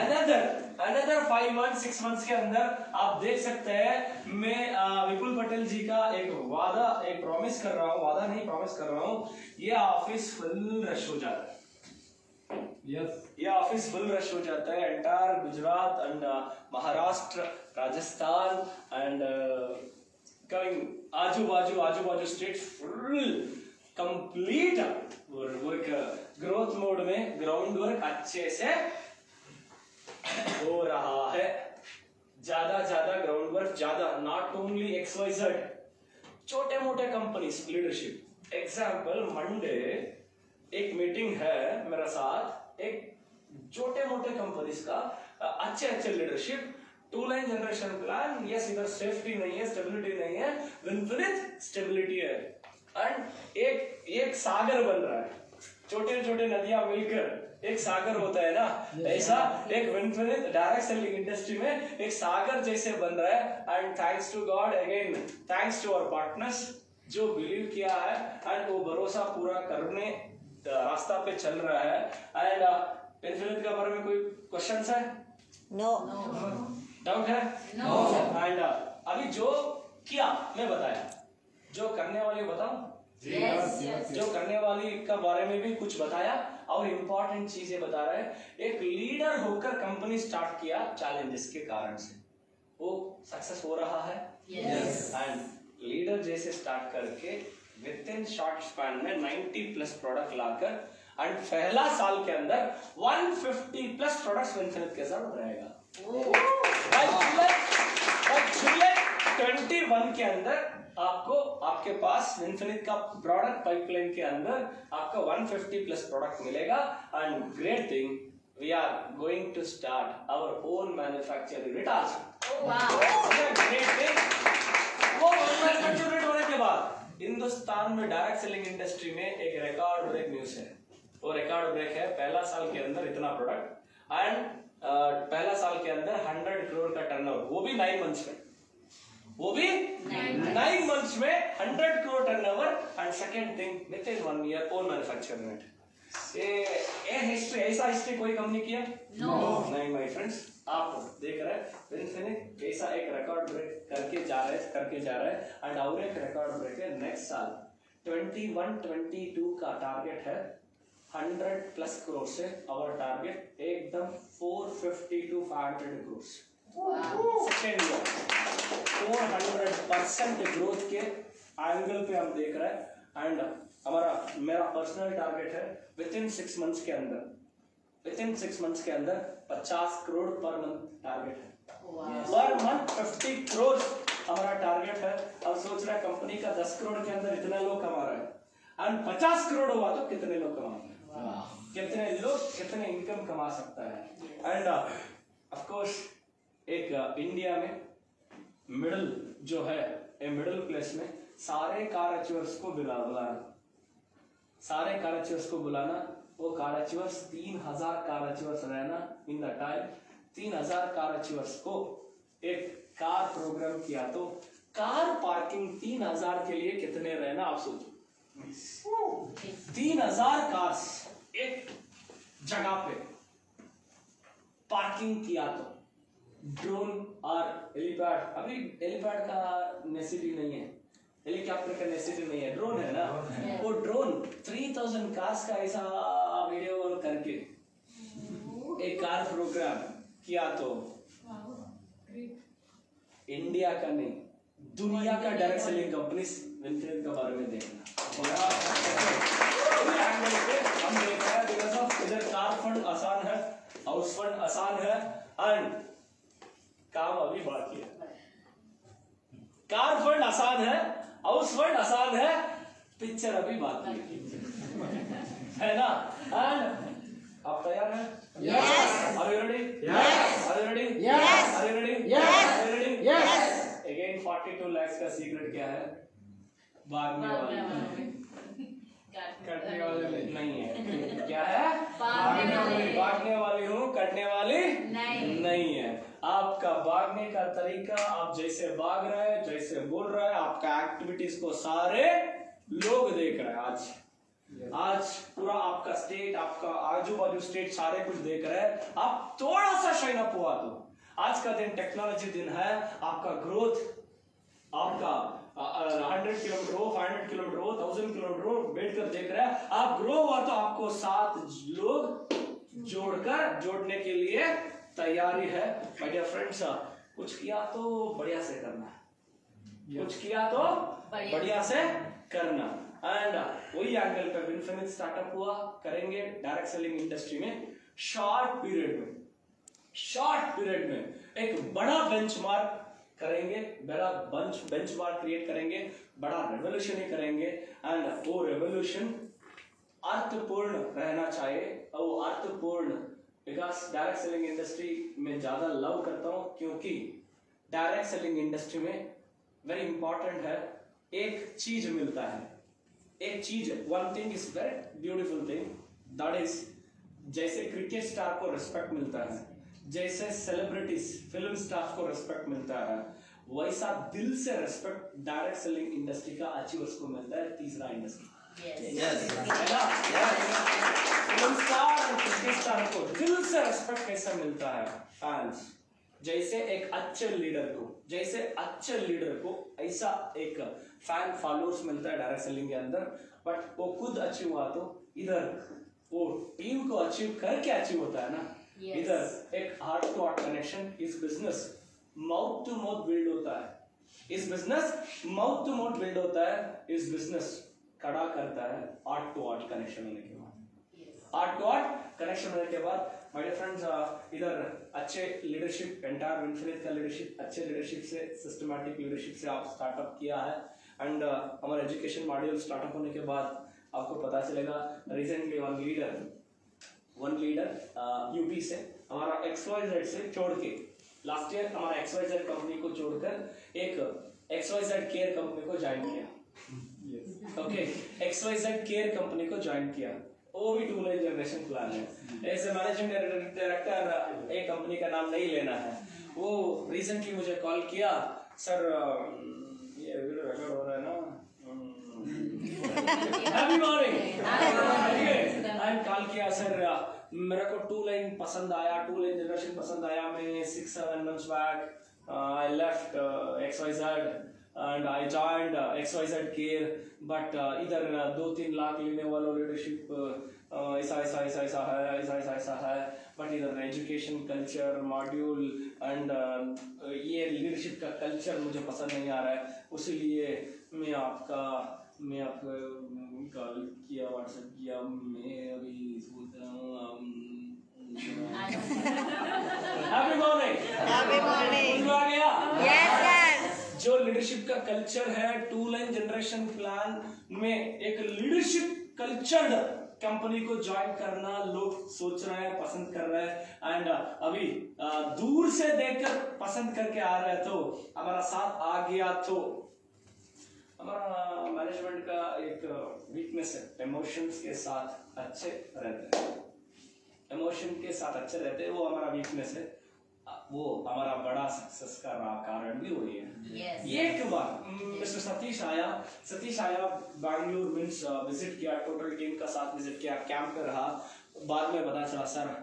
another another five month six months के अंदर आप देख सकते हैं मैं विपुल पटेल जी का एक वादा एक प्रॉमिस कर रहा हूँ वादा नहीं प्रॉमिस कर रहा हूँ ये ऑफ़िस फुल रश हो जाता है। Yes. ये ऑफ़िस फुल रश हो जाता है entire Gujarat and Maharashtra Rajasthan and coming आजू बाजू आजू बाजू स्टेट फुल कंप्लीट और वो एक ग्रोथ मोड में ग्राउंड वर्क अच्छे से हो रहा है। ज़्यादा ज़्यादा ग्राउंड वर्क ज़्यादा not only X Y Z छोटे मोटे कंपनी लीडरशिप एग्ज़ाम्पल मंडे एक मीटिंग है मेरा साथ, एक छोटे मोटे कंपनीज़ का अच्छे अच्छे leadership two line generation plan yes इधर सेफ्टी नहीं है स्टेबिलिटी नहीं है स्टेबिलिटी है। एंड एक एक सागर बन रहा है। छोटे छोटे नदियाँ मिलकर एक सागर होता है ना? ऐसा एक विनफिनिट डायरेक्ट सेलिंग इंडस्ट्री में एक सागर जैसे बन रहा है। And thanks to God again thanks to our partners जो बिलीव किया है एंड वो भरोसा पूरा करने रास्ता पे चल रहा है। एंड इन्फिनिट के बारे में कोई क्वेश्चन है? No. डाउट है? एंड अभी जो किया मैं बताया। जो करने वाले बताऊँ Yes. Yes. जो। करने वाली का बारे में भी कुछ बताया और इम्पोर्टेंट चीज़ें बता रहे हैं। एक लीडर होकर कंपनी स्टार्ट किया चैलेंजेस के कारण से। वो सक्सेस हो रहा है? एंड लीडर जैसे स्टार्ट करके विद इन शॉर्ट स्पैन में 90 प्लस प्रोडक्ट लाकर एंड पहला साल के अंदर 150 प्लस प्रोडक्ट्स इन्फिनिट के साथ रहेगा। By July 21 के अंदर आपको आपके पास इन्फिनिट का प्रोडक्ट पाइपलाइन के अंदर आपका 150 प्लस प्रोडक्ट मिलेगा। And great thing we are going to start our own manufacturing unit also great thing वो मैन्युफैक्चर यूनिट होने के बाद हिंदुस्तान में डायरेक्ट सेलिंग इंडस्ट्री में एक रिकॉर्ड ब्रेक न्यूज़ है। वो रिकॉर्ड ब्रेक है पहला साल के अंदर इतना प्रोडक्ट एंड पहला साल के अंदर 100 करोड़ का टर्नओवर वो भी नाइन मंथ्स में। वो भी नाइन मंथ्स में 100 crore turnover and second thing within one year own manufacture unit ये ये हिस्ट्री ऐसा हिस्ट्री कोई कंपनी किया? No No. नहीं माय फ्रेंड्स आप देख रहे हैं इन्फिनिट ऐसा एक रिकॉर्ड ब्रेक करके जा रहे हैं करके जा रहे हैं एंड और एक रिकॉर्ड ब्रेक है नेक्स्ट साल। 21 22 का टारगेट है 100 प्लस करोड़ से और टारगेट एकदम 450 to 500 crore second year 400 percent growth के एंगल पे हम देख रहे हैं। एंड हमारा मेरा पर्सनल टारगेट है विद इन सिक्स मंथ्स के अंदर। विद इन सिक्स मंथ्स के अंदर 50 करोड़ पर मंथ टारगेट है। पर मंथ 50 करोड़ हमारा टारगेट है। अब सोच रहे हैं कंपनी का 10 करोड़ के अंदर इतने लोग कमा रहे हैं। एंड 50 करोड़ हुआ तो कितने लोग कमा रहे हैं? कितने लोग कितने इनकम कमा सकता है? एंड ऑफ़ कोर्स एक इंडिया में मिडिल जो है ए मिडिल प्लेस में सारे कार अचीवर्स को बुला बुलाना सारे कार अचीवर्स को बुलाना वो कार अचीवर्स तीन हज़ार कार अचीवर्स रहना इन द टाइम तीन हज़ार कार अचीवर्स को एक कार प्रोग्राम किया तो कार पार्किंग तीन हज़ार के लिए कितने रहना आप सोचो। तीन हज़ार कार्स एक जगह पे पार्किंग किया तो। ड्रोन और हेलीपैड अभी हेलीपैड का नेसेसिटी नहीं है। हेलीकॉप्टर का नेसेसिटी नहीं है। ड्रोन है ना? वो ड्रोन 3000 कार्स का ऐसा वीडियो करके एक कार प्रोग्राम किया तो इंडिया का नहीं दुनिया का डायरेक्ट सेलिंग कंपनी विंथ्रेड के बारे में देखना। बड़ा वही एंगल पे हम देख रहे हैं बिकॉज़ ऑफ़ इधर कार फंड आसान है हाउस फंड आसान है एंड काम अभी बाकी है कार फंड आसान है हाउस फंड आसान है पिक्चर अभी बाकी है है ना एंड आप तैयार हैं Yes. Are you ready? Yes. Are you ready? Yes. Are you ready? Yes. Are you ready? Yes. Again 42 lakhs का सीक्रेट क्या है भागने वाले कटने वाले नहीं है क्या है भागने वाले। भागने वाली हूँ कटने वाली नहीं। नहीं है आपका भागने का तरीका आप जैसे भाग रहे हैं जैसे बोल रहे हैं आपका एक्टिविटीज़ को सारे लोग देख रहे हैं आज। आज पूरा आपका स्टेट आपका आजू बाजू स्टेट सारे कुछ देख रहे हैं। आप थोड़ा सा शाइन अप हुआ तो। आज का दिन टेक्नोलॉजी दिन है आपका ग्रोथ आपका हंड्रेड किलोमीटर हो फाइव हंड्रेड किलोमीटर हो थाउज़ेंड किलोमीटर हो बैठ कर देख रहे हैं। आप ग्रो हुआ तो आपको सात लोग जोड़कर जोड़ने के लिए तैयारी है माय डियर फ्रेंड्स कुछ किया तो बढ़िया से करना है। कुछ किया तो बढ़िया। से करना एंड वही एंगल पे विनफिनिट स्टार्टअप हुआ करेंगे डायरेक्ट सेलिंग इंडस्ट्री में शॉर्ट पीरियड में। शॉर्ट पीरियड में एक बड़ा बेंचमार्क करेंगे बड़ा बेंच बेंचमार्क क्रिएट करेंगे बड़ा रेवोल्यूशन ही करेंगे। एंड वो रेवोल्यूशन अर्थपूर्ण रहना चाहिए और वो अर्थपूर्ण बिकॉज़ डायरेक्ट सेलिंग इंडस्ट्री में ज़्यादा लव करता हूँ, क्योंकि डायरेक्ट सेलिंग इंडस्ट्री में वेरी इंपॉर्टेंट है, एक चीज़ मिलता है। एक चीज़ one thing is very beautiful thing that is जैसे क्रिकेट स्टार को रिस्पेक्ट मिलता है, जैसे सेलिब्रिटीज फ़िल्म स्टार्स को रिस्पेक्ट मिलता है, वैसा दिल से रिस्पेक्ट डायरेक्ट सेलिंग इंडस्ट्री का अचीवर्स को मिलता है, तीसरा इंडस्ट्री है क्रिकेट स्टार को दिल से रिस्पेक्ट कैसे मिलता है फैंस जैसे एक अच्छे लीडर को जैसे अच्छे लीडर को ऐसा एक फ़ैन फॉलोअर्स मिलता है डायरेक्ट सेलिंग के अंदर बट वो खुद अचीव हुआ तो इधर वो टीम को अचीव करके अचीव होता है ना? Yes. इधर एक हार्ट टू हार्ट कनेक्शन इस business mouth to mouth build होता है। इस business mouth to mouth build होता है इस बिज़नेस खड़ा करता है आर्ट टू आर्ट कनेक्शन होने के बाद। आर्ट टू आर्ट कनेक्शन होने के बाद माय डियर फ्रेंड्स इधर अच्छे लीडरशिप एंटायर विनफिनिट का लीडरशिप अच्छे लीडरशिप से सिस्टमैटिक लीडरशिप से आप स्टार्टअप किया है। एंड हमारा एजुकेशन मॉड्यूल स्टार्टअप होने के बाद आपको पता चलेगा recently one leader one leader UP से हमारा एक्सवाइजेड से छोड़ के लास्ट ईयर हमारा एक्सवाइजेड कंपनी को छोड़कर एक एक्सवाइजेड केयर कंपनी को ज्वाइन किया। ओके एक्सवाइजेड केयर कंपनी को ज्वाइन किया। वो भी टू लाइन जनरेशन प्लान है। ए मैनेजिंग डायरेक्टर एक कंपनी का नाम नहीं लेना है। वो रिसेंटली मुझे कॉल किया। सर ये वीडियो रिकॉर्ड हो रहा है ना। हैप्पी मॉर्निंग एंड कॉल किया सर मेरे को टू लाइन पसंद आया टू लाइन जनरेशन पसंद आया। मैं six seven months back I left X Y Z and I joined X Y Z care but इधर uh, दो तीन लाख लेने वालों लीडरशिप ऐसा ऐसा ऐसा ऐसा है ऐसा ऐसा ऐसा है बट इधर एजुकेशन कल्चर मॉड्यूल एंड ये लीडरशिप का कल्चर मुझे पसंद नहीं आ रहा है उसीलिए मैं आपका मैं आपको कॉल किया व्हाट्सएप किया मैं अभी सोच हूँ happy morning [LAUGHS] Happy morning. Yes, sir. जो लीडरशिप का कल्चर है टू लाइन जनरेशन प्लान में एक लीडरशिप कल्चर कंपनी को ज्वाइन करना लोग सोच रहे हैं पसंद कर रहे हैं। एंड अभी uh, दूर से देखकर पसंद करके आ रहे तो हमारा साथ आ गया तो हमारा मैनेजमेंट का एक वीकनेस है। इमोशंस के साथ अच्छे रहते हैं। इमोशन के साथ अच्छे रहते हैं वो हमारा वीकनेस है। वो हमारा बड़ा सक्सेस का कारण भी वही है। Yes. एक बार मिस्टर सतीश आया। सतीश आया बैंगलोर मीन्स विज़िट किया टोटल टीम का साथ विज़िट किया कैंप पे रहा। बाद में पता चला सर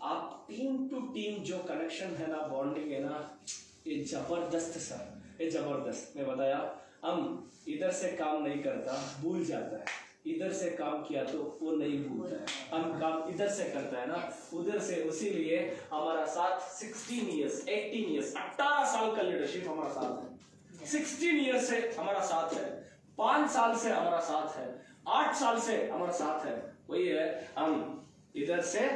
आप टीम टू टीम जो कनेक्शन है ना बॉन्डिंग है ना ये ज़बरदस्त सर। ये ज़बरदस्त। मैं बताया हम इधर से काम नहीं करता भूल जाता है। इधर से काम किया तो वो नहीं भूलता है। हम काम इधर से करता है ना, उधर से उसीलिए हमारा साथ 16 इयर्स 18 इयर्स 18 साल का लीडरशिप हमारा साथ है। 16 इयर्स से हमारा साथ है। पाँच साल से हमारा साथ है। आठ साल से हमारा साथ है। वही है, हम इधर से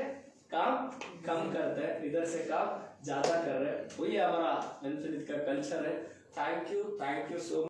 काम कम करते हैं, इधर से काम ज़्यादा कर रहे हैं। वही हमारा का कल्चर है। Thank you thank you so